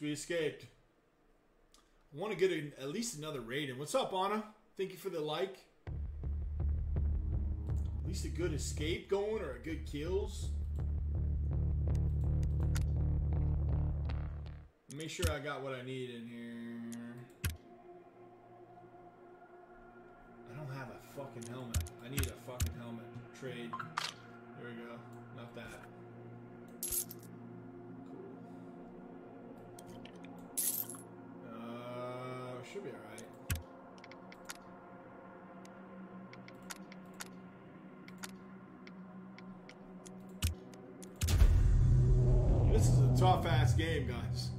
Least we escaped. I want to get a, at least another raid in. What's up, Anna? Thank you for the like. At least a good escape going or a good kills. Make sure I got what I need in here. I don't have a fucking helmet. I need a fucking helmet. Trade. There we go. Not that. Should be alright. This is a tough ass game, guys.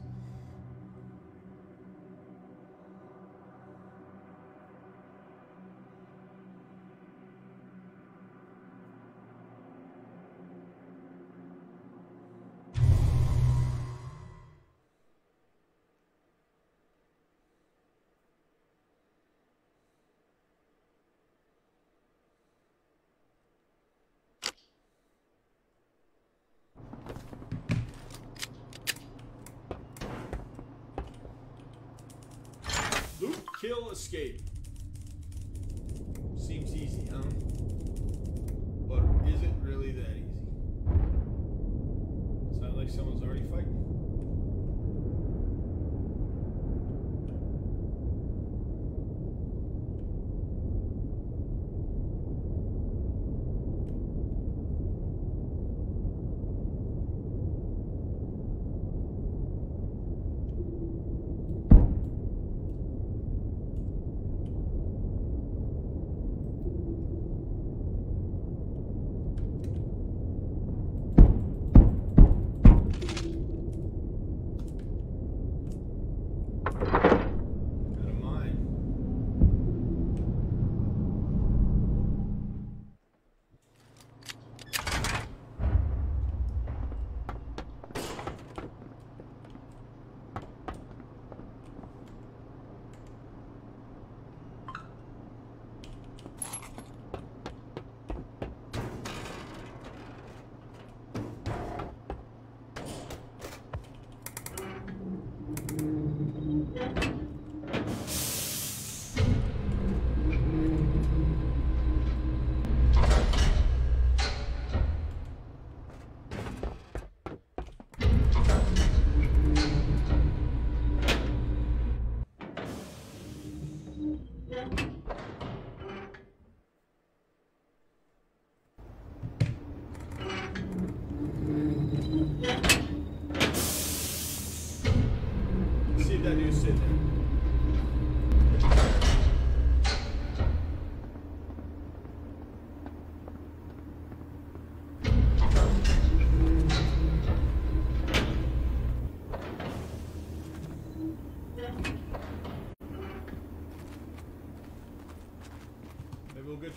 Loot, kill, escape.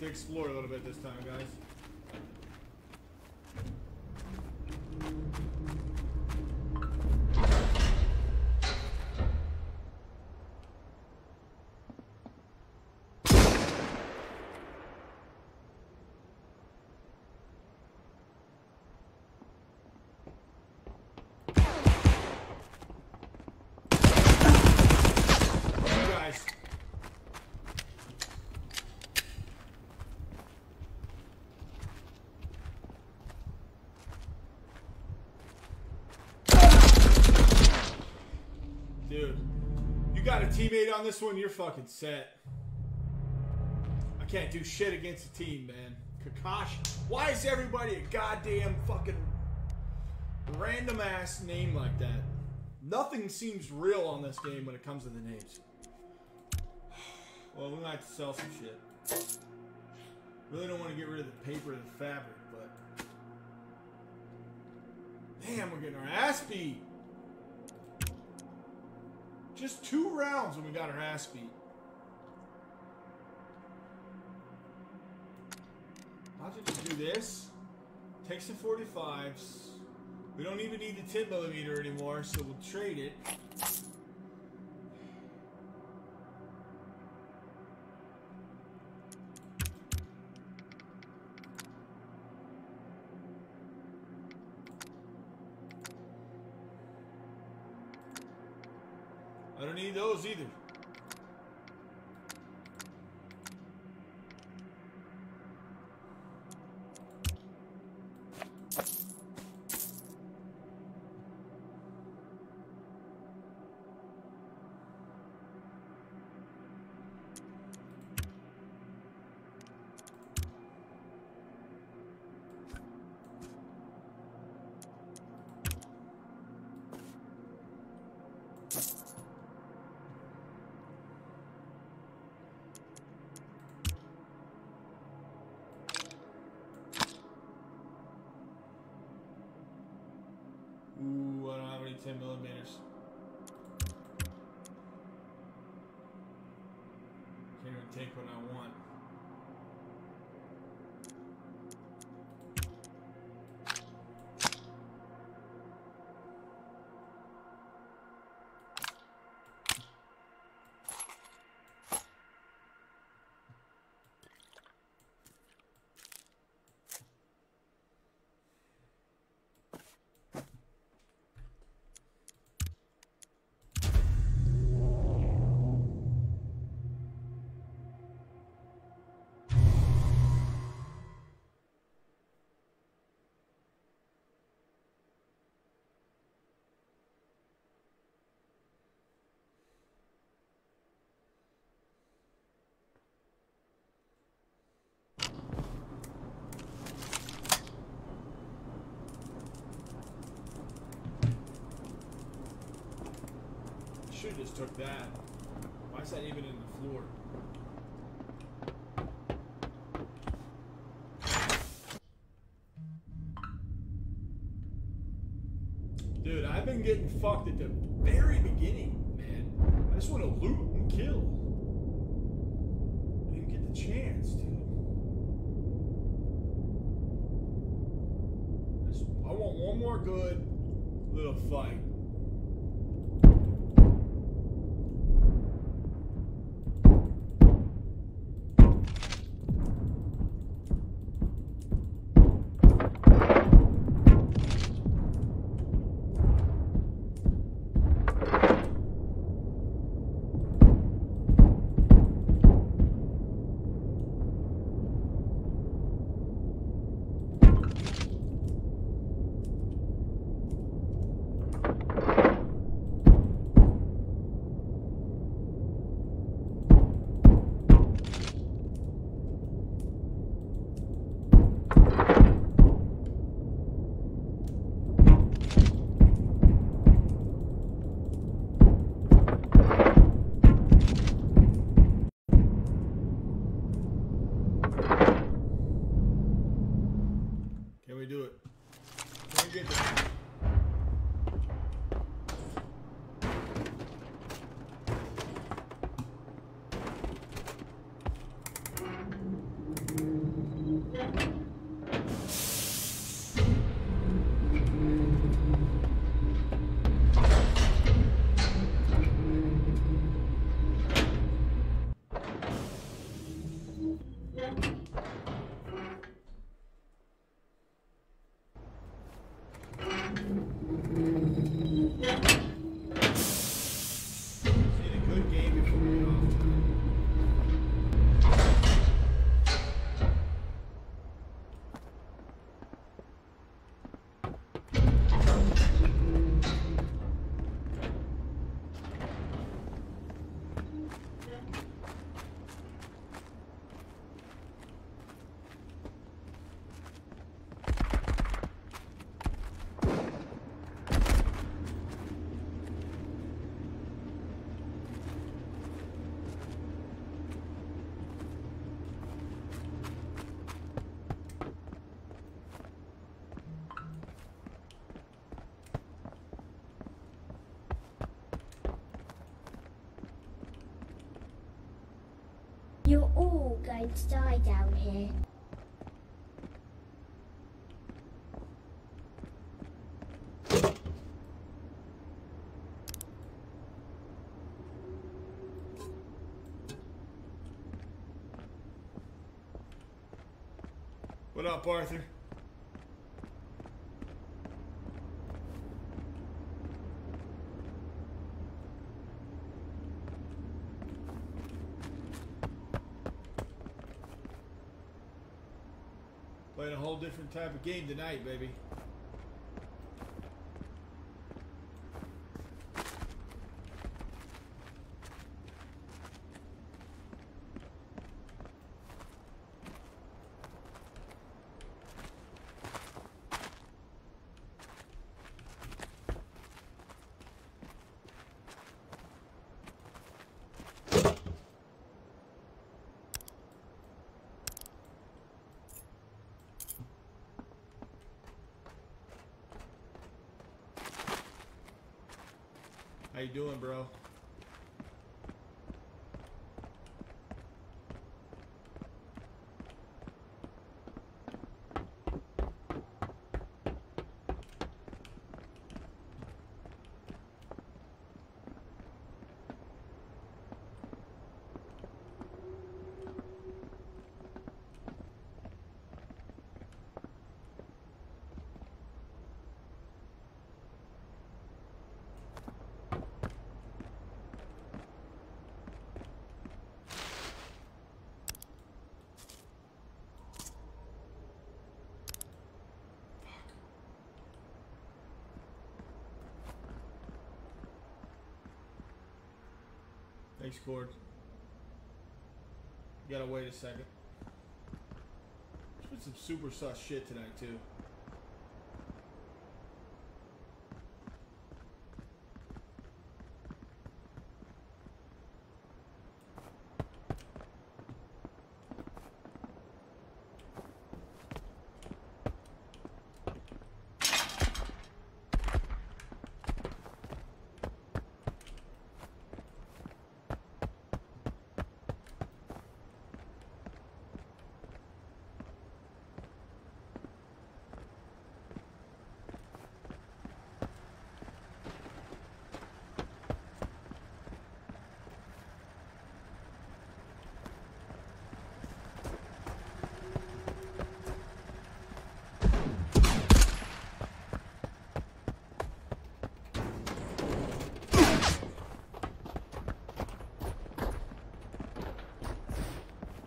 To explore a little bit this time, guys. You guys. Dude, you got a teammate on this one, you're fucking set. I can't do shit against a team, man. Kakashi. Why is everybody a goddamn fucking random ass name like that? Nothing seems real on this game when it comes to the names. Well, we might have to sell some shit. Really don't want to get rid of the paper and the fabric, but. Damn, we're getting our ass beat. Just two rounds and we got our ass beat. I'll just do this. Take some 45s. We don't even need the 10 millimeter anymore, so we'll trade it. I don't 10 millimeters. Can't even take what I want. Should just took that. Why is that even in the floor? Dude, I've been getting fucked at the very beginning, man. I just want to loot and kill. I didn't get the chance, dude. I, I want one more good little fight. You're all going to die down here. What up, Arthur? Different type of game tonight, baby. How you doing, bro? Thanks, Cord. Gotta wait a second. There's been some super sus shit tonight, too.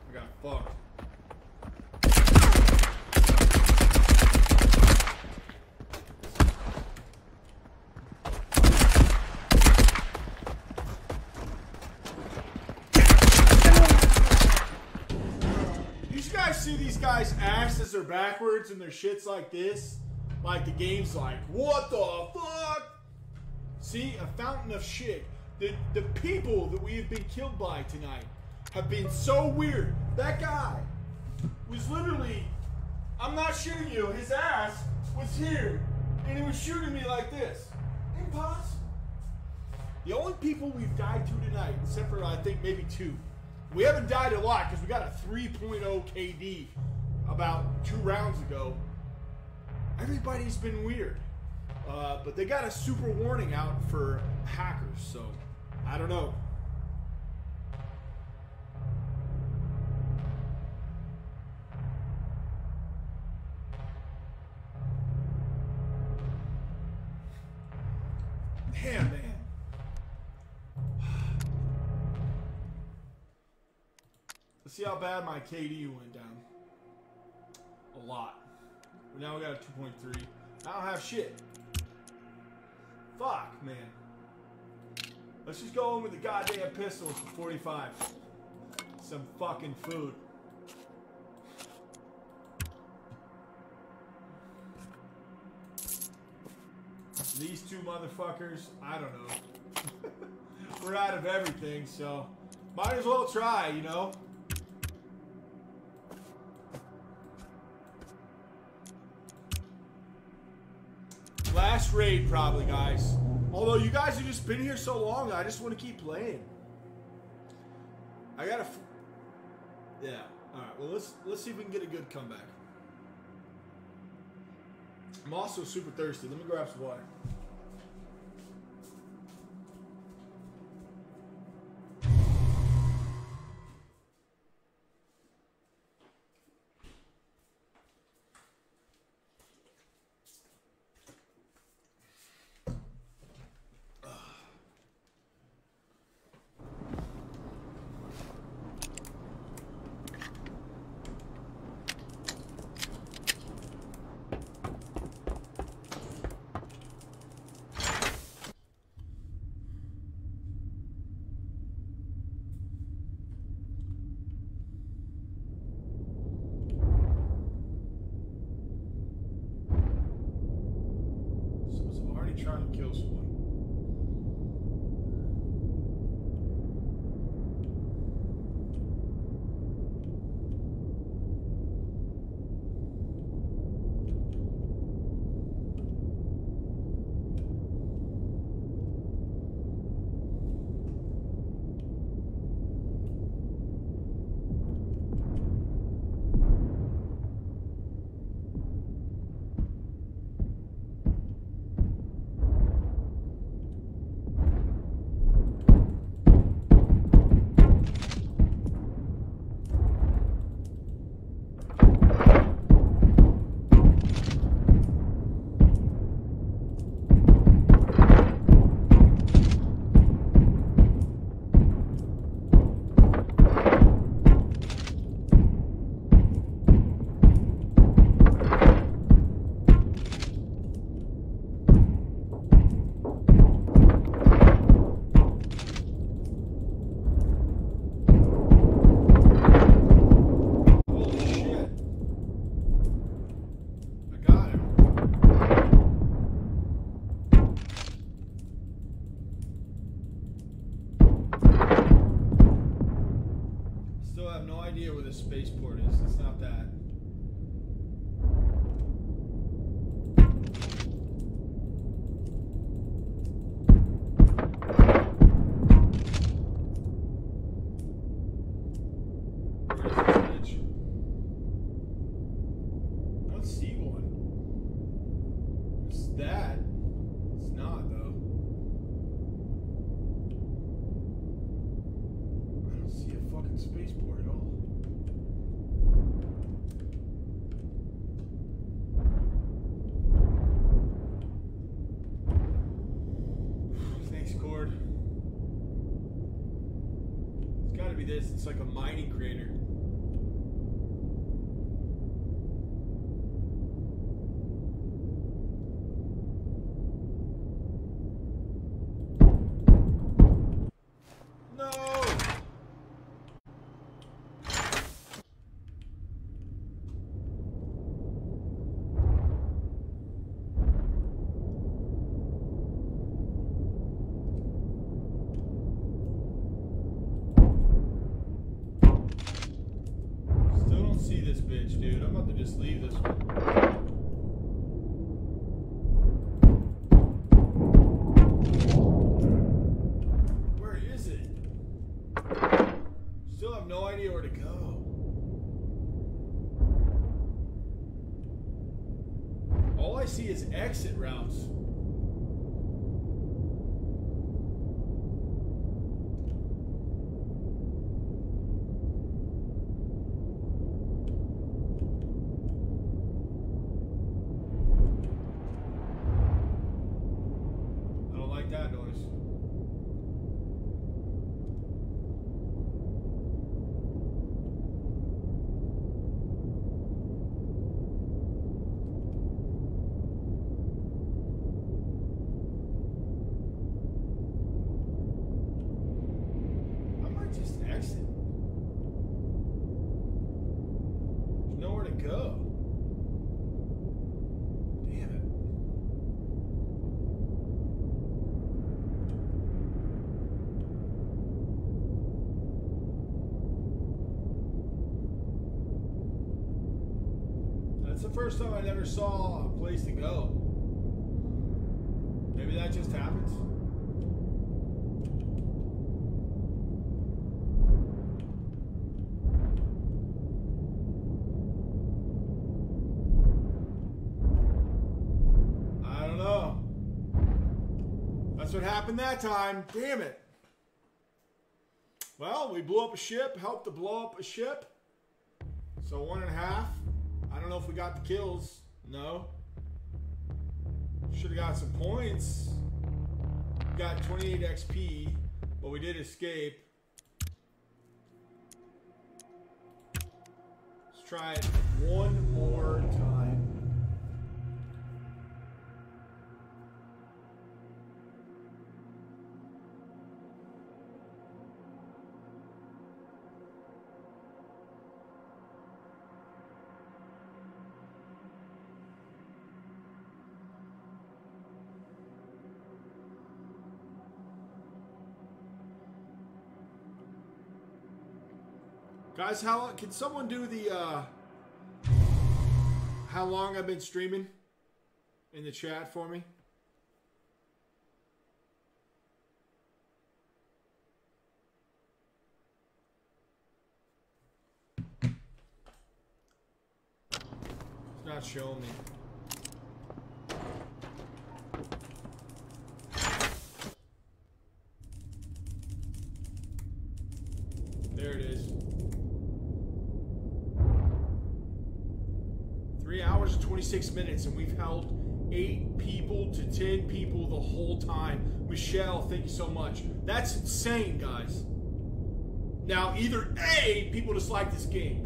I got fucked. You guys asses are backwards and their shit's like this? Like the game's like, what the fuck? See, a fountain of shit. The the people that we have been killed by tonight have been so weird. That guy was literally, I'm not shooting you, his ass was here, and he was shooting me like this. Impossible. The only people we've died to tonight, except for I think maybe two, we haven't died a lot because we got a 3.0 KD about two rounds ago. Everybody's been weird. Uh, but they got a super warning out for hackers, so I don't know. Damn, man. Let's see how bad my KD went down. Lot. Now we got a 2.3. I don't have shit. Fuck, man. Let's just go in with the goddamn pistols for 45. Some fucking food. These two motherfuckers, I don't know. [LAUGHS] We're out of everything, so might as well try, you know? Last raid, probably, guys. Although you guys have just been here so long, I just want to keep playing. I gotta. Yeah. All right. Well, let's let's see if we can get a good comeback. I'm also super thirsty. Let me grab some water. See is exit routes. I don't like that noise. I might just exit. There's nowhere to go. Damn it. That's the first time I never saw a place to go. Maybe that just happens. I don't know. That's what happened that time. Damn it. Well, we blew up a ship, helped to blow up a ship. So one and a half. Don't know if we got the kills. No. Should have got some points. Got 28 XP, but we did escape. Let's try it one more time. Guys, how long, can someone do the uh how long I've been streaming in the chat for me? It's not showing me. There it is. Three hours and 26 minutes, and we've held eight people to 10 people the whole time. Michelle, thank you so much. That's insane, guys. Now, either A, people just like this game.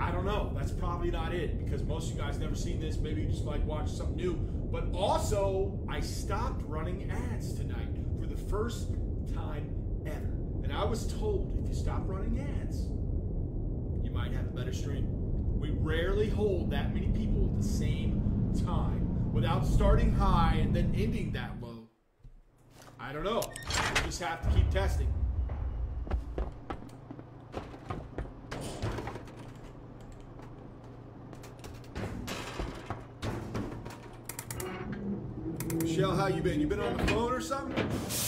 I don't know. That's probably not it because most of you guys never seen this. Maybe you just like watching something new. But also, I stopped running ads tonight for the first time ever. And I was told if you stop running ads, you might have a better stream. We rarely hold that many people at the same time without starting high and then ending that low. I don't know. We just have to keep testing. Michelle, how you been? You been on the phone or something?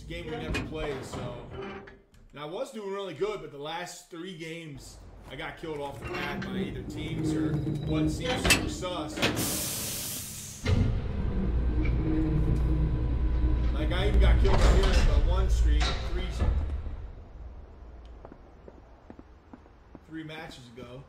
It's a game we never play, so. And I was doing really good, but the last three games, I got killed off the pad by either teams or what seems super sus. Like I even got killed right here the one stream three three matches ago.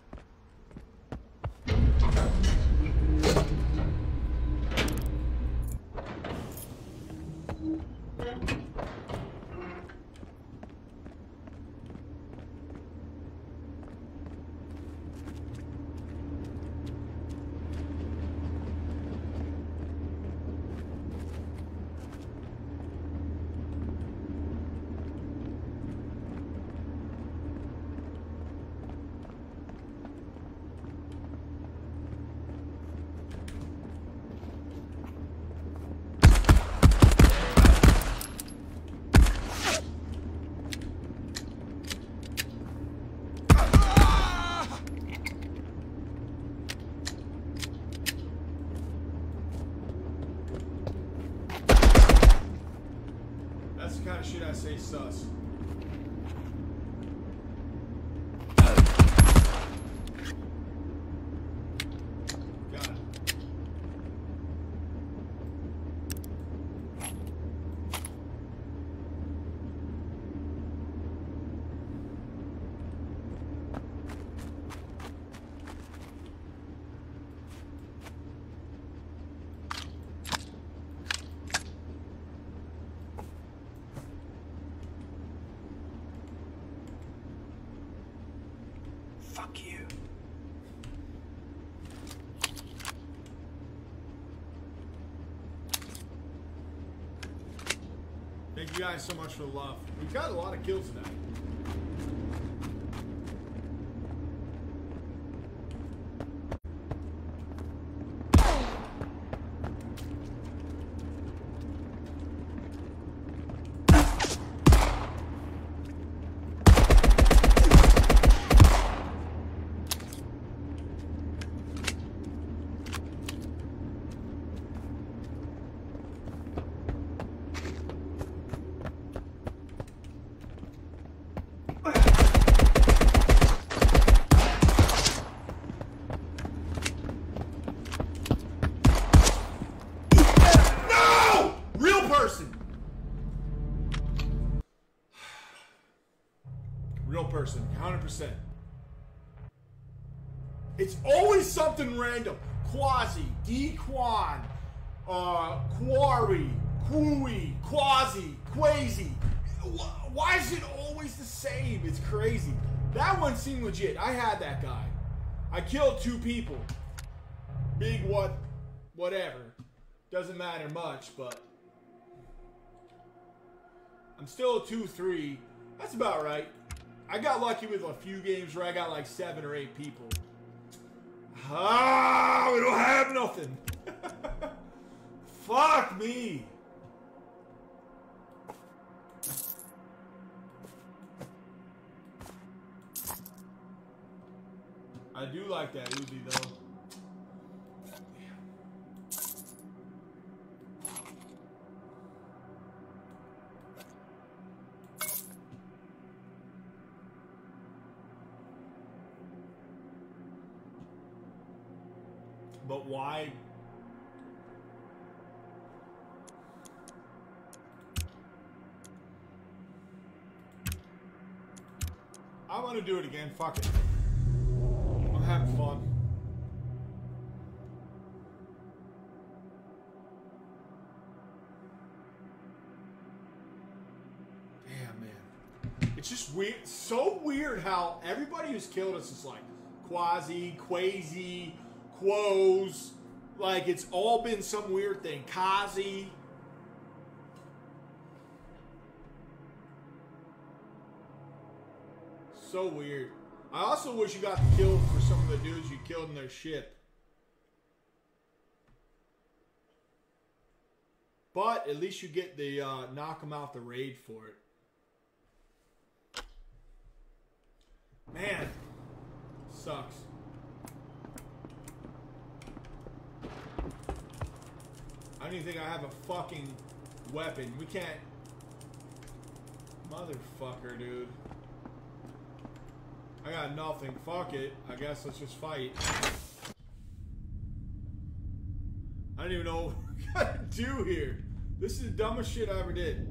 That's the kind of shit I say sus. Got it. Fuck you. Thank you guys so much for the love. We've got a lot of kills tonight. No! Real person. Real person, 100%. It's always random. Quasi, Dequan, uh, Quarry, Kui, Quasi, Quasi. Why is it always the same? It's crazy. That one seemed legit. I had that guy. I killed two people. Big what, whatever. Doesn't matter much, but I'm still 2-3. That's about right. I got lucky with a few games where I got like seven or eight people. Ah, we don't have nothing. [LAUGHS] Fuck me. I do like that Uzi though. But why? I want to do it again. Fuck it. I'm having fun. Damn, man. It's just weird. So weird how everybody who's killed us is like Quasi, Quasi, Quos. Like it's all been some weird thing. Kazi. So weird. I also wish you got killed for some of the dudes you killed in their ship. But at least you get the uh, knock them out the raid for it. Man, sucks. I don't even think I have a fucking weapon. We can't. Motherfucker, dude. I got nothing. Fuck it. I guess let's just fight. I don't even know [LAUGHS] what we gotta do here. This is the dumbest shit I ever did.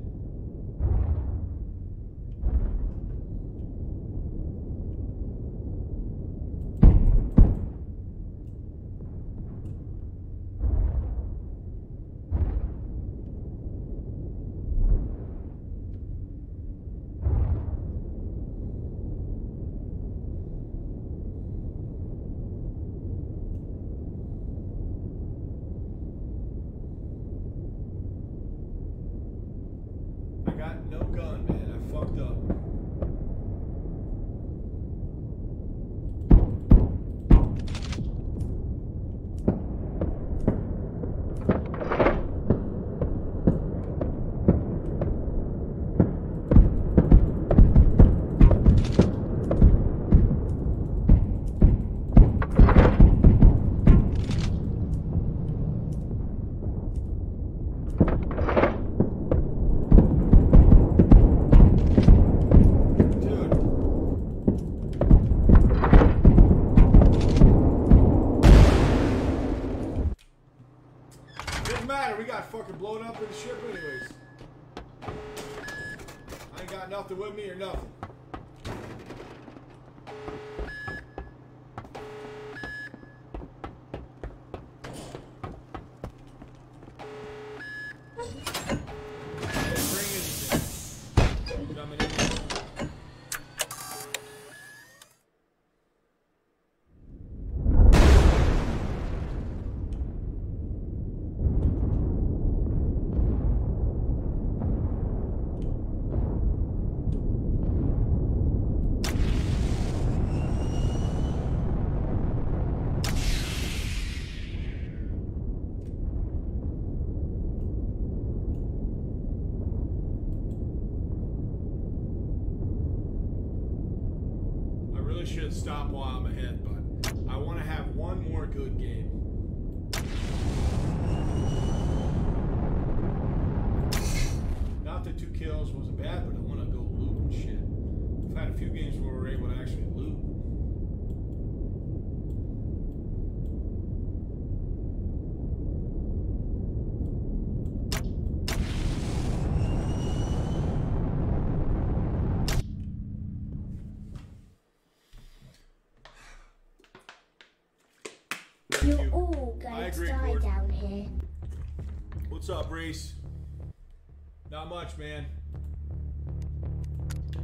All I agree, die Cord. down here. What's up, Reese? Not much, man.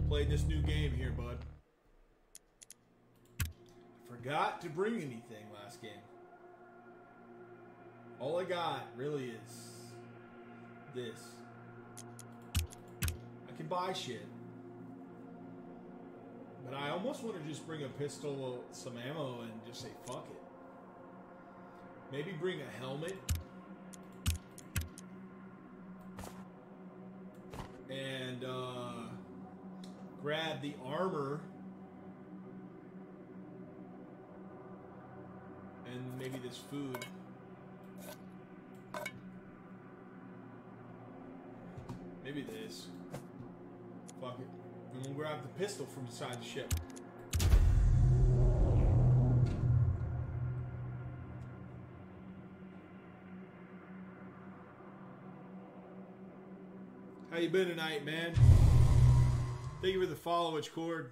Played this new game here, bud. Forgot to bring anything last game. All I got really is this. I can buy shit. But I almost want to just bring a pistol, some ammo, and just say fuck it. Maybe bring a helmet. And uh, grab the armor. And maybe this food. Maybe this. Fuck it. And we'll grab the pistol from inside the ship. How you been tonight, man? Thank you for the followage, Cord.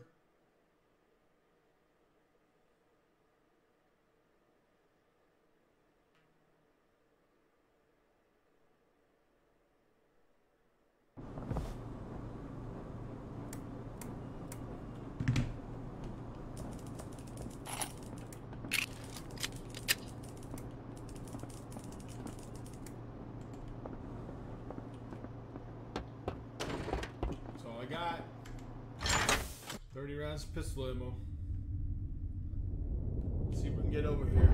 That's all I got. 30 pistol ammo. Let's see if we can get over here.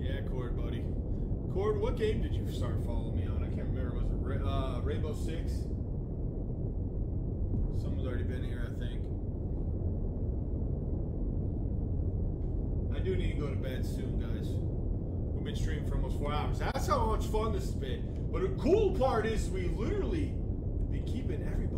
Yeah, Cord, buddy. Cord, what game did you start following me on? I can't remember. Was it uh, Rainbow Six? Someone's already been here, I think. I do need to go to bed soon, guys. We've been streaming for almost four hours. That's how much fun this has been. But the cool part is we literally keeping everybody.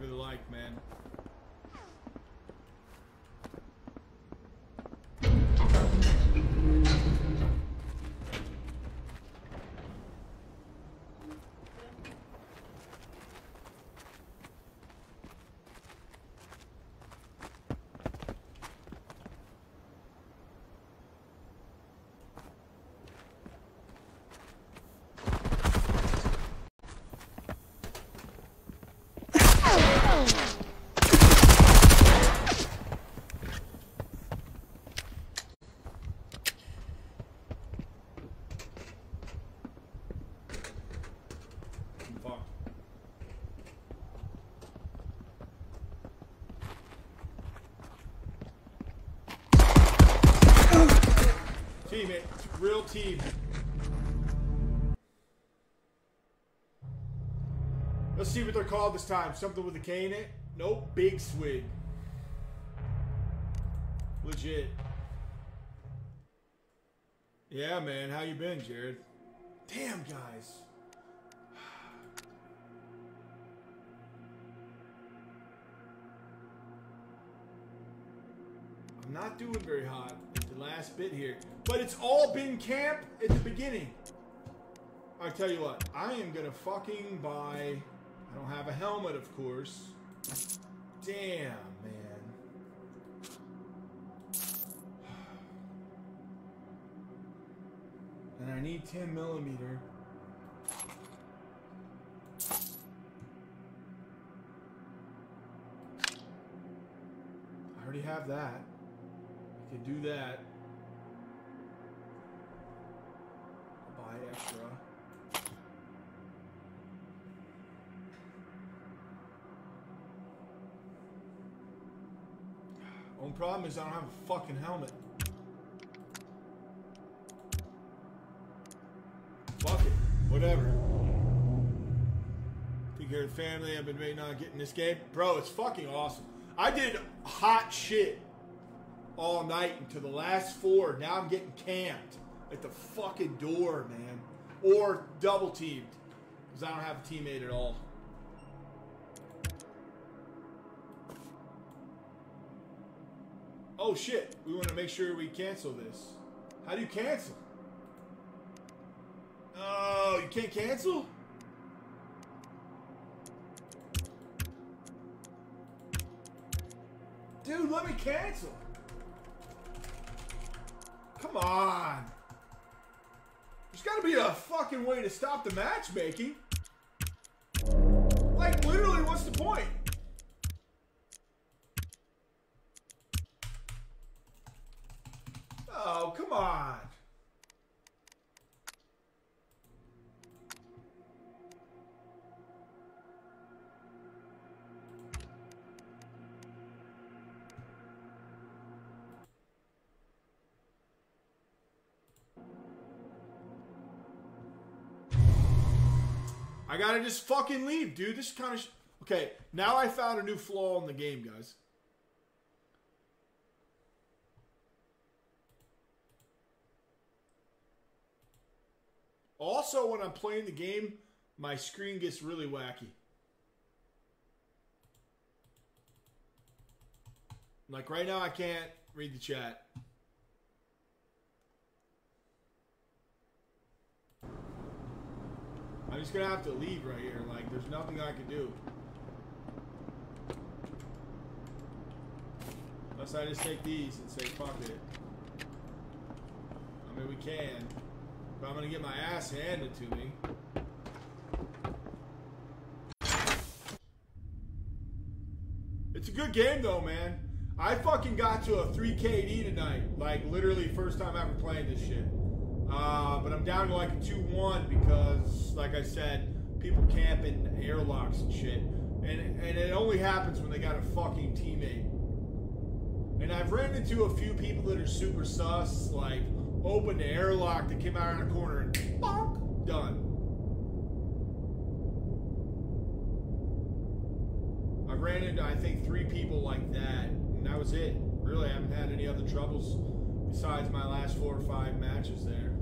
The like, man. I'm fucked. Team it. Real team. Let's see what they're called this time. Something with a K in it? Nope. Big Swig. Legit. Yeah, man. How you been, Jared? Damn, guys. [SIGHS] I'm not doing very hot last bit here. But it's all been camp at the beginning. I tell you what, I am gonna fucking buy. I don't have a helmet, of course. Damn, man. [SIGHS] And I need 10 millimeter. I already have that. I can do that. I'll buy extra. Only problem is I don't have a fucking helmet. Fuck it. Whatever. Take care of the family. I've been waiting on getting this game. Bro, it's fucking awesome. I did hot shit all night until the last four. Now I'm getting camped at the fucking door, man. Or double teamed. Because I don't have a teammate at all. Oh shit, we want to make sure we cancel this. How do you cancel? Oh, you can't cancel? Dude, let me cancel. Come on. There's got to be a fucking way to stop the matchmaking. Like, literally, what's the point? Oh, come I gotta just fucking leave, dude. This kind of. Okay, now I found a new flaw in the game, guys. Also, when I'm playing the game, my screen gets really wacky. Like right now, I can't read the chat. I'm just gonna have to leave right here. Like, there's nothing I can do. Unless I just take these and say, fuck it. I mean, we can. But I'm gonna get my ass handed to me. It's a good game though, man. I fucking got to a 3 KD tonight. Like literally first time ever playing this shit. Uh, but I'm down to like a 2-1 because, like I said, people camp in airlocks and shit. And, and it only happens when they got a fucking teammate. And I've ran into a few people that are super sus, like opened the airlock that came out around the corner and bonk, done. I ran into I think three people like that, and that was it. Really, I haven't had any other troubles besides my last four or five matches there.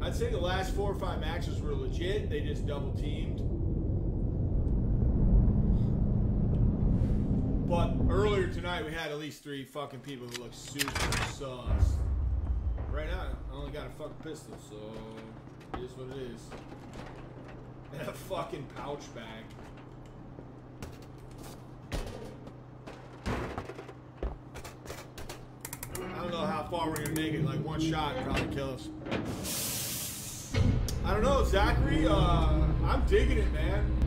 I'd say the last four or five matches were legit. They just double teamed. But earlier tonight, we had at least three fucking people who look super sus. Right now, I only got a fucking pistol, so it is what it is. [LAUGHS] And a fucking pouch bag. I don't know how far we're gonna make it. Like one shot probably kill us. I don't know, Zachary. Uh, I'm digging it, man.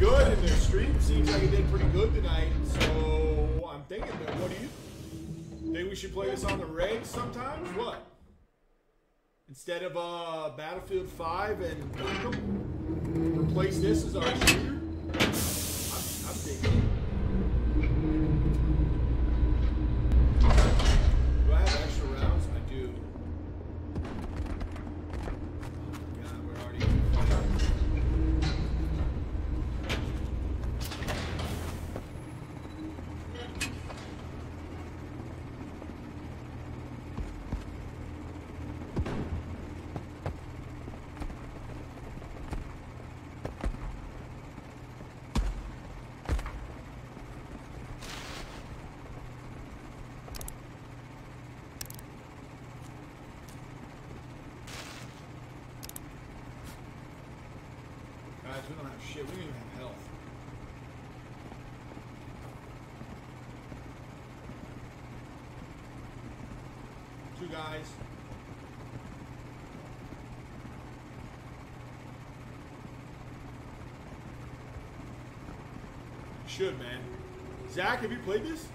Good in their stream. Seems like it did pretty good tonight. So I'm thinking that. What do you think? We should play this on the regs sometimes. What? Instead of uh, Battlefield 5 and replace this as our shooter. I'm, I'm digging it. Do I have extra rounds? I do. Oh, God, we're already. Guys, we don't have shit. We don't even have health. Two guys. Should, man. Zach, have you played this?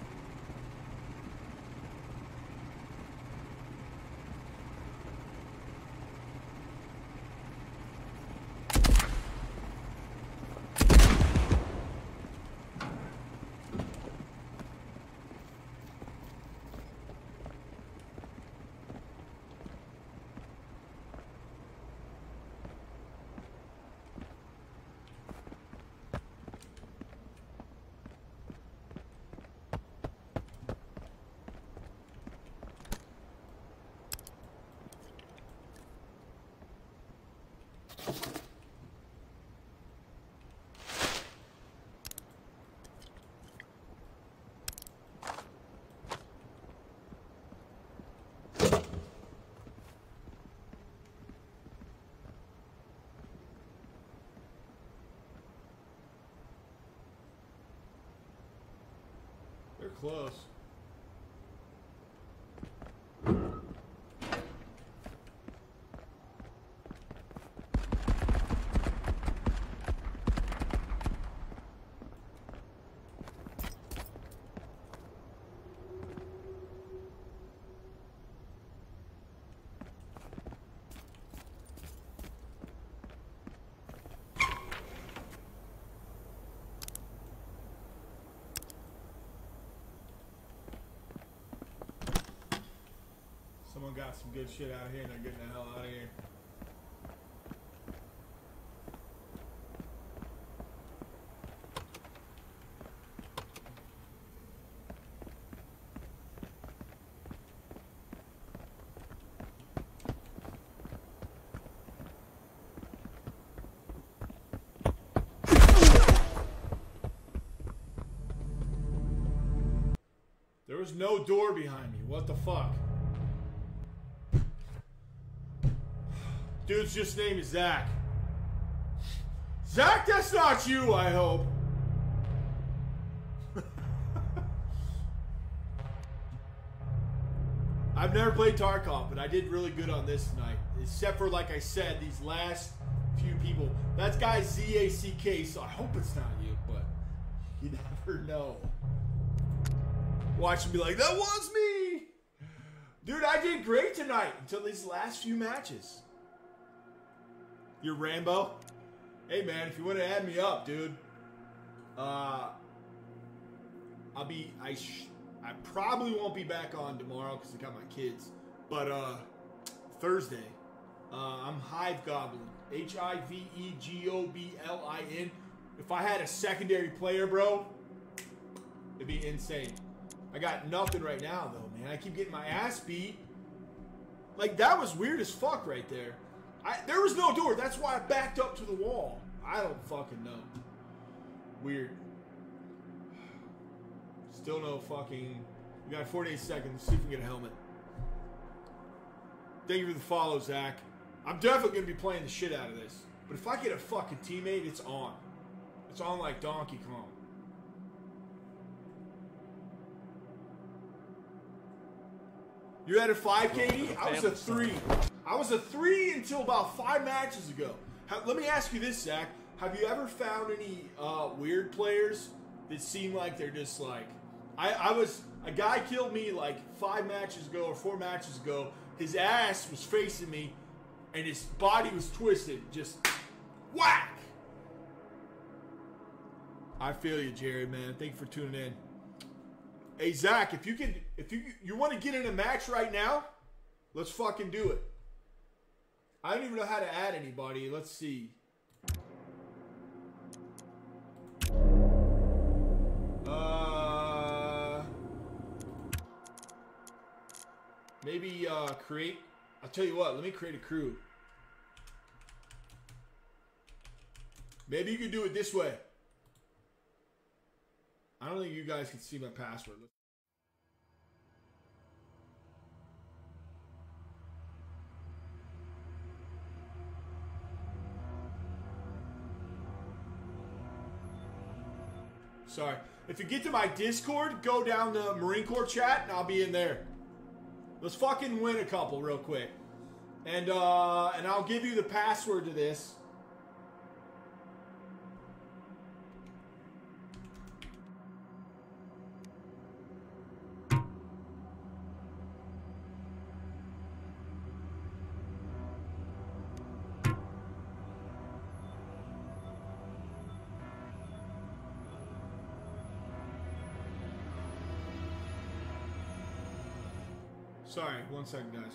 Close. Someone got some good shit out here and they're getting the hell out of here. There was no door behind me. What the fuck? Dude's just name is Zach. Zach, that's not you, I hope. [LAUGHS] I've never played Tarkov, but I did really good on this tonight. Except for, like I said, these last few people. That guy's Z-A-C-K, so I hope it's not you, but [LAUGHS] you never know. Watch him be like, that was me! Dude, I did great tonight until these last few matches. You're Rambo? Hey man, if you want to add me up, dude. Uh, I'll be. I sh- I probably won't be back on tomorrow because I got my kids. But uh, Thursday, uh, I'm Hive Goblin. H I V E G O B L I N. If I had a secondary player, bro, it'd be insane. I got nothing right now though, man. I keep getting my ass beat. Like that was weird as fuck right there. I, there was no door. That's why I backed up to the wall. I don't fucking know. Weird. Still no fucking. We got 48 seconds. See if we can get a helmet. Thank you for the follow, Zach. I'm definitely gonna be playing the shit out of this. But if I get a fucking teammate, it's on. It's on like Donkey Kong. You had a five, KD. I was a three. I was a three until about five matches ago. Ha- let me ask you this, Zach. Have you ever found any uh, weird players that seem like they're just like? I, I was a guy killed me like five matches ago or four matches ago. His ass was facing me, and his body was twisted. Just whack. I feel you, Jerry. Man, thank you for tuning in. Hey Zach, if you can, if you you want to get in a match right now, let's fucking do it. I don't even know how to add anybody. Let's see. Uh, maybe uh, create. I'll tell you what. Let me create a crew. Maybe you could do it this way. I don't think you guys can see my password. Sorry. If you get to my Discord, go down the Marine Corps chat and I'll be in there. Let's fucking win a couple real quick. And uh and I'll give you the password to this. Sorry, one second, guys.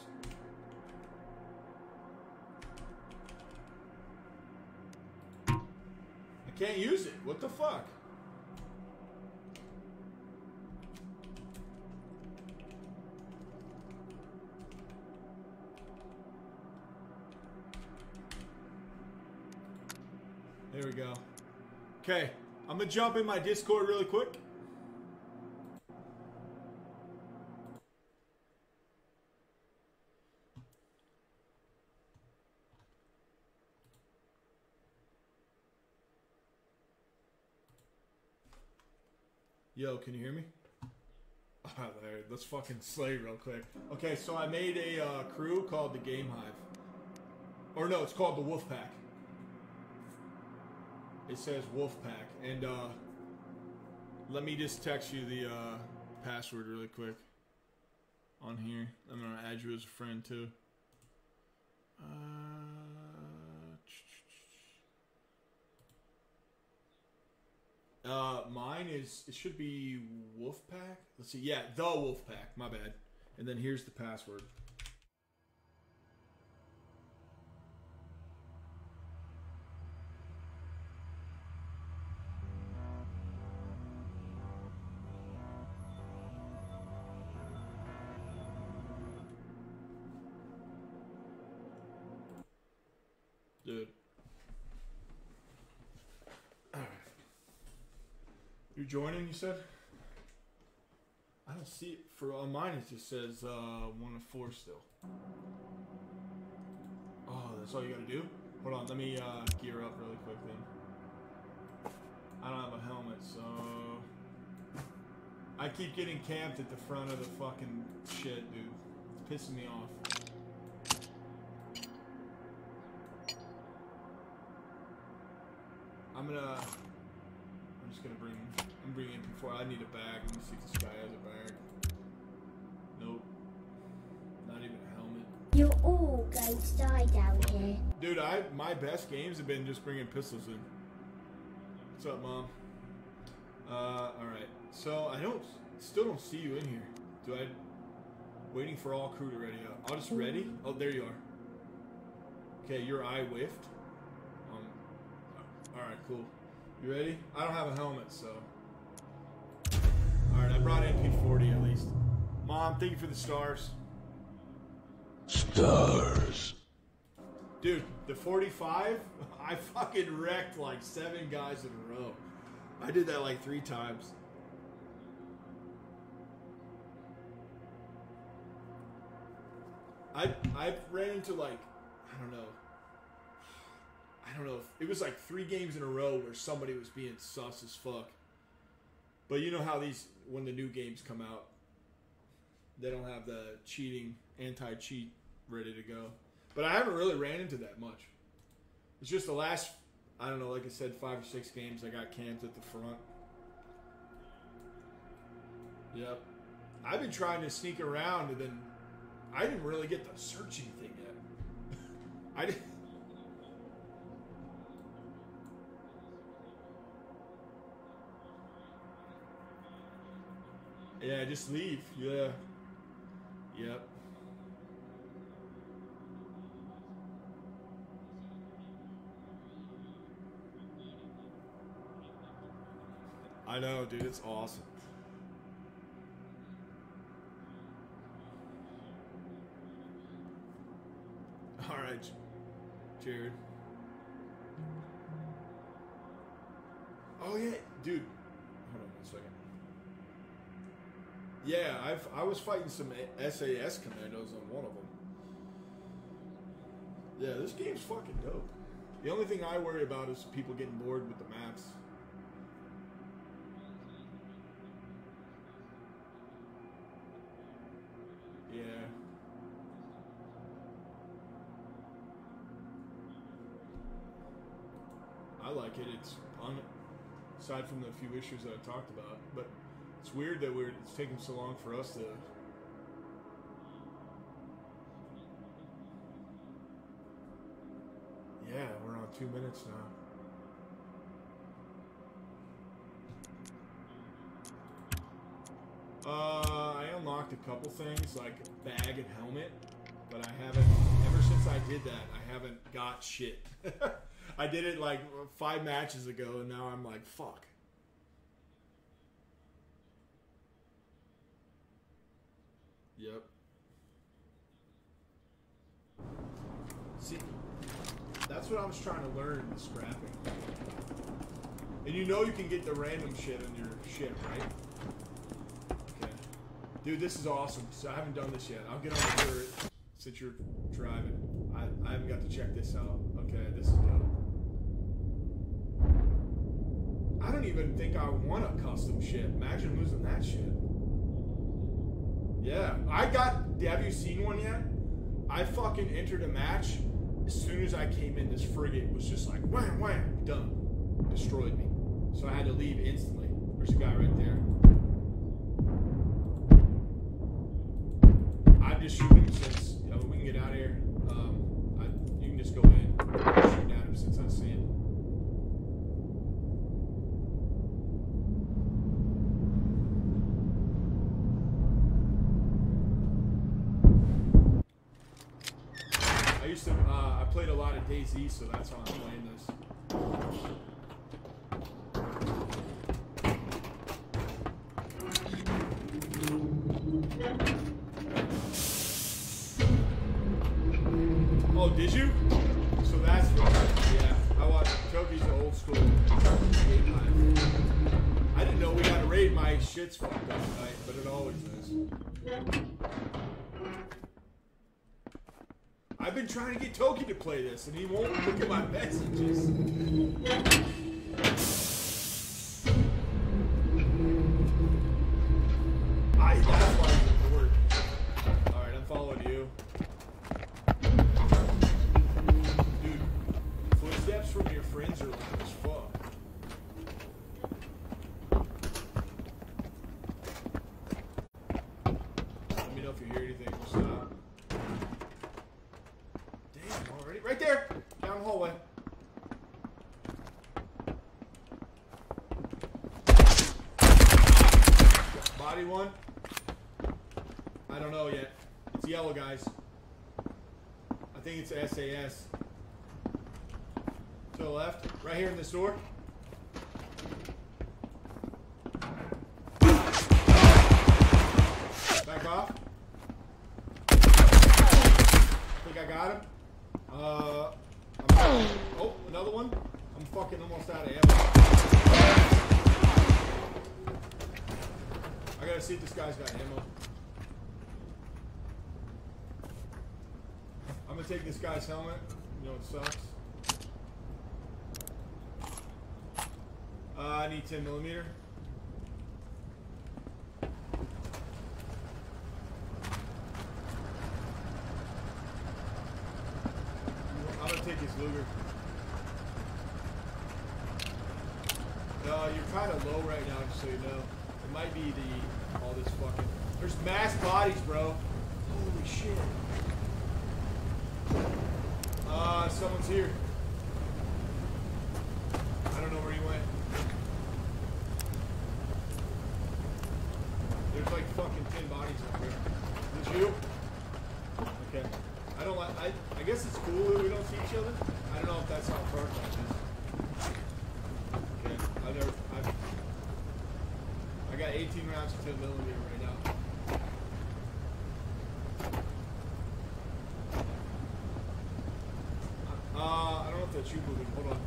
I can't use it. What the fuck? There we go. Okay, I'm gonna jump in my Discord really quick. Can you hear me? [LAUGHS] Alright, let's fucking slay real quick. Okay, so I made a uh, crew called the Game Hive. Or no, it's called the Wolf Pack. It says Wolf Pack. And uh, let me just text you the uh, password really quick on here. I'm going to add you as a friend too. Uh, Uh, mine is it should be Wolfpack. Let's see, yeah, the Wolfpack. My bad. And then here's the password. Joining, you said? I don't see it. For on mine, it just says uh, one of four still. Oh, that's all you gotta do? Hold on, let me uh, gear up really quick then. I don't have a helmet, so. I keep getting camped at the front of the fucking shit, dude. It's pissing me off. I'm gonna. I'm just gonna bring. I'm bringing MP40. I need a bag. Let me see if this guy has a bag. Nope. Not even a helmet. You're all going to die down here. Dude, I my best games have been just bringing pistols in. What's up, mom? Uh, all right. So I don't, still don't see you in here. Do I? Waiting for all crew to ready up. I'll just ready. Oh, there you are. Okay, your eye whiffed. Um. All right, cool. You ready? I don't have a helmet, so. All right, I brought MP40 at least. Mom, thank you for the stars. Stars. Dude, the 45, [LAUGHS] I fucking wrecked like seven guys in a row. I did that like three times. I I ran into like I don't know. I don't know if it was like three games in a row where somebody was being sus as fuck. But you know how these when the new games come out, they don't have the cheating anti-cheat ready to go. But I haven't really ran into that much. It's just the last, I don't know, like I said, five or six games I got camped at the front. Yep. I've been trying to sneak around and then I didn't really get the searching thing yet. [LAUGHS] I didn't. Yeah, just leave. Yeah. Yep. I know, dude. It's awesome. All right, Jared. Oh yeah, dude. Hold on one second. Yeah, I've I was fighting some SAS commandos on one of them. Yeah, this game's fucking dope. The only thing I worry about is people getting bored with the maps. Yeah. I like it. It's fun, aside from the few issues that I talked about. But it's weird that we're it's taking so long for us to. Yeah, we're on two minutes now. Uh, I unlocked a couple things like bag and helmet, but I haven't. Ever since I did that, I haven't got shit. [LAUGHS] I did it like five matches ago, and now I'm like, fuck. Yep. See, that's what I was trying to learn the scrapping. And you know you can get the random shit on your ship, right? Okay. Dude, this is awesome. So I haven't done this yet. I'll get on the turret since you're driving. I, I haven't got to check this out. Okay, this is dope. I don't even think I want a custom ship. Imagine losing that shit. Yeah, I got. Have you seen one yet? I fucking entered a match. As soon as I came in, this frigate was just like wham wham, done, destroyed me. So I had to leave instantly. There's a guy right there. I'm just shooting since you know, we can get out of here. Trying to get Toki to play this, and he won't look at my messages. Think it's SAS. To the left. Right here in this door. Back off. think I got him. Uh, I'm- oh, another one. I'm fucking almost out of ammo. I gotta see if this guy's got ammo. Gonna take this guy's helmet. You know it sucks. Uh, I need 10 millimeter. I'm gonna take his Luger. Uh, you're kind of low right now, just so you know. It might be the all this fucking. There's mass bodies, bro. Holy shit. Someone's here. I don't know where he went. There's like fucking ten bodies up here. Is it you? Okay. I don't like. I. I guess it's cool that we don't see each other. I don't know if that's how Fortnite is. Okay. I've never. I've. I got 18 rounds of 10 millimeter right now. Uh, I don't know if that's at?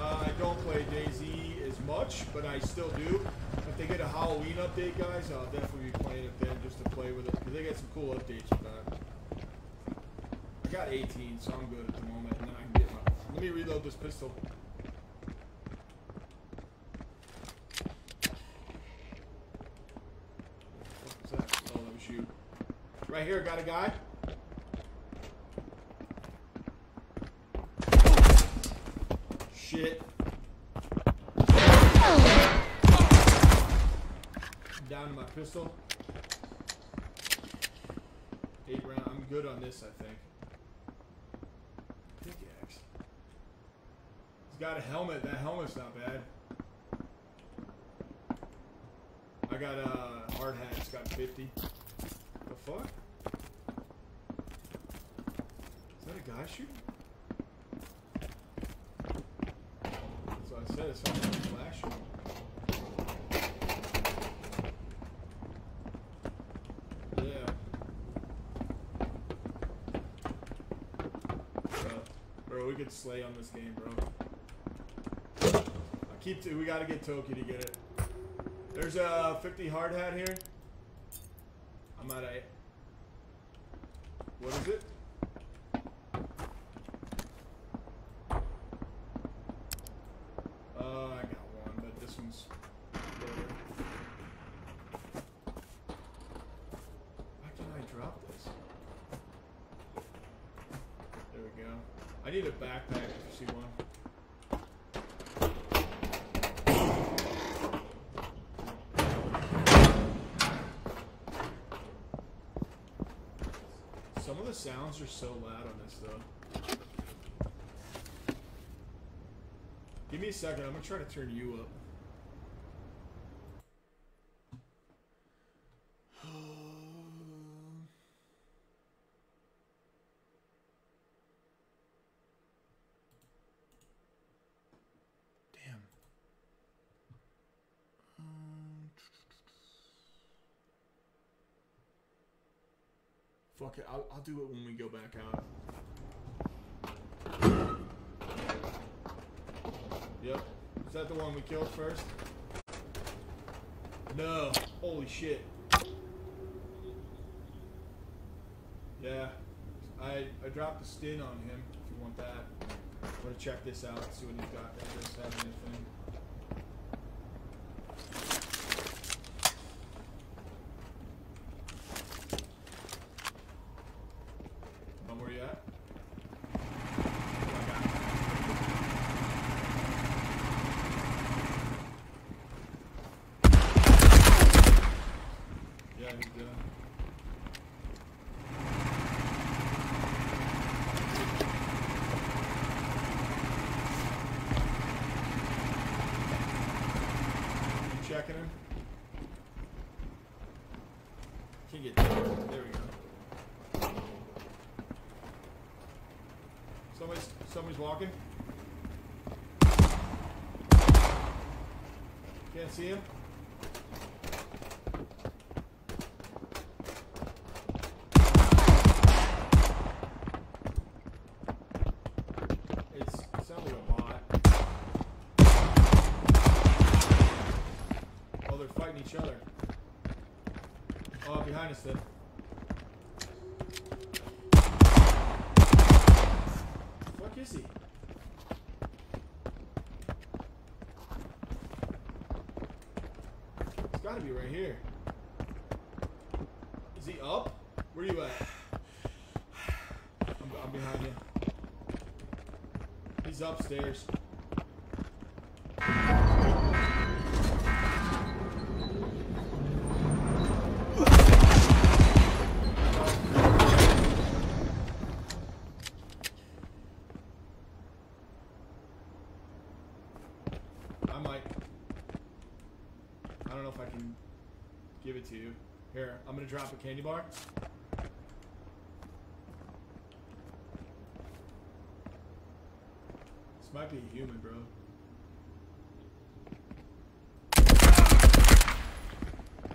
Uh, I don't play DayZ as much, but I still do. If they get a Halloween update, guys, I'll definitely be playing it then just to play with it because they get some cool updates with that. I got 18, so I'm good at the moment, I can get my. Let me reload this pistol. What was that? Oh, that was you. Right here, got a guy. Shit. Down to my pistol. Eight round. I'm good on this, I think. Pickaxe. He's got a helmet. That helmet's not bad. I got a hard hat. It's got 50. The fuck? Is that a guy shooting? What I said. It's not flashing. Yeah. Bro, bro, we could slay on this game, bro. I keep. T- we gotta get Toki to get it. There's a 50 hard hat here. I'm at a. What is it? Uh, I got one, but this one's I need a backpack if you see one. Some of the sounds are so loud on this though. Give me a second, I'm gonna try to turn you up. It, I'll, I'll do it when we go back out. Yep. Is that the one we killed first? No. Holy shit. Yeah. I I dropped a Sten on him if you want that. I'm gonna check this out, see what he's got. If this have anything. Um, where you at? Oh, I got it. Yeah, he's done. You checking him? Can't get there. There we go. Somebody's somebody's walking. Can't see him. Oh, they're fighting each other. Oh, behind us then. Fuck is he? It's gotta be right here. Is he up? Where you at? I'm, I'm behind you. He's upstairs. I might. I don't know if I can give it to you. Here, I'm gonna drop a candy bar. This might be a human, bro.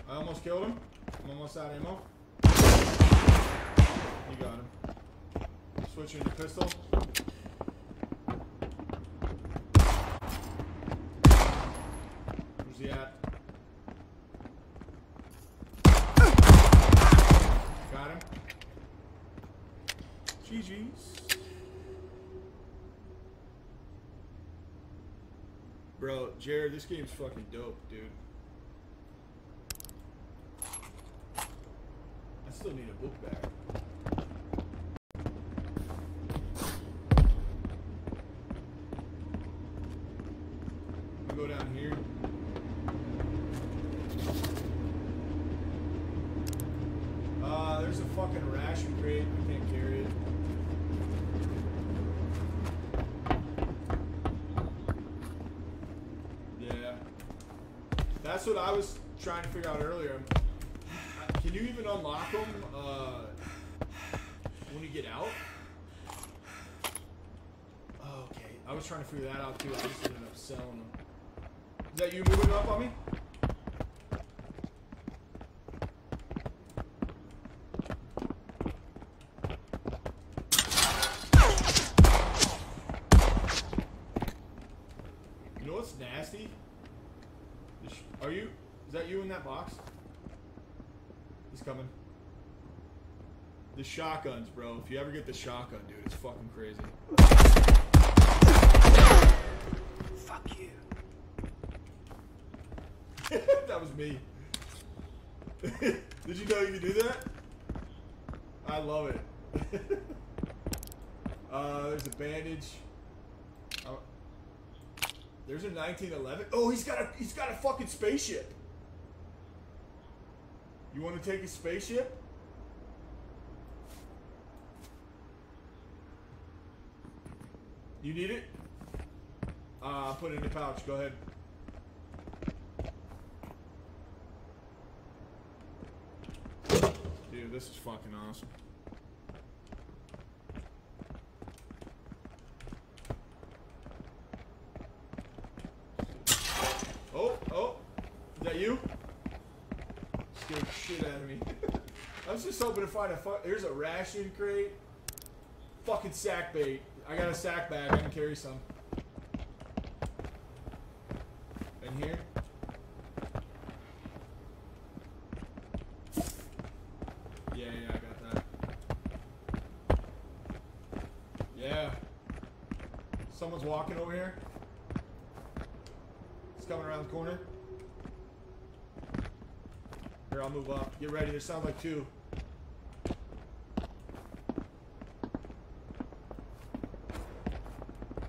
I almost killed him. I'm almost out of ammo. You got him. Switching to pistol. Where's he at? Got him. GG's. Bro, Jared, this game's fucking dope, dude. I still need a book bag. I'll go down here. Uh, there's a fucking ration crate. I can't carry it. Yeah. That's what I was trying to figure out earlier. Can you even unlock them uh, when you get out? Okay. I was trying to figure that out too. I just ended up selling them. Is that you moving up on me? You know what's nasty? The sh- Are you? Is that you in that box? He's coming. The shotguns, bro. If you ever get the shotgun, dude, it's fucking crazy. Fuck you. [LAUGHS] that was me. [LAUGHS] Did you know you could do that? I love it. [LAUGHS] Uh, there's a bandage. Oh. There's a 1911. Oh, he's got a he's got a fucking spaceship. You want to take a spaceship? You need it? Uh, put it in the pouch. Go ahead. Dude, this is fucking awesome. Oh, oh, is that you? Scared shit out of me. [LAUGHS] I was just hoping to find a fuck. Here's a ration crate. Fucking sack bait. I got a sack bag. I can carry some. In here. Yeah, yeah, I got that. Yeah. Someone's walking over here. It's coming around the corner. Here, I'll move up. Get ready. There sound like two.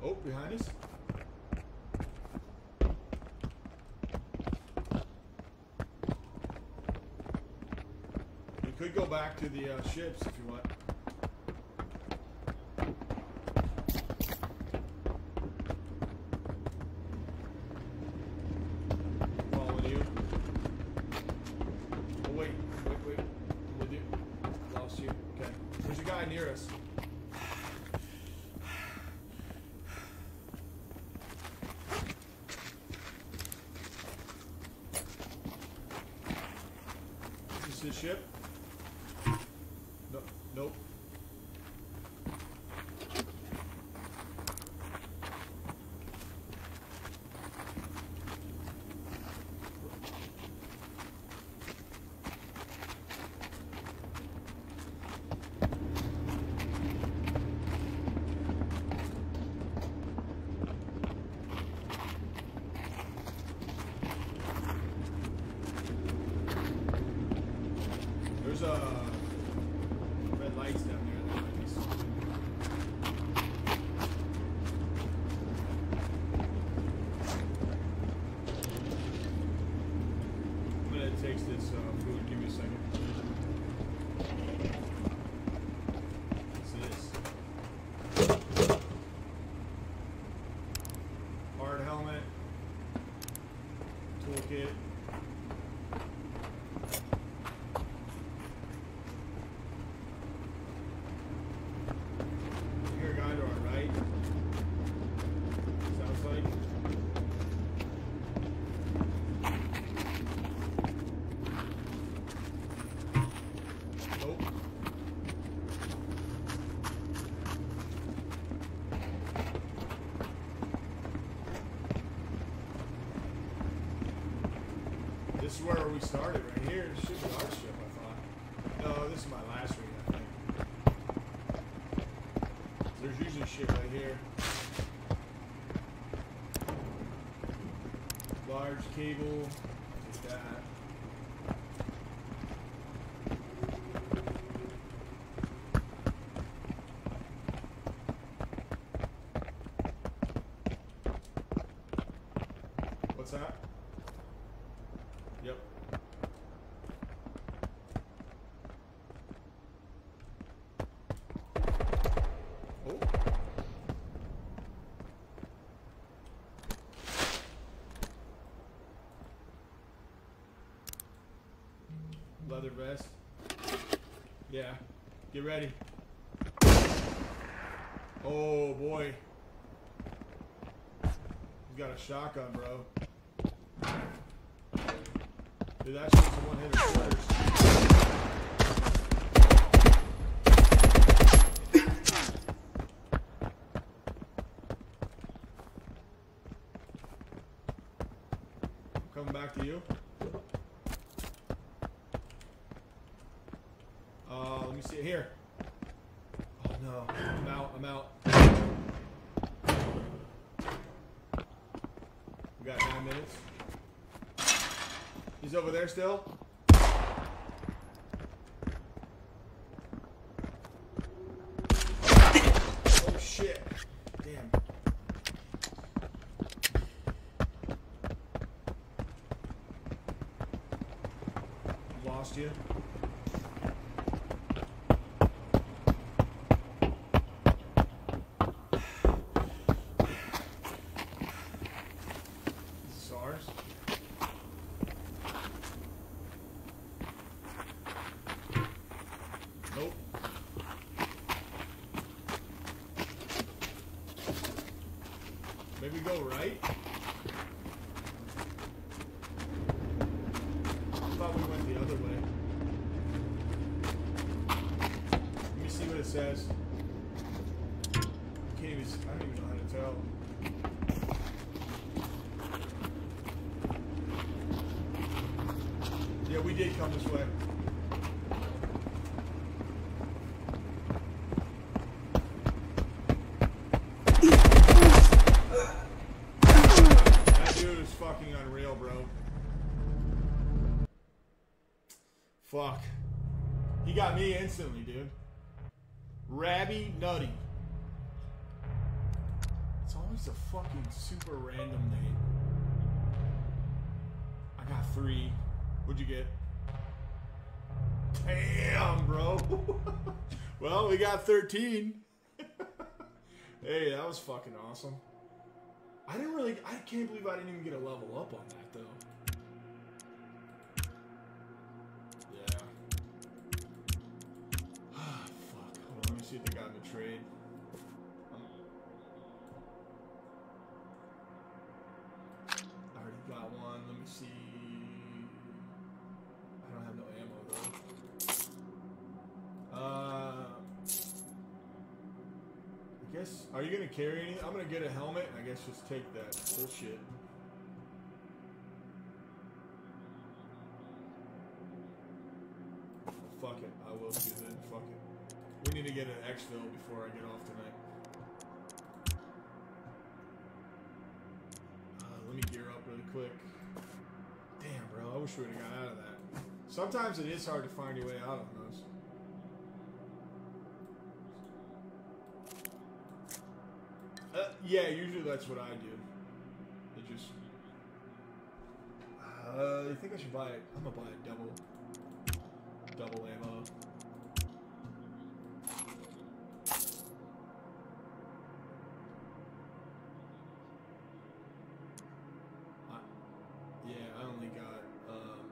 Oh, behind us. We could go back to the uh, ships if you want. Following you. Oh wait, wait, wait. I'm with you. Lost you. Okay. There's a guy near us. Is this ship? No, nope. There's a red lights down there. That might be I'm gonna taste this uh, food. Give me a second. What's this? Hard helmet. Toolkit. Here, guy to our right. Sounds like. Nope. This is where we started, right here. This should be our ship, I thought. No, this is my last read, I think. There's usually shit right here. Large cable. Take that. What's that? Yep. Oh. Leather vest. Yeah. Get ready. Oh boy. He's got a shotgun, bro. Dude, that shit's one hitter quarters. Coming back to you. Uh, let me see it here. Oh no, I'm out. I'm out. We got nine minutes. He's over there still. Oh missed you. This is ours. Nope. Maybe go right? I thought we went the other way. Let me see what it says. I can't even, I don't even know how to tell. Yeah, we did come this way. That dude is fucking unreal, bro. Fuck. He got me instantly, dude. Rabby Nutty. It's always a fucking super random name. I got three. What'd you get? [LAUGHS] Well, we got 13. [LAUGHS] hey, that was fucking awesome. I didn't really. I can't believe I didn't even get a level up on that Are you gonna carry any? I'm gonna get a helmet. and I guess just take that bullshit. Fuck it. I will do that. Fuck it. We need to get an exfil before I get off tonight. Uh, let me gear up really quick. Damn, bro. I wish we would have got out of that. Sometimes it is hard to find your way out of those. Uh, yeah, usually that's what I do. It just. Uh, you think I should buy it? I'm gonna buy a double. Double ammo. I, yeah, I only got. Um,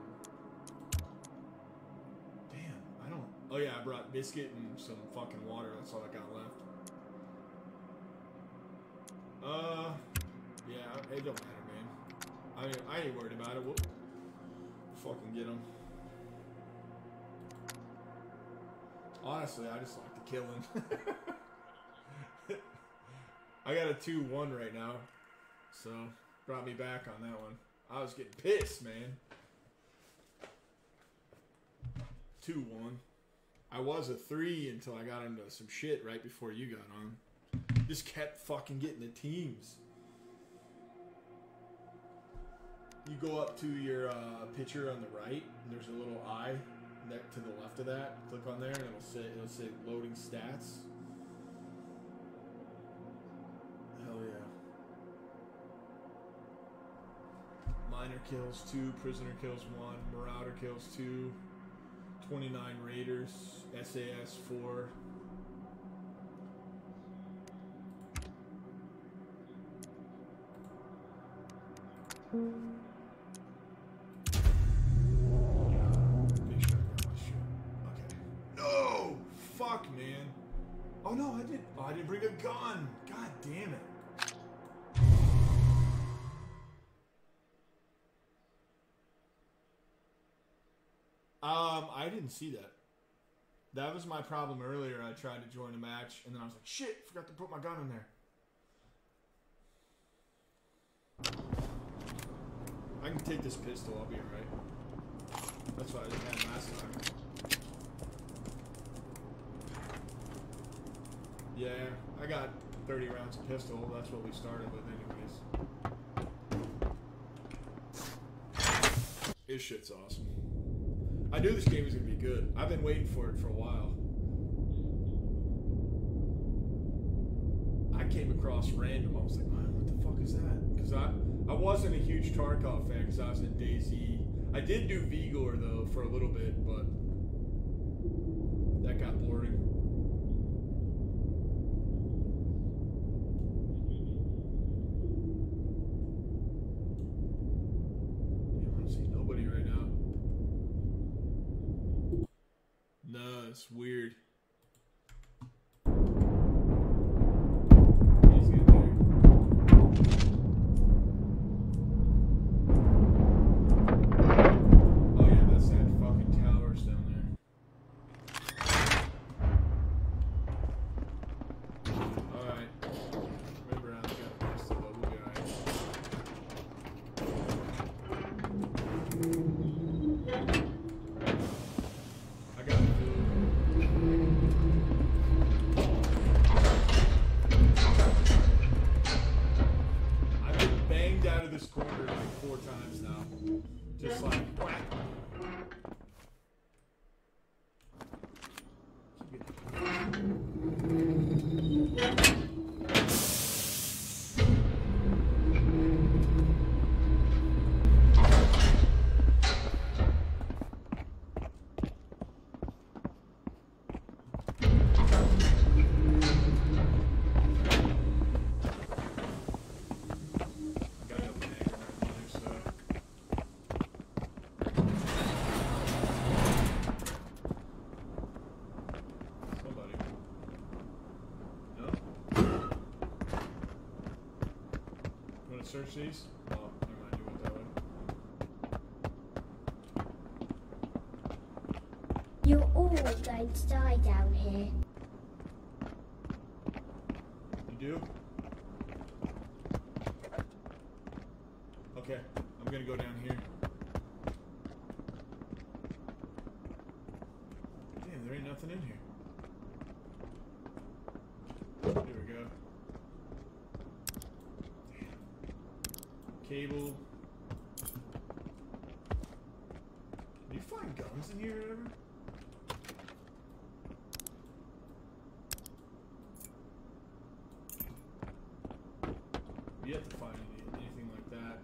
damn, I don't. Oh yeah, I brought biscuit and some fucking water. That's all I got left. Uh, yeah, it don't matter, man. I mean, I ain't worried about it. We'll fucking get them. Honestly, I just like the killing. [LAUGHS] I got a 2-1 right now, so brought me back on that one. I was getting pissed, man. 2-1. I was a 3 until I got into some shit right before you got on. Just kept fucking getting the teams. You go up to your uh, picture on the right, and there's a little eye next to the left of that. Click on there, and it'll say it'll say loading stats. Hell yeah. Miner kills two, prisoner kills one, marauder kills two, 29 raiders, SAS four. Make sure I got my shit. Okay. No! Fuck, man. Oh no, I bring a gun. God damn it. Um, I didn't see that. That was my problem earlier. I tried to join a match, and then I was like, "Shit! Forgot to put my gun in there." I can take this pistol. I'll be alright. That's what I didn't have last time. Yeah, I got 30 rounds of pistol. That's what we started with, anyways. This shit's awesome. I knew this game was gonna be good. I've been waiting for it for a while. I came across random. I was like, "Wow, what the fuck is that? Because I I wasn't a huge Tarkov fan because I was in DayZ. I did do Vigor though for a little bit, but that got boring. Search these? Oh, never mind. You went that way. You're all going to die down here. You do? Okay, I'm gonna go down here. Damn, there ain't nothing in here. Here we go. Damn. Cable. Can you find guns in here or whatever? We have to find any, anything like that.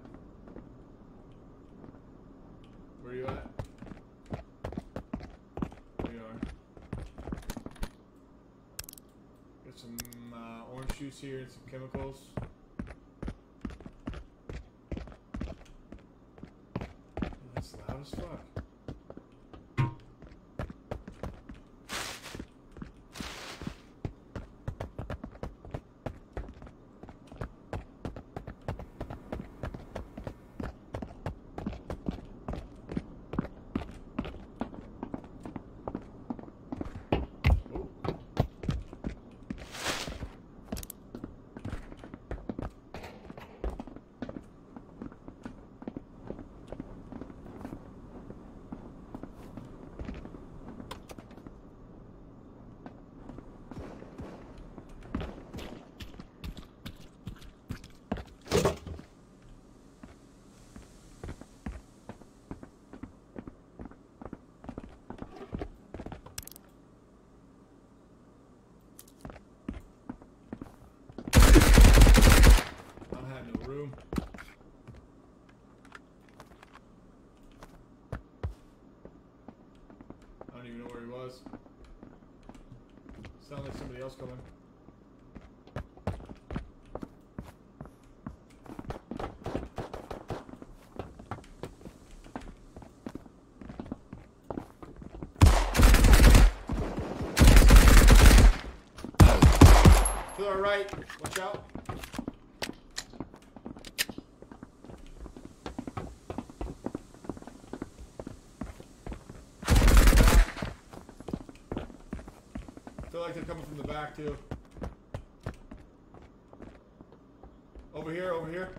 Where you at? There you are. Got some uh, orange juice here and some chemicals. That's loud as fuck. Oh. I don't have no room. I don't even know where he was. Sound like somebody else coming. To our right, watch out. feel like they're coming from the back too. Over here, over here.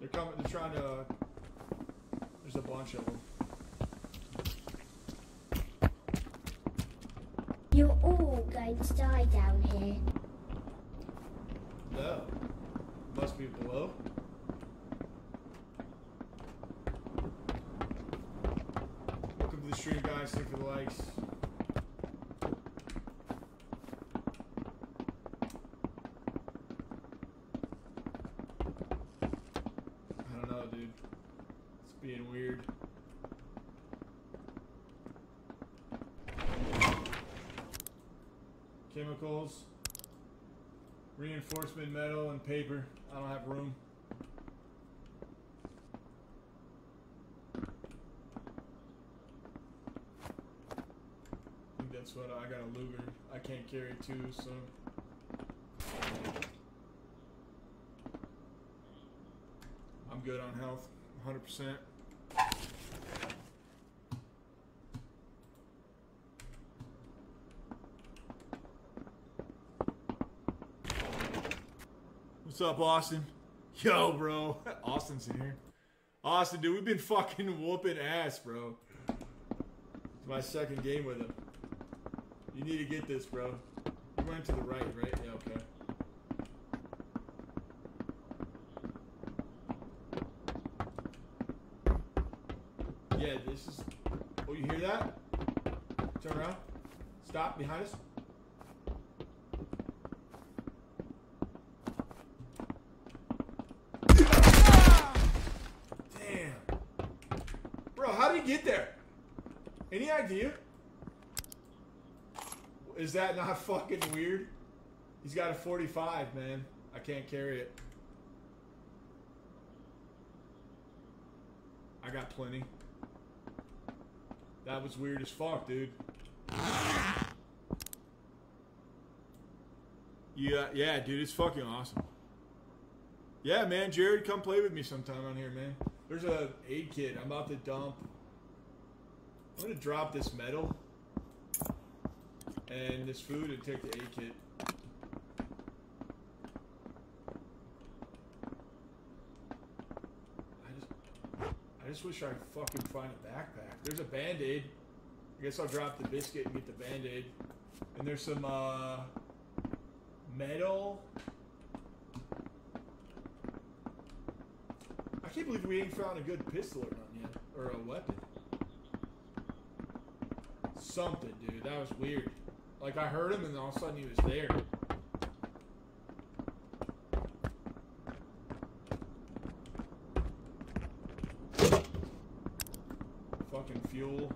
They're coming. They're trying to. Uh, there's a bunch of them. You're going to die down here. No. Must be below. Welcome to Thank you for the likes. I don't know, dude. It's being weird. Chemicals, paper. I don't have room. I think that's what I got a Luger. I can't carry two, so. I'm good on health, 100%. What's up, Austin? Yo, bro. [LAUGHS] Austin's in here. Austin, dude, we've been fucking whooping ass, bro. It's my second game with him. You need to get this, bro. You went to the right, right? Yeah, okay. Yeah, this is. Oh, you hear that? Turn around. Stop behind us. Damn. Bro, how did he get there? Any idea? Is that not fucking weird? He's got a 45, man. I can't carry it. I got plenty. That was weird as fuck, dude. Yeah, yeah, dude, it's fucking awesome. Yeah, man, Jared, come play with me sometime on here, man. There's a aid kit. I'm about to dump. I'm gonna drop this metal and this food and take the A kit. I just, I just wish I could fucking find a backpack. There's a band aid. I guess I'll drop the biscuit and get the band aid. And there's some uh, metal. I can't believe we ain't found a good pistol or yet, or a weapon. Something, dude. That was weird. Like I heard him, and then all of a sudden he was there. Fucking fuel.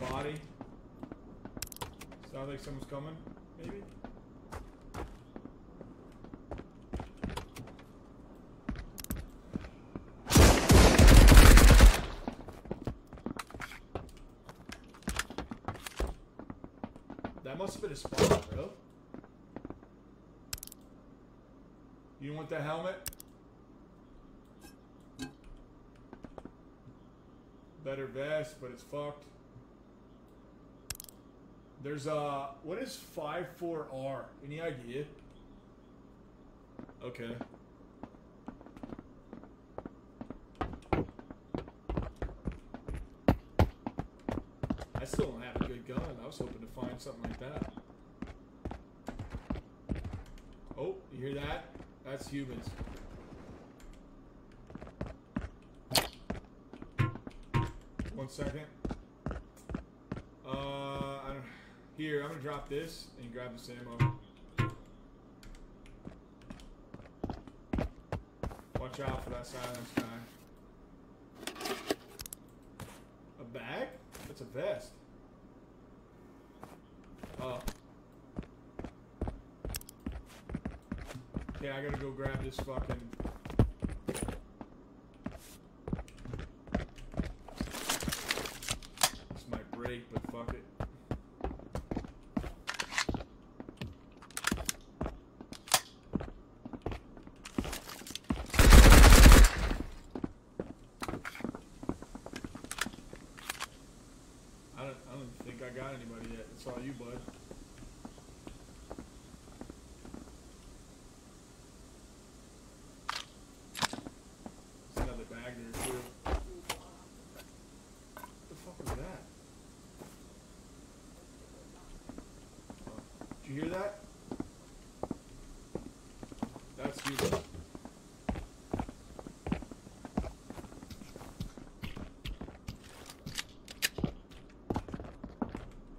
Body. Sounds like someone's coming, maybe? That must have been a spawn, bro. You want the helmet? Better vest, but it's fucked. There's a what is 5-4-R? Any idea? Okay. I still don't have a good gun. I was hoping to find something like that. Oh, you hear that? That's humans. One second. Uh, here, I'm gonna drop this and grab this ammo. Watch out for that silence guy. A bag? That's a vest. Oh. Okay, I gotta go grab this fucking. You hear that? That's music.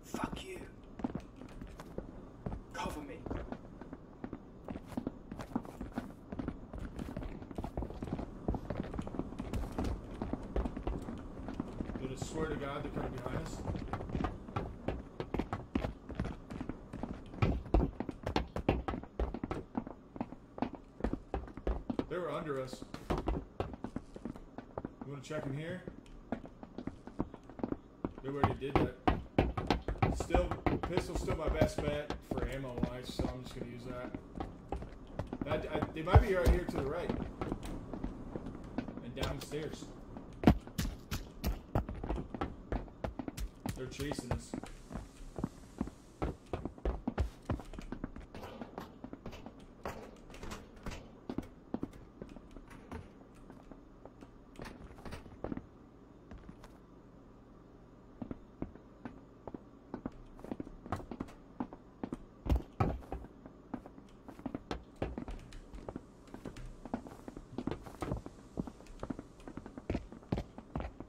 Fuck you. Cover me. Dude, I swear to God, they're coming behind us. Under us. You want to check in here? They already did that. Still, pistol's still my best bet for ammo wise, so I'm just gonna use that. that I, they might be right here to the right and downstairs. They're chasing us.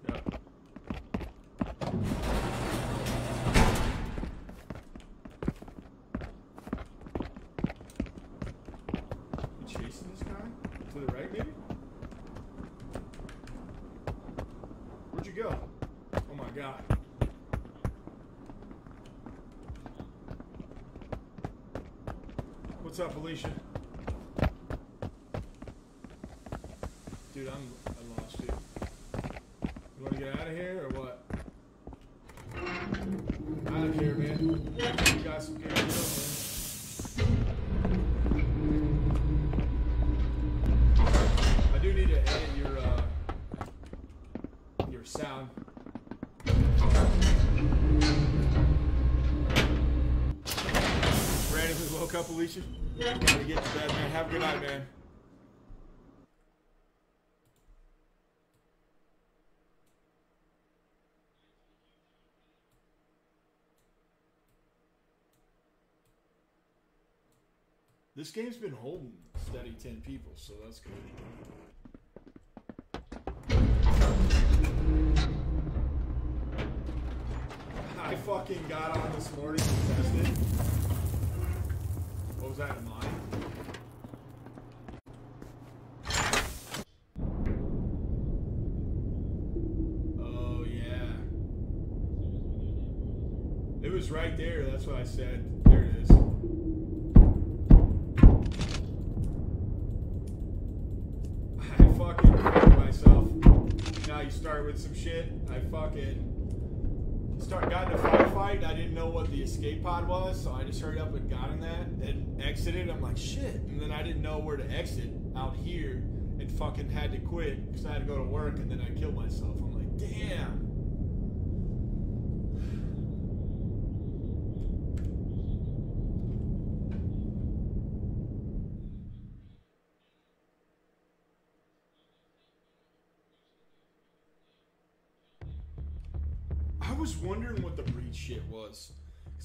Yep. You chasing this guy? To the right, maybe? Where'd you go? Oh my god. Alicia? Dude, I'm I lost you. You wanna get out of here or what? Out of here, man. You got some good man. I do need to edit your uh your sound. Randomly woke up, Alicia. Gotta get to bed, man. Have a good night, man. This game's been holding steady 10 people, so that's good. I fucking got on this morning and tested. Was that, a mine? Oh, yeah. It was right there, that's what I said. There it is. I fucking fucked myself. Now you start with some shit. I fucking start got in a firefight. I didn't know what the escape pod was, so I just hurried up and got in that and exited. I'm like shit, and then I didn't know where to exit out here, and fucking had to quit because I had to go to work, and then I killed myself. I'm like, damn.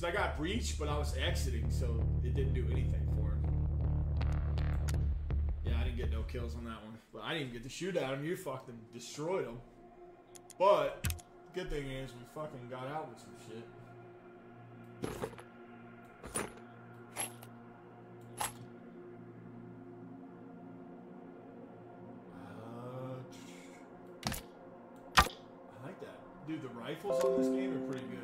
Because I got breached, but I was exiting, so it didn't do anything for him. Yeah, I didn't get no kills on that one. But I didn't even get to shoot at him. You fucking destroyed him. But, good thing is, we fucking got out with some shit. Uh, I like that. Dude, the rifles on this game are pretty good.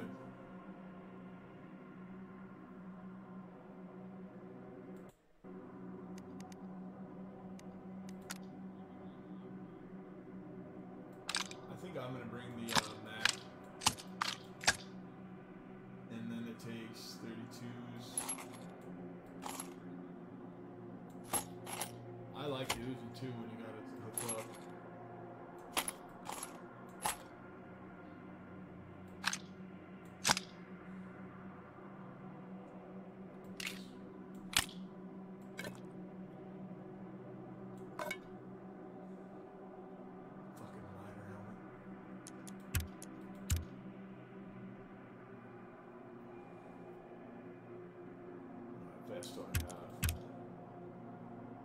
I think I'm gonna bring the uh, Mac, and then it takes 32s. I like the Uzi too when you got it hooked up. Fucking miner helmet. What vest do I have?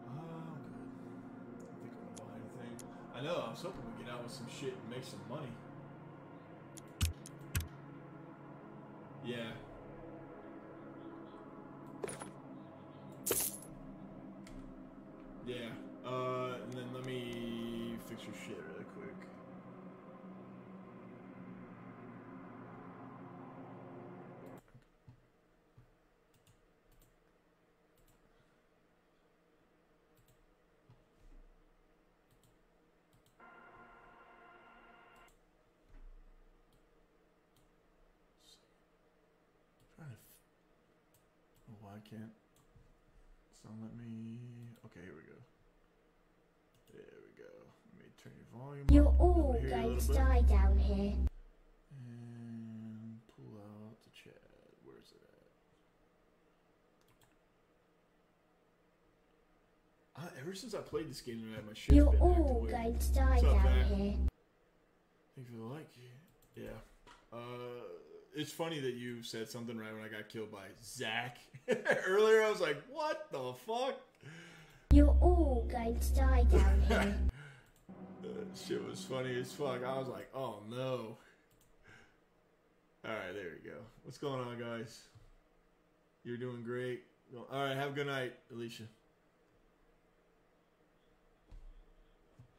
Oh, good. I think I'm gonna buy anything. I know. I was hoping we'd get out with some shit and make some money. Yeah. Yeah. Uh, and then let me fix your shit really quick. I can't. So let me. Okay, here we go. There we go. Let me turn your volume You're up all over here a going to die down here. And pull out the chat. Where's it at? Uh, ever since I played this game tonight, my shit's You're all going to die What's down here. Thank you for the like. Yeah. Uh, it's funny that you said something right when I got killed by Zach [LAUGHS] earlier. I was like, "What the fuck?" You're all going to die down here. [LAUGHS] That shit was funny as fuck. I was like, "Oh no." All right, there we go. What's going on, guys? You're doing great. All right, have a good night, Alicia.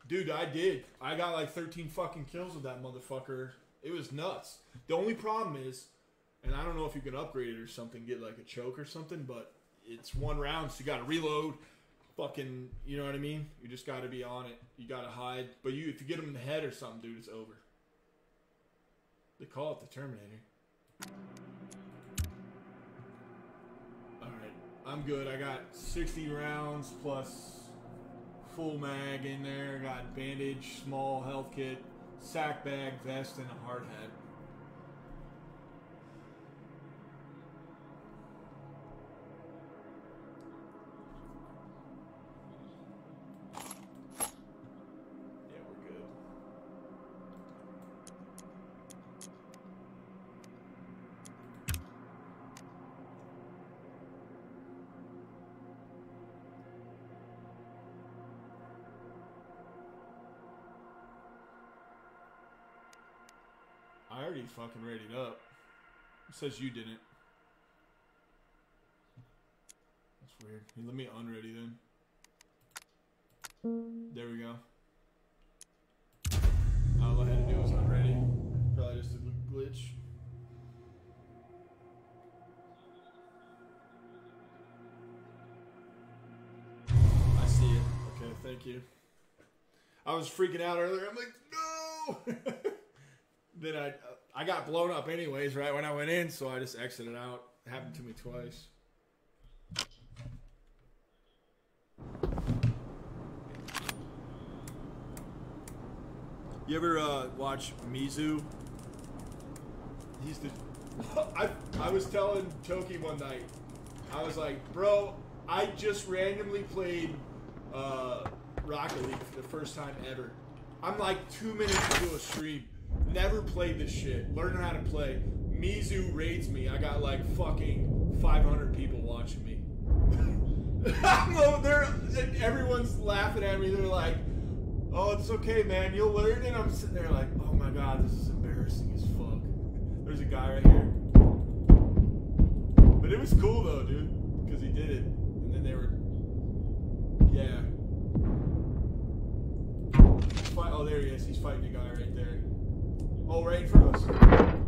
Dude, I did. I got like 13 fucking kills with that motherfucker. It was nuts. The only problem is, and I don't know if you can upgrade it or something, get like a choke or something, but it's one round, so you got to reload. Fucking, you know what I mean? You just got to be on it. You got to hide. But you, if you get him in the head or something, dude, it's over. They call it the Terminator. All right, I'm good. I got 60 rounds plus full mag in there. Got bandage, small health kit, sack bag, vest, and a hard hat. Already fucking readied up. It says you didn't. That's weird. Hey, let me unready then. There we go. All I had to do was unready. Probably just a glitch. I see it. Okay, thank you. I was freaking out earlier. I'm like, no. [LAUGHS] then I uh, I got blown up anyways, right when I went in, so I just exited out. It happened to me twice. You ever uh, watch Mizu? He's the. [LAUGHS] I I was telling Toki one night. I was like, bro, I just randomly played uh, Rocket League for the first time ever. I'm like two minutes into a stream. Never played this shit. Learning how to play. Mizu raids me. I got like fucking 500 people watching me. [LAUGHS] They're, everyone's laughing at me. They're like, "Oh, it's okay, man. You'll learn." And I'm sitting there like, "Oh my god, this is embarrassing as fuck." There's a guy right here. But it was cool though, dude, because he did it, and then they were, yeah. Oh, there he is. He's fighting a guy right Oh, right of us.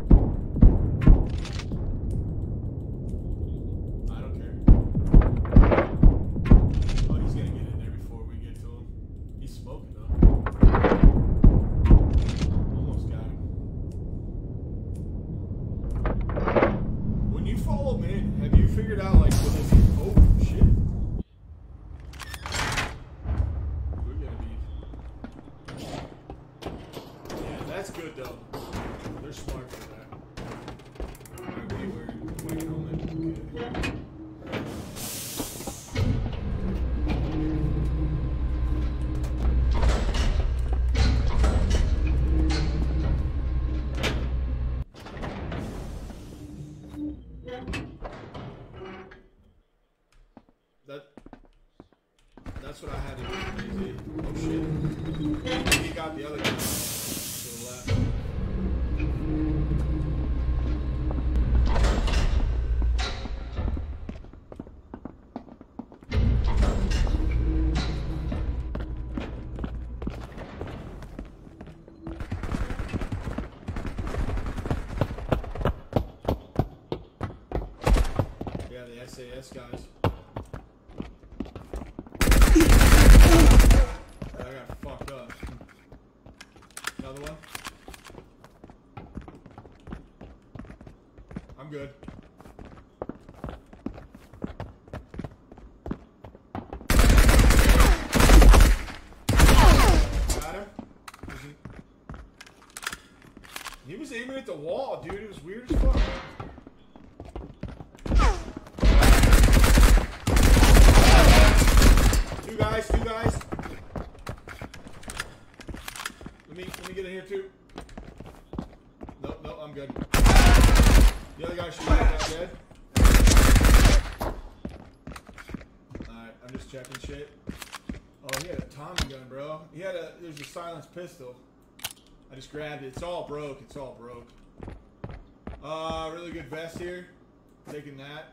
guess, guys. I got fucked up. Another one. I'm good. He was aiming at the wall, dude. It was weird as fuck. Pistol. I just grabbed it. It's all broke. It's all broke. Uh, really good vest here. Taking that.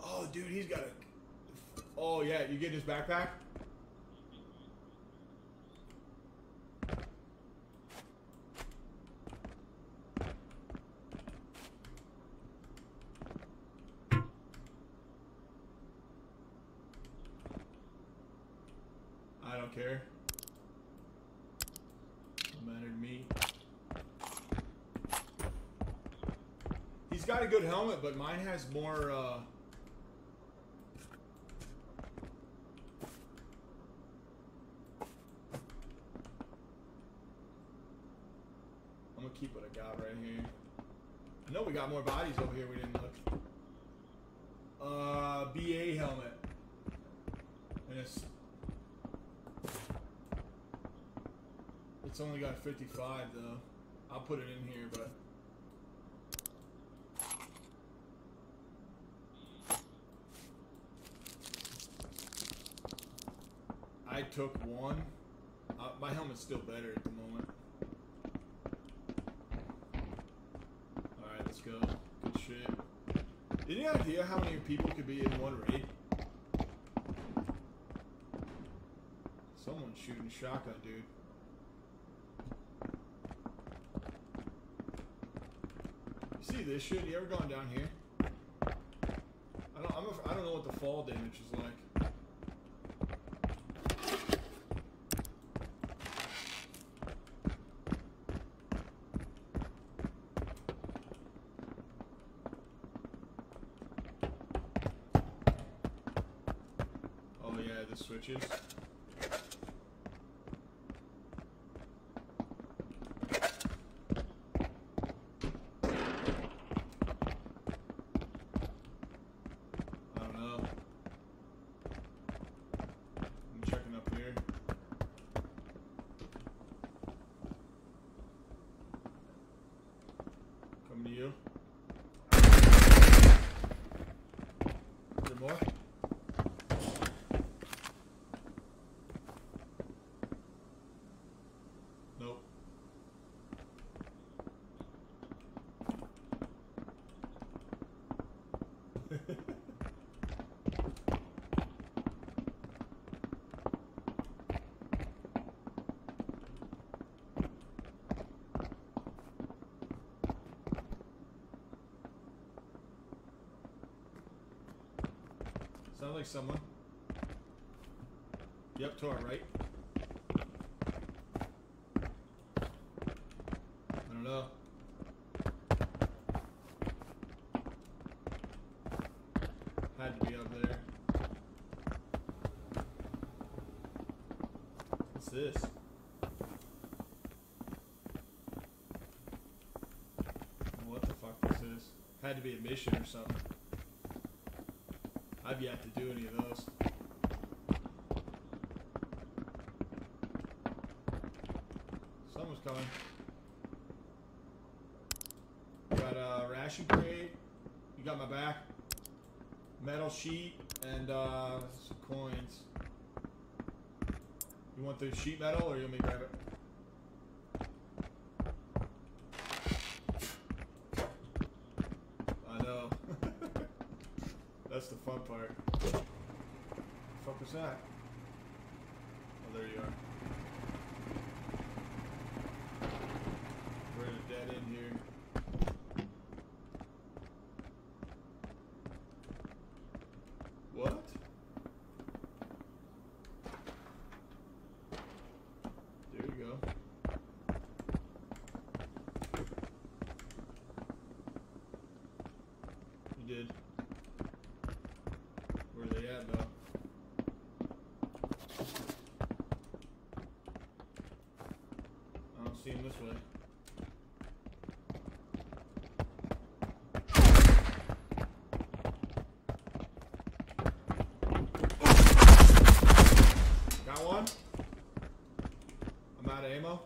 Oh, dude, he's got a. Oh yeah, you get his backpack. Don't care. No matter to me. He's got a good helmet, but mine has more. Uh, I'm gonna keep what I got right here. I know we got more bodies over here. We didn't look. Uh, BA helmet. And it's It's 55 though. I'll put it in here, but. I took one. Uh, my helmet's still better at the moment. Alright, let's go. Good shit. Any idea how many people could be in one raid? Someone's shooting shotgun, dude. You see this shit? You ever gone down here? I don't. I'm a, I don't know what the fall damage is like. Oh yeah, the switches. I don't know. I'm checking up here. Coming to you. Is there more? Nope. Sounds like someone. Yep, to our right. I don't know. Had to be up there. What's this? What the fuck this is? Had to be a mission or something. I've yet to do any of those. Someone's coming. Got a ration crate. You got my back. Metal sheet and uh, some coins. You want the sheet metal or you want me to grab it? I know. That's the fun part. fuck was that? Oh, there you are. We're in a dead end here. What? There you go. You did. Where they at though? See this way. Got one. I'm out of ammo.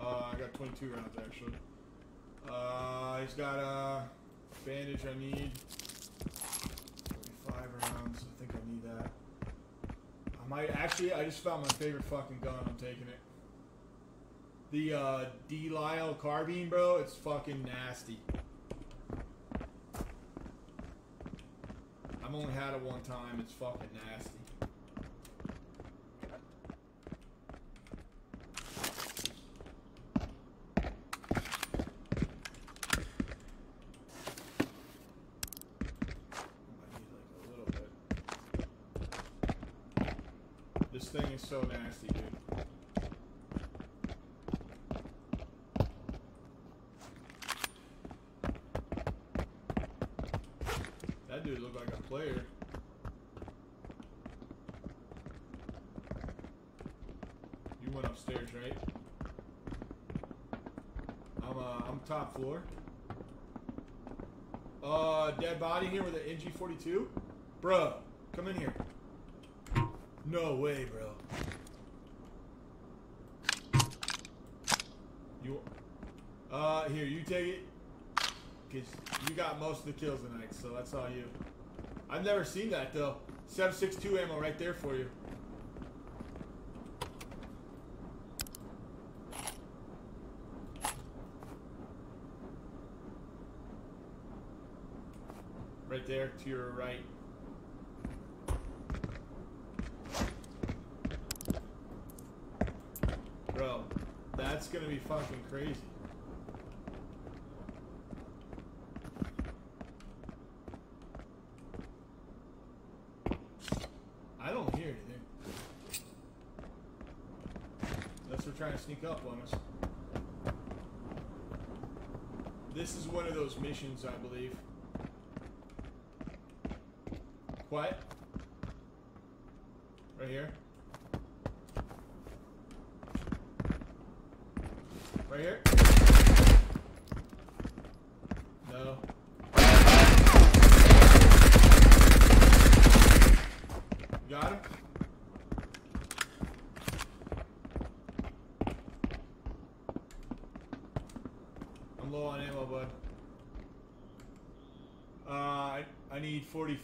Uh, I got 22 rounds actually. Uh, he's got a bandage I need. 45 rounds. I think I need that. I might actually. I just found my favorite fucking gun. I'm taking it. The uh, Delisle carbine, bro. It's fucking nasty. I've only had it one time. It's fucking nasty. This thing is so nasty, dude. That dude looked like a player. Right? I'm uh, I'm top floor. Uh, dead body here with an MG42. Bro, come in here. No way, bro. You, uh, here, you take it. Cause you got most of the kills tonight, so that's all you. I've never seen that though. 762 ammo right there for you. Right there to your right. Bro, that's gonna be fucking crazy. I don't hear anything. Unless they're trying to sneak up on us. This is one of those missions, I believe. Quiet.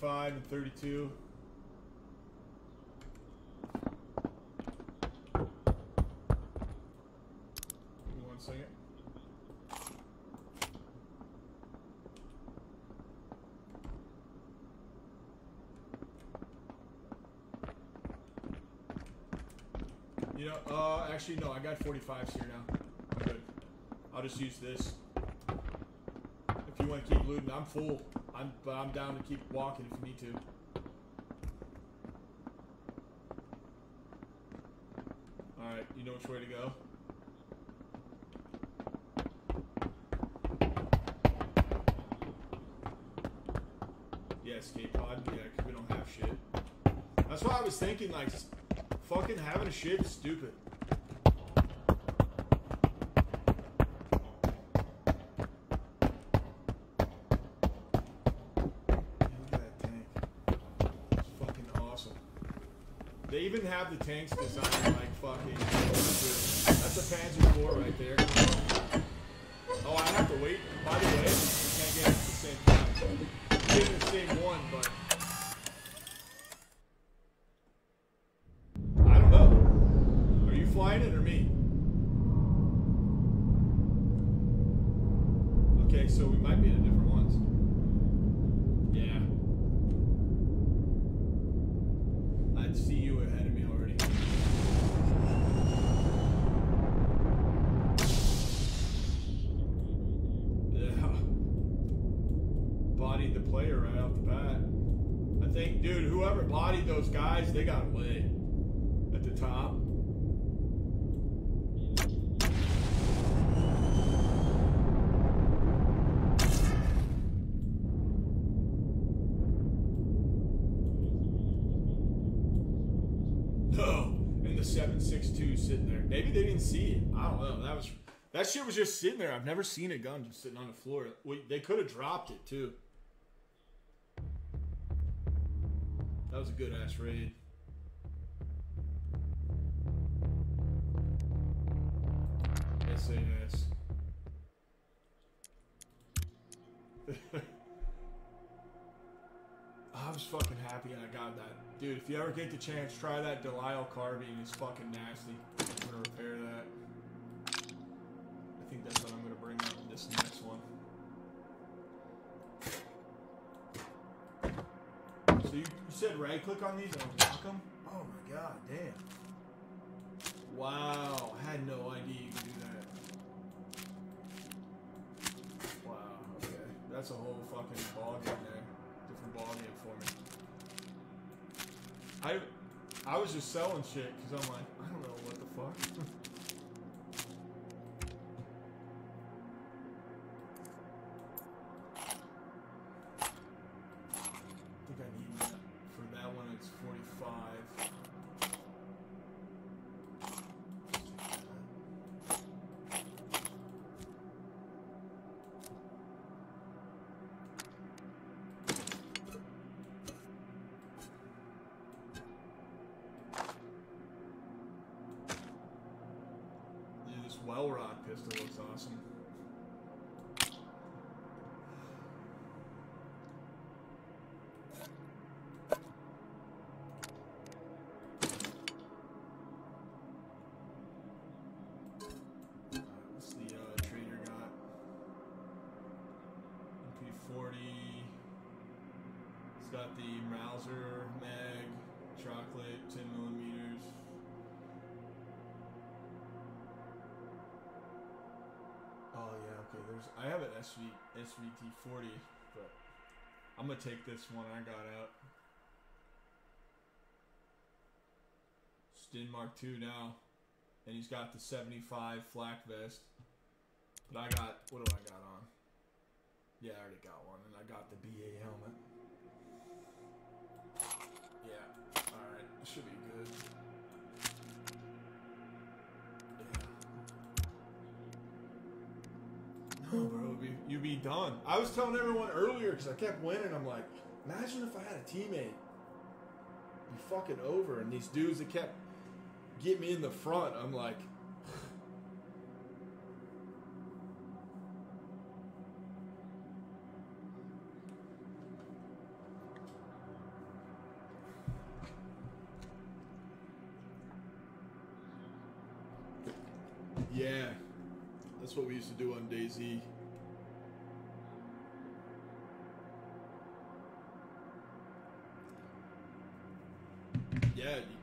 25 and 32. You know, uh, actually, no, I got 45s here now. I'm good. I'll just use this. If you want to keep looting, I'm full. I'm, but I'm down to keep walking if you need to. Alright, you know which way to go? Yeah, escape pod. Yeah, because we don't have shit. That's why I was thinking, like, fucking having a shit is stupid. Look at that tank. It's fucking awesome. They even have the tanks designed like fucking. That's a Panzer IV right there. Oh, I have to wait. By the way, you can't get it at the same time. I'm getting the same one, but. I don't know. Are you flying it or me? Okay, so we might be in different ones. Yeah. I'd see you ahead of me already. Yeah. Bodied the player right off the bat. I think, dude, whoever bodied those guys, they got away at the top. No, and the 762 sitting there. Maybe they didn't see it. I don't know. That was that shit was just sitting there. I've never seen a gun just sitting on the floor. We, they could have dropped it too. That was a good ass raid. SAS. [LAUGHS] I was fucking happy I got that. Dude, if you ever get the chance, try that Delisle carbine. It's fucking nasty. I'm gonna repair that. This next one. So you, you said right click on these and unlock them? Oh my god, damn. Wow, I had no idea you could do that. Wow, okay. That's a whole fucking ball game there. Different ball game for me. I I was just selling shit because I'm like, I don't know what the fuck. [LAUGHS] I think I need that. For that one, it's 45. Dude, this Welrod pistol looks awesome. Alright, What's the uh, trader got? MP40. It's got the Mauser mag, chocolate, 10 millimeters. Oh yeah, okay. There's I have an SV SVT 40, but I'm gonna take this one I got out. Sten Mark II now, and he's got the 75 flak vest. But I got what do I got on? Yeah, I already got one, and I got the BA helmet. Yeah, all right, should be good. No, bro, you'd be, you'd be done. I was telling everyone earlier because I kept winning. I'm like, imagine if I had a teammate. Be fucking over, and these dudes that kept getting me in the front. I'm like, yeah, that's what we used to do on DayZ. Yeah. y- Oh yeah,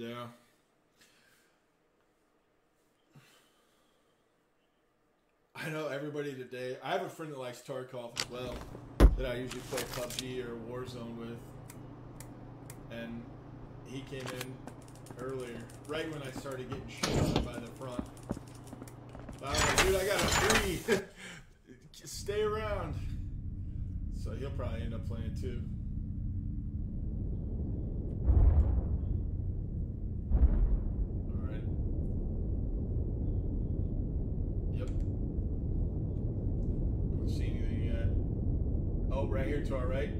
Yeah. I know everybody today. I have a friend that likes Tarkov as well, that I usually play PUBG or Warzone with, and he came in earlier, right when I started getting shot by the front. I was like, dude, I got a free. [LAUGHS] Stay around. So he'll probably end up playing too. All right. Yep. Don't see anything yet. Oh, right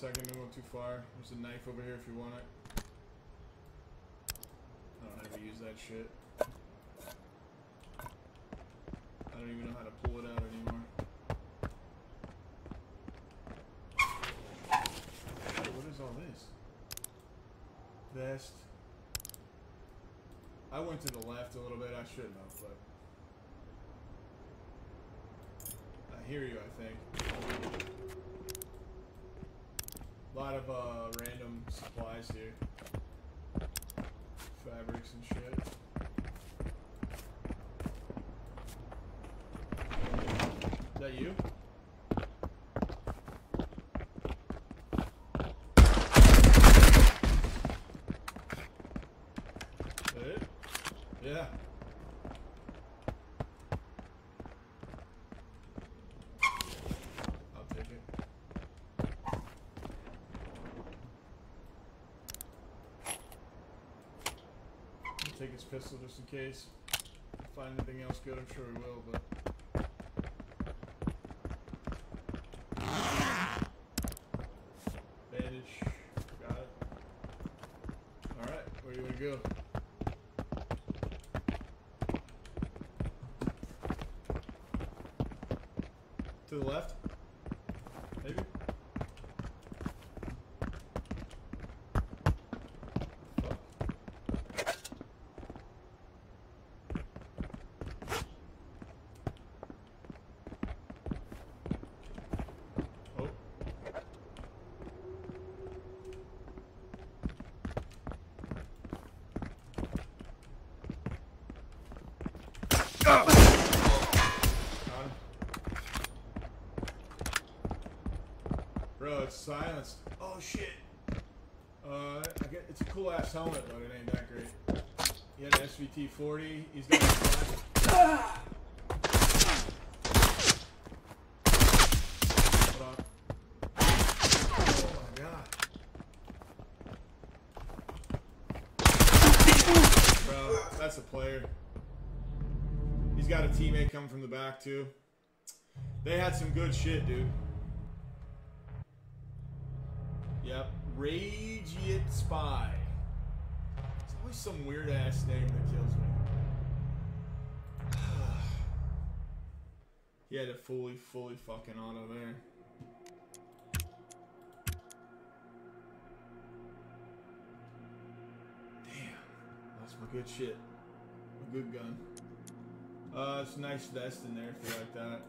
second to go too far. There's a knife over here if you want it. I don't ever use that shit. I don't even know how to pull it out anymore. What is all this? Vest. I went to the left a little bit. I shouldn't have, but I hear you. I think. A lot of uh, random supplies here, fabrics and shit. Is that you? Is that it? Yeah. I'll take it. I'll take pistol just in case. Find anything else good, I'm sure we will, but. Bandage. Got it. Alright, where do you want to go? To the left? Maybe? Fuck. Oh. Got him. Bro, it's silenced. Oh shit. Uh, I get, it's a cool ass helmet, but it ain't that great. He had an SVT 40. He's got a. Oh that's a player. He's got a teammate coming from the back too. They had some good shit, dude. Some weird ass name that kills me. [SIGHS] he had a fully, fully fucking auto there. Damn, that's my good shit. A good gun. Uh, it's nice vest in there if you like that.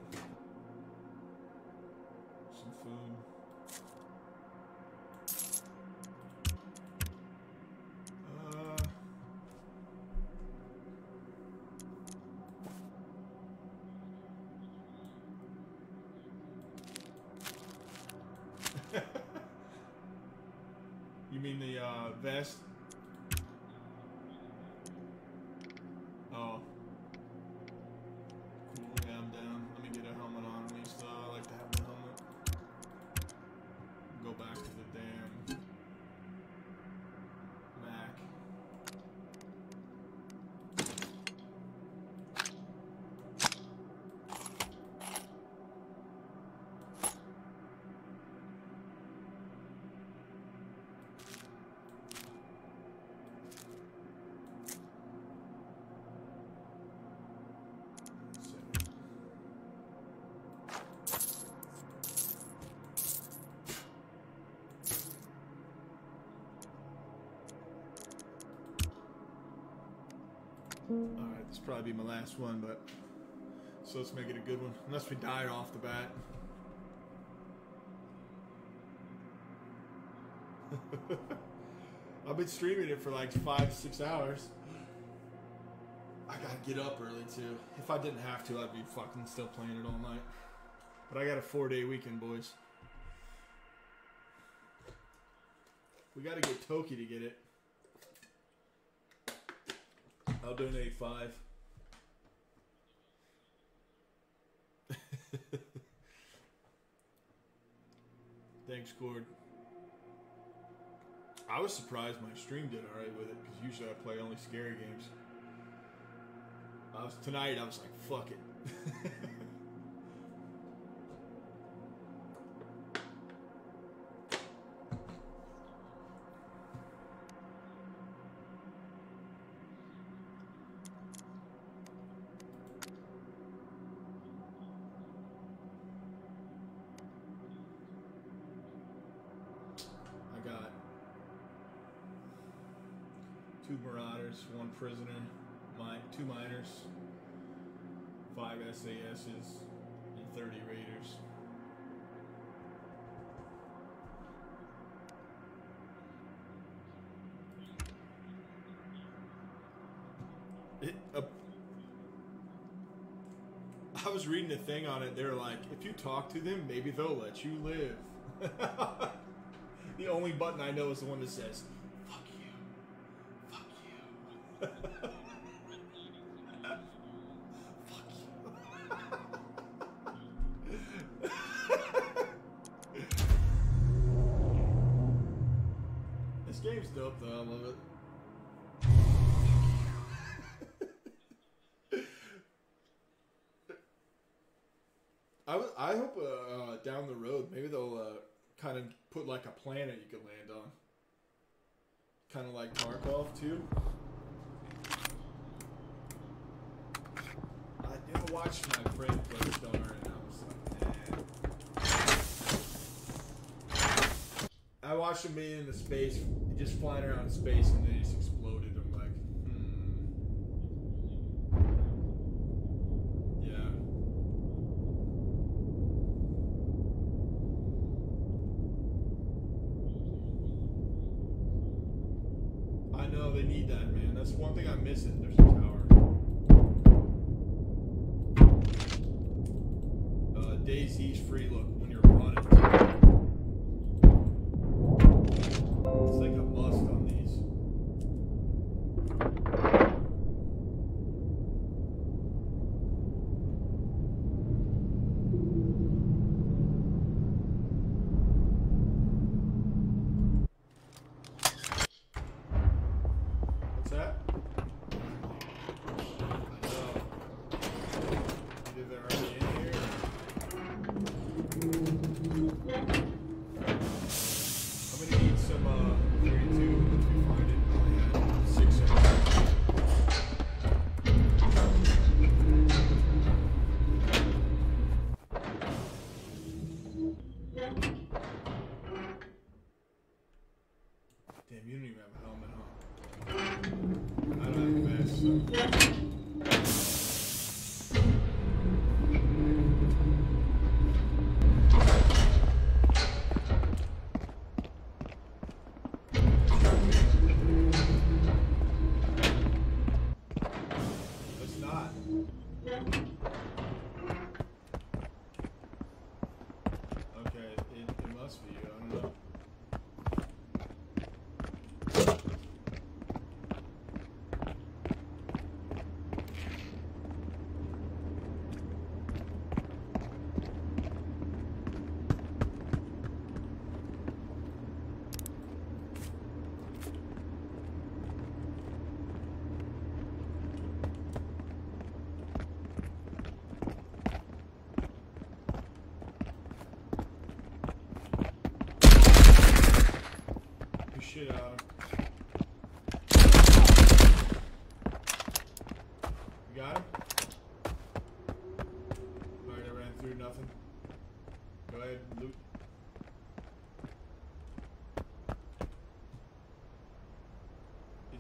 Alright, this probably be my last one, but so let's make it a good one. Unless we die off the bat. [LAUGHS] I've been streaming it for like five, six hours. I gotta get up early too. If I didn't have to, I'd be fucking still playing it all night. But I got a four day weekend, boys. We gotta get Toki to get it. I'll donate five. [LAUGHS] Thanks, Gord. I was surprised my stream did alright with it because usually I play only scary games. I was tonight. I was like, "Fuck it." [LAUGHS] I got two marauders, one prisoner, mi- two miners, five SASs, and 30 raiders. It, uh, I was reading a thing on it. They're like, if you talk to them, maybe they'll let you live. [LAUGHS] the only button I know is the one that says, fuck you. Fuck you. Fuck you. this game's dope though, I love it. I, w- I hope uh, uh, down the road maybe they'll uh, kind of put like a planet you could land on, kind of like Tarkov too. I did watch my friend play Star, and I was like, eh. I watched him being in space, just flying around in space, and then just exploded.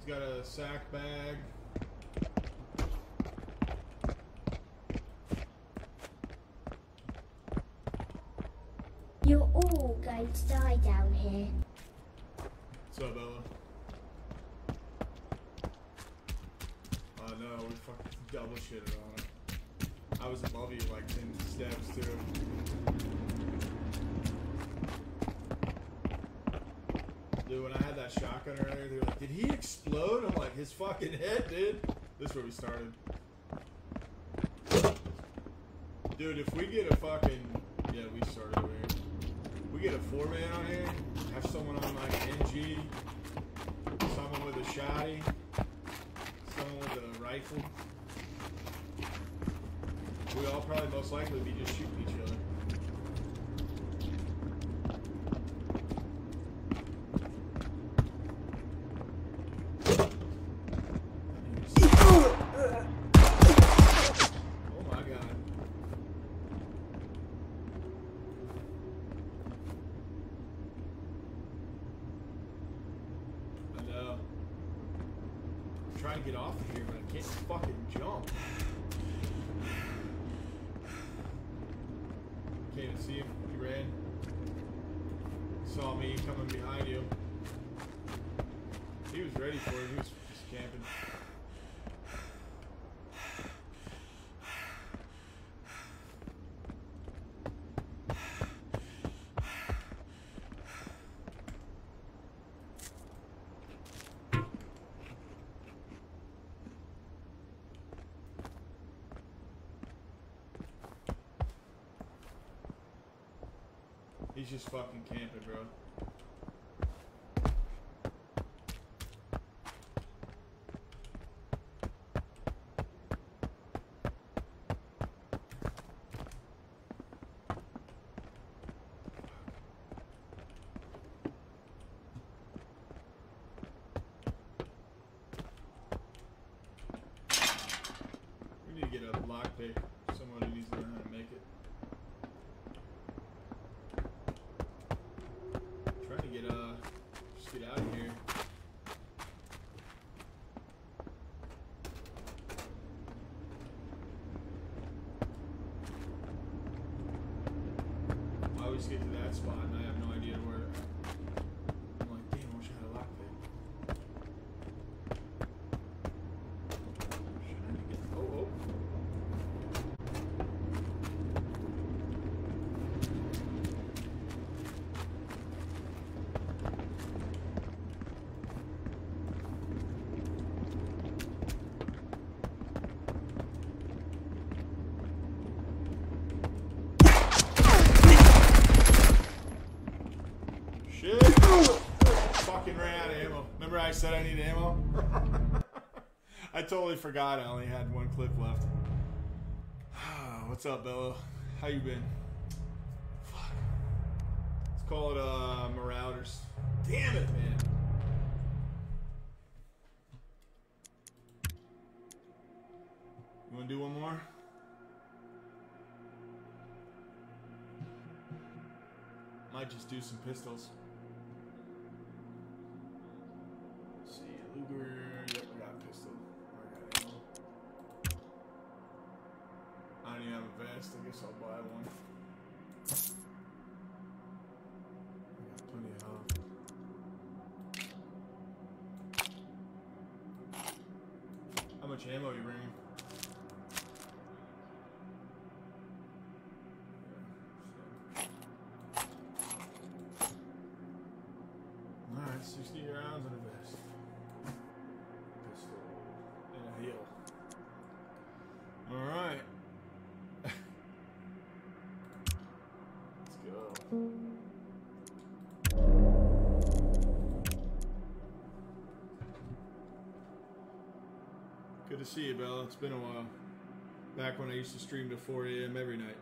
He's got a sack bag. You're all going to die down here. What's up, Ella? I uh, oh, know, we fucking double shitted on it. I was above you like 10 steps, too. When I had that shotgun earlier, they were like, did he explode? I'm like, his fucking head, dude. This is where we started. Dude, if we get a fucking. Yeah, we started over here. We get a four man on here, have someone on like MG, someone with a shotty, someone with a rifle. We all probably most likely be just shooting each other. Oh my god. I know. I'm trying to get off of here, but I can't fucking jump. Can't even see him. He ran. Saw me coming behind you. He was ready for it. He was just camping. He's just fucking camping, bro. We need to get a lockpick. Someone who needs to learn how to make it. Trying to get uh just get out of here. I always get to that spot and I have no idea where I'm like, damn, I wish I had a lockpick. Should I get oh oh Shit! Fucking ran out of ammo. Remember I said I need ammo? I totally forgot I only had one clip left. [SIGHS] What's up, Bella? How you been? Fuck. Let's call it uh Marauders. Damn it, man. You wanna do one more? Might just do some pistols. To see you, Bella. It's been a while. Back when I used to stream to 4 a.m. every night.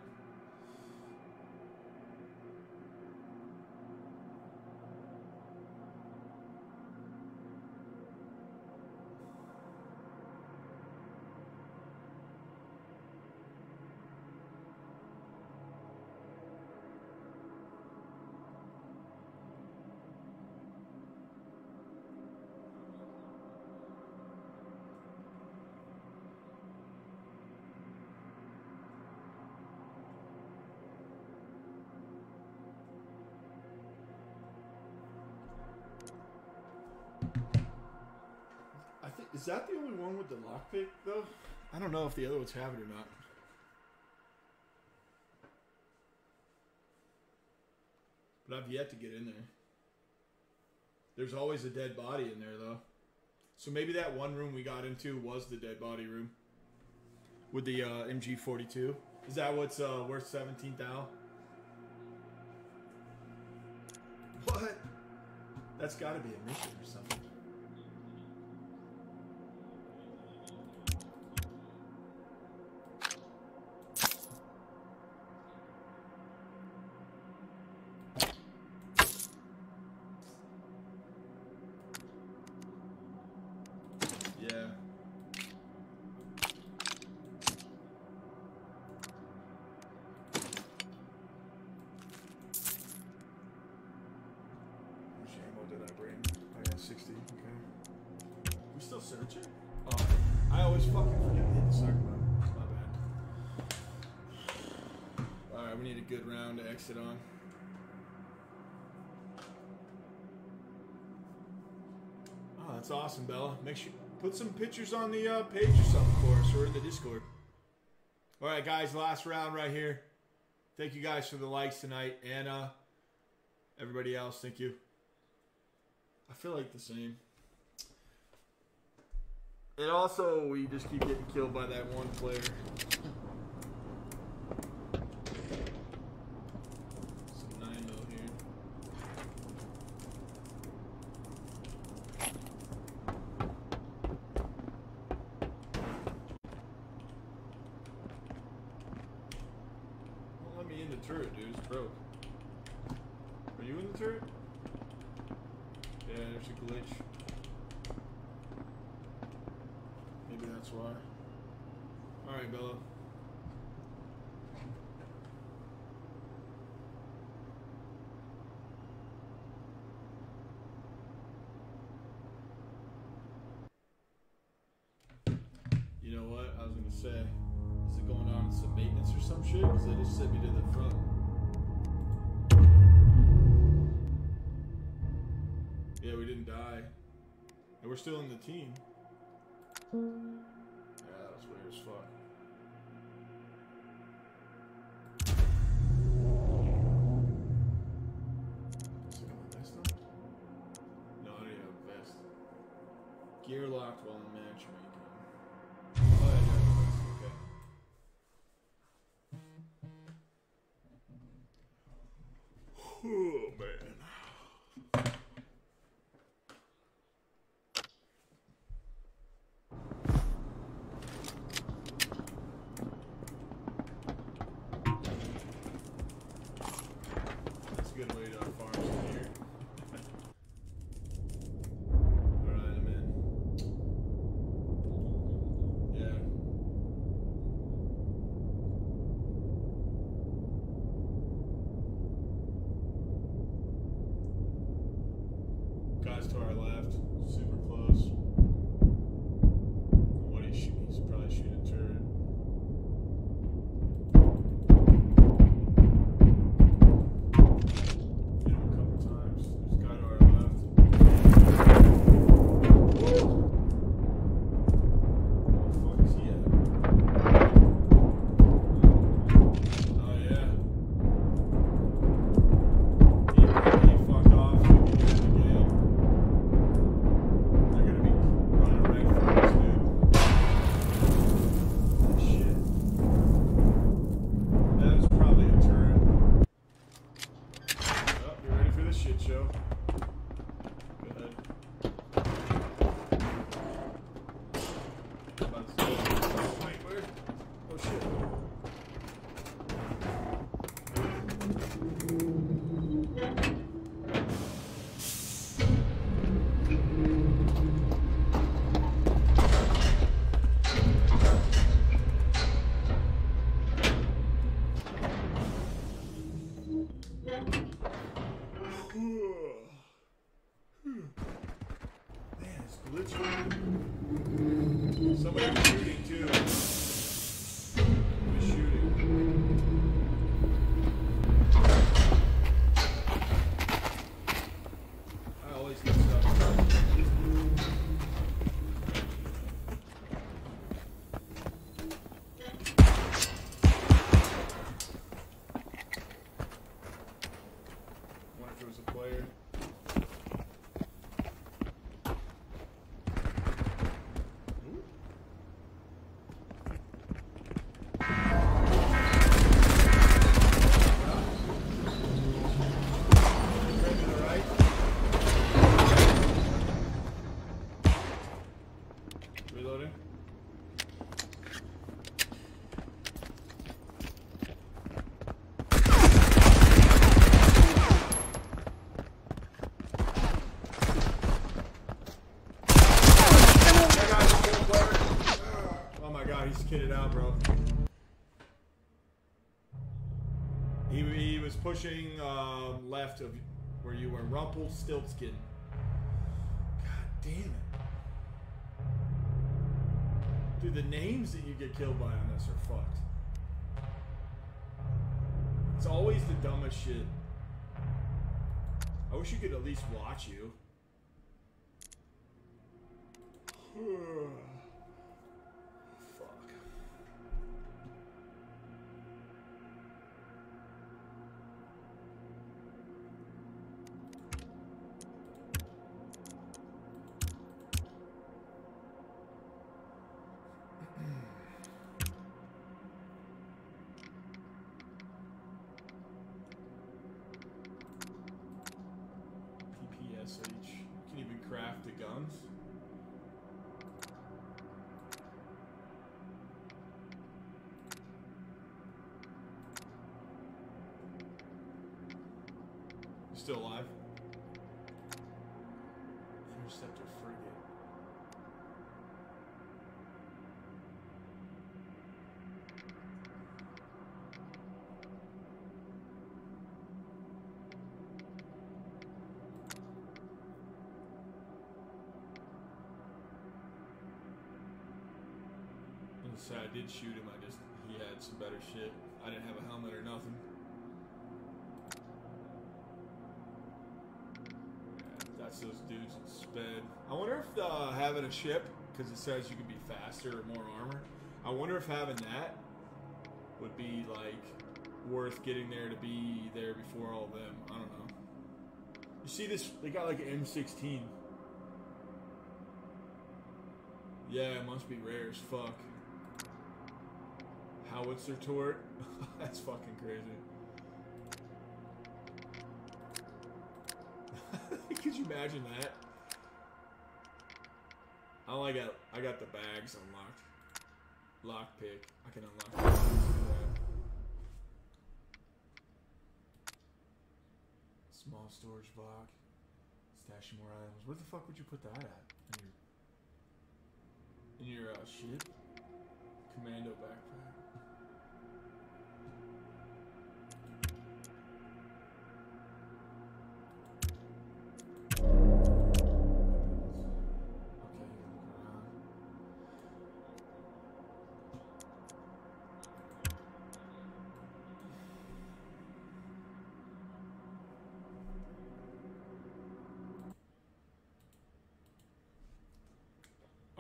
The lockpick though? I don't know if the other ones have it or not. But I've yet to get in there. There's always a dead body in there though. So maybe that one room we got into was the dead body room. With the uh, MG42. Is that what's uh, worth 17 thou? What? That's gotta be a mission or something. Yeah. How much ammo did I bring? I got 60. Okay. We still Oh, I always fucking forget to hit the sucker button. My bad. Alright, we need a good round to exit on. Oh, that's awesome, Bella. Make sure put some pictures on the uh, page or something for us or in the Discord. All right, guys, last round right here. Thank you guys for the likes tonight, and uh, everybody else, thank you. I feel like the same. And also, we just keep getting killed by that one player. Pushing um, left of where you were, Rumpelstiltskin. God damn it. Dude, the names that you get killed by on this are fucked. It's always the dumbest shit. I wish you could at least watch you. I did shoot him. I just he had some better shit. I didn't have a helmet or nothing. Yeah, that's those dudes in sped. I wonder if uh, having a ship, because it says you can be faster or more armor. I wonder if having that would be like worth getting there to be there before all of them. I don't know. You see this? They got like an M16. Yeah, it must be rare as fuck. Howitzer turret. [LAUGHS] That's fucking crazy. [LAUGHS] Could you imagine that? I only got I got the bags unlocked. Lockpick. I can unlock. Small storage block. Stashing more items. Where the fuck would you put that at? In your in your uh, shit? Commando backpack.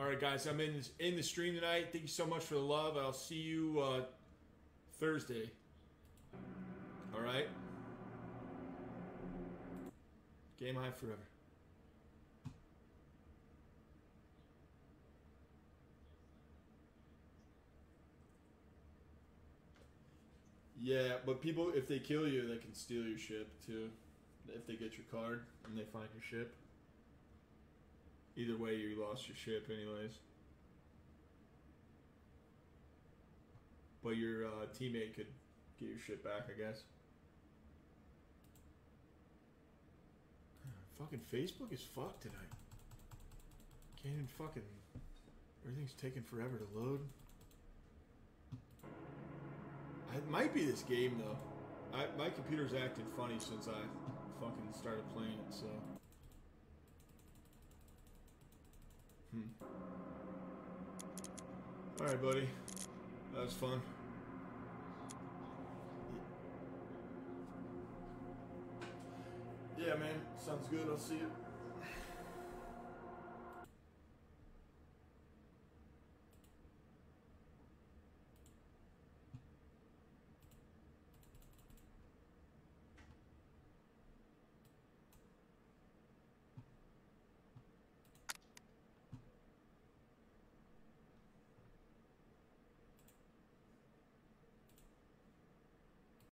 Right, guys, I'm in in the stream tonight. Thank you so much for the love. I'll see you uh, Thursday. All right. Game high forever. Yeah, but people, if they kill you, they can steal your ship too. If they get your card and they find your ship. Either way, you lost your ship, anyways. But your uh, teammate could get your ship back, I guess. [SIGHS] Fucking Facebook is fucked tonight. Can't even fucking. Everything's taking forever to load. It might be this game though. I, my computer's acted funny since I fucking started playing it, so. Hmm. Alright, buddy. That was fun. Yeah, man. Sounds good. I'll see you.